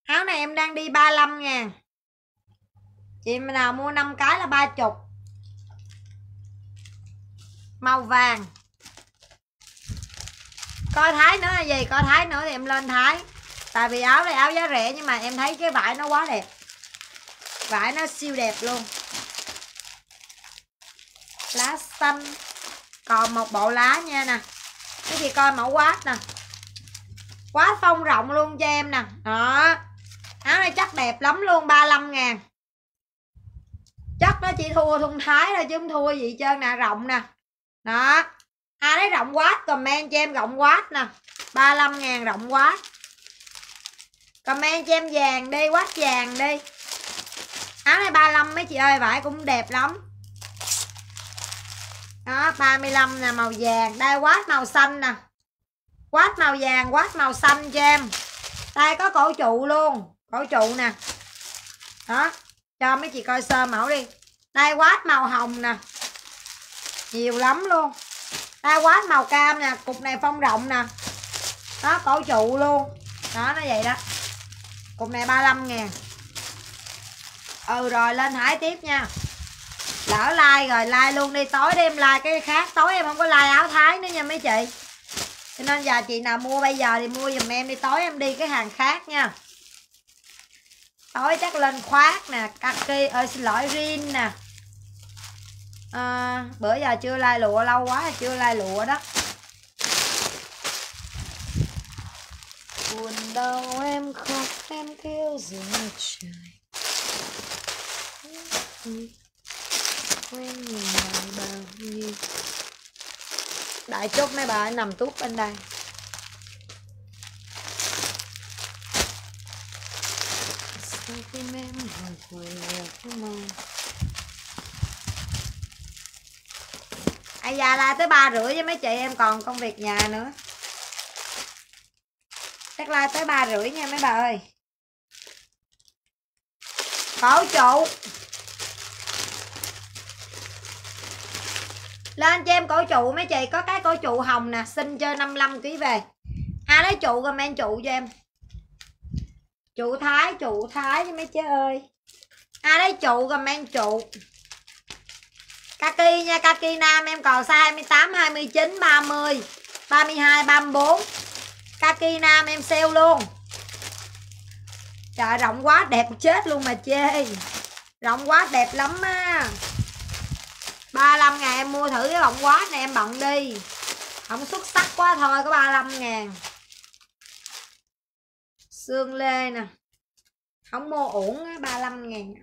Áo này em đang đi 35 ngàn chị nào mua 5 cái là 30 màu vàng. Coi thái nữa là gì? Coi thái nữa thì em lên thái. Tại vì áo này áo giá rẻ nhưng mà em thấy cái vải nó quá đẹp. Vải nó siêu đẹp luôn. Lá xanh. Còn một bộ lá nha nè cái gì coi mẫu quát nè. Quá phong rộng luôn cho em nè. Đó. Áo này chắc đẹp lắm luôn 35 ngàn. Chắc nó chỉ thua thun thái thôi chứ không thua gì trơn nè, rộng nè. Đó. Ai đấy rộng quá, comment cho em rộng quá nè. 35 ngàn rộng quá. Comment cho em vàng đi, quát vàng đi. Áo này 35 mấy chị ơi, vải cũng đẹp lắm đó 35 nè, màu vàng. Đây, quát màu xanh nè. Quát màu vàng, quát màu xanh cho em đây, có cổ trụ luôn. Cổ trụ nè. Đó, cho mấy chị coi sơ mẫu đi. Đây, quát màu hồng nè. Nhiều lắm luôn. Đây, quát màu cam nè. Cục này phong rộng nè. Đó, cổ trụ luôn. Đó, nó vậy đó. Cục này 35 ngàn. Ừ rồi, lên hải tiếp nha lỡ like rồi like luôn đi. Tối đêm like cái khác. Tối em không có like áo thái nữa nha mấy chị. Cho nên giờ chị nào mua bây giờ thì mua giùm em đi. Tối em đi cái hàng khác nha. Tối chắc lên khoác nè kaki ơi xin lỗi rin nè. À, bữa giờ chưa lai lụa lâu quá chưa lai lụa đó. Buồn đau em khóc em kêu giữa trời quen nhìn lại bao nhiêu đại chốt mấy bà nằm tuốt bên đây. Sau khi em hồi hồi mong ai già la tới ba rưỡi với mấy chị em còn công việc nhà nữa. Chắc la tới ba rưỡi nha mấy bà ơi. Bảo trụ lên cho em cổ trụ mấy chị, có cái cổ trụ hồng nè, xin chơi 55 kg về. Ai lấy trụ comment trụ cho em. Trụ thái trụ thái với mấy chế ơi. Ai lấy trụ comment trụ kaki nha, kaki nam em, còn size 28 29 30 32 34 kaki nam em sale luôn. Trời, rộng quá, đẹp chết luôn mà chê. Rộng quá, đẹp lắm á. à. 35 ngàn em mua thử cái bọng quá này em bận đi. Không xuất sắc quá thôi, có 35 ngàn. Xương lê nè. Không mua uổng á 35 ngàn.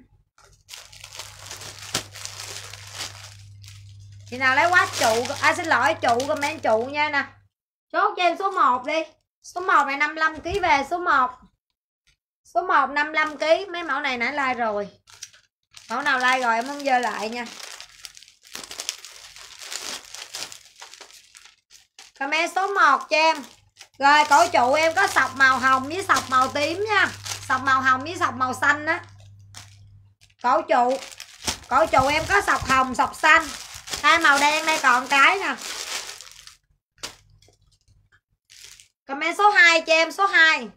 Chị nào lấy quá trụ à xin lỗi, trụ comment trụ nha nè. Chốt cho em số 1 đi. Số 1 này 55 kg về, số 1 số 1 55 kg mấy mẫu này nãy like rồi. Mẫu nào like rồi em không dơ lại nha. Comment số 1 cho em. Rồi, cổ trụ em có sọc màu hồng với sọc màu tím nha. Sọc màu hồng với sọc màu xanh á. Cổ trụ cổ trụ em có sọc hồng, sọc xanh. Hai màu đen đây còn cái nè. Comment số 2 cho em, số 2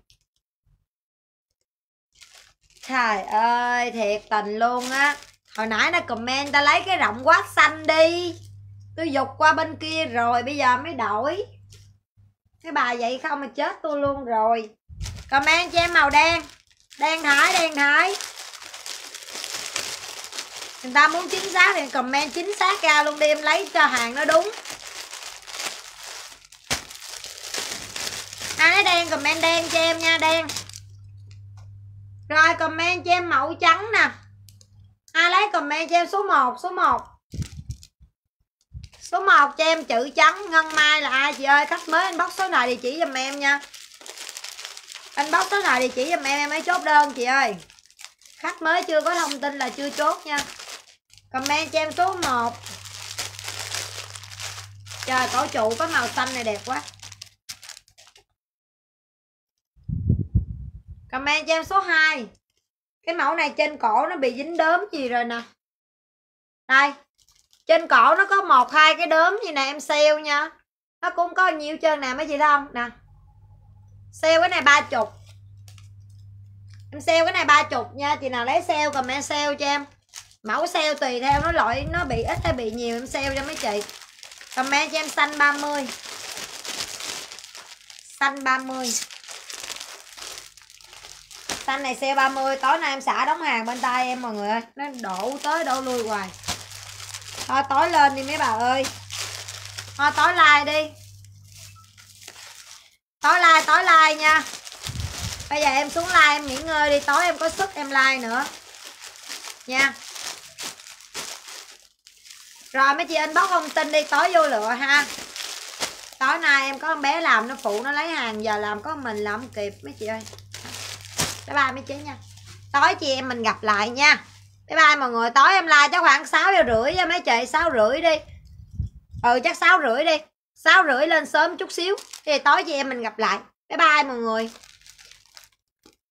trời ơi, thiệt tình luôn á. Hồi nãy nó comment, ta lấy cái rộng quá xanh đi tôi dục qua bên kia rồi, bây giờ mới đổi. Cái bà vậy không mà chết tôi luôn rồi. Comment cho em màu đen. Đen thái đen thái. Người ta muốn chính xác thì comment chính xác ra luôn đi, em lấy cho hàng nó đúng. Ai lấy đen, comment đen cho em nha, đen. Rồi, comment cho em màu trắng nè. Ai lấy comment cho em số 1 số 1 số 1 cho em chữ trắng, ngân mai là ai? Chị ơi, khách mới anh bóc số này địa chỉ giùm em nha. Anh bóc số này địa chỉ giùm em em mới chốt đơn, chị ơi. Khách mới chưa có thông tin là chưa chốt nha. Comment cho em số 1 trời, cổ trụ có màu xanh này đẹp quá. Comment cho em số 2 cái mẫu này trên cổ nó bị dính đốm gì rồi nè. Đây trên cổ nó có một, hai cái đốm như nè em sale nha. Nó cũng có nhiều chân nè, mấy chị thấy không? Nè. Sale cái này ba chục. Em sale cái này ba chục nha, chị nào lấy sale, comment sale cho em. Mẫu sale tùy theo, nó loại, nó bị ít hay bị nhiều, em sale cho mấy chị. Comment cho em xanh 30 xanh 30 xanh này sale 30 tối nay em xả đóng hàng bên tay em, mọi người ơi. Nó đổ tới đổ lui hoài thôi, tối lên đi mấy bà ơi. Thôi, tối like đi. Tối like tối like nha. Bây giờ em xuống like em nghỉ ngơi đi. Tối em có sức em like nữa. Nha. Rồi, mấy chị inbox thông tin đi. Tối vô lựa ha. Tối nay em có con bé làm nó phụ, nó lấy hàng. Giờ làm có mình làm kịp, mấy chị ơi. Bye bye mấy chị nha. Tối chị em mình gặp lại nha bye bye mọi người, tối em like chắc khoảng sáu giờ rưỡi nha, mấy chị, sáu rưỡi đi. Ừ chắc sáu rưỡi đi. Sáu rưỡi lên sớm chút xíu, thì tối chị em mình gặp lại. Bye bye mọi người.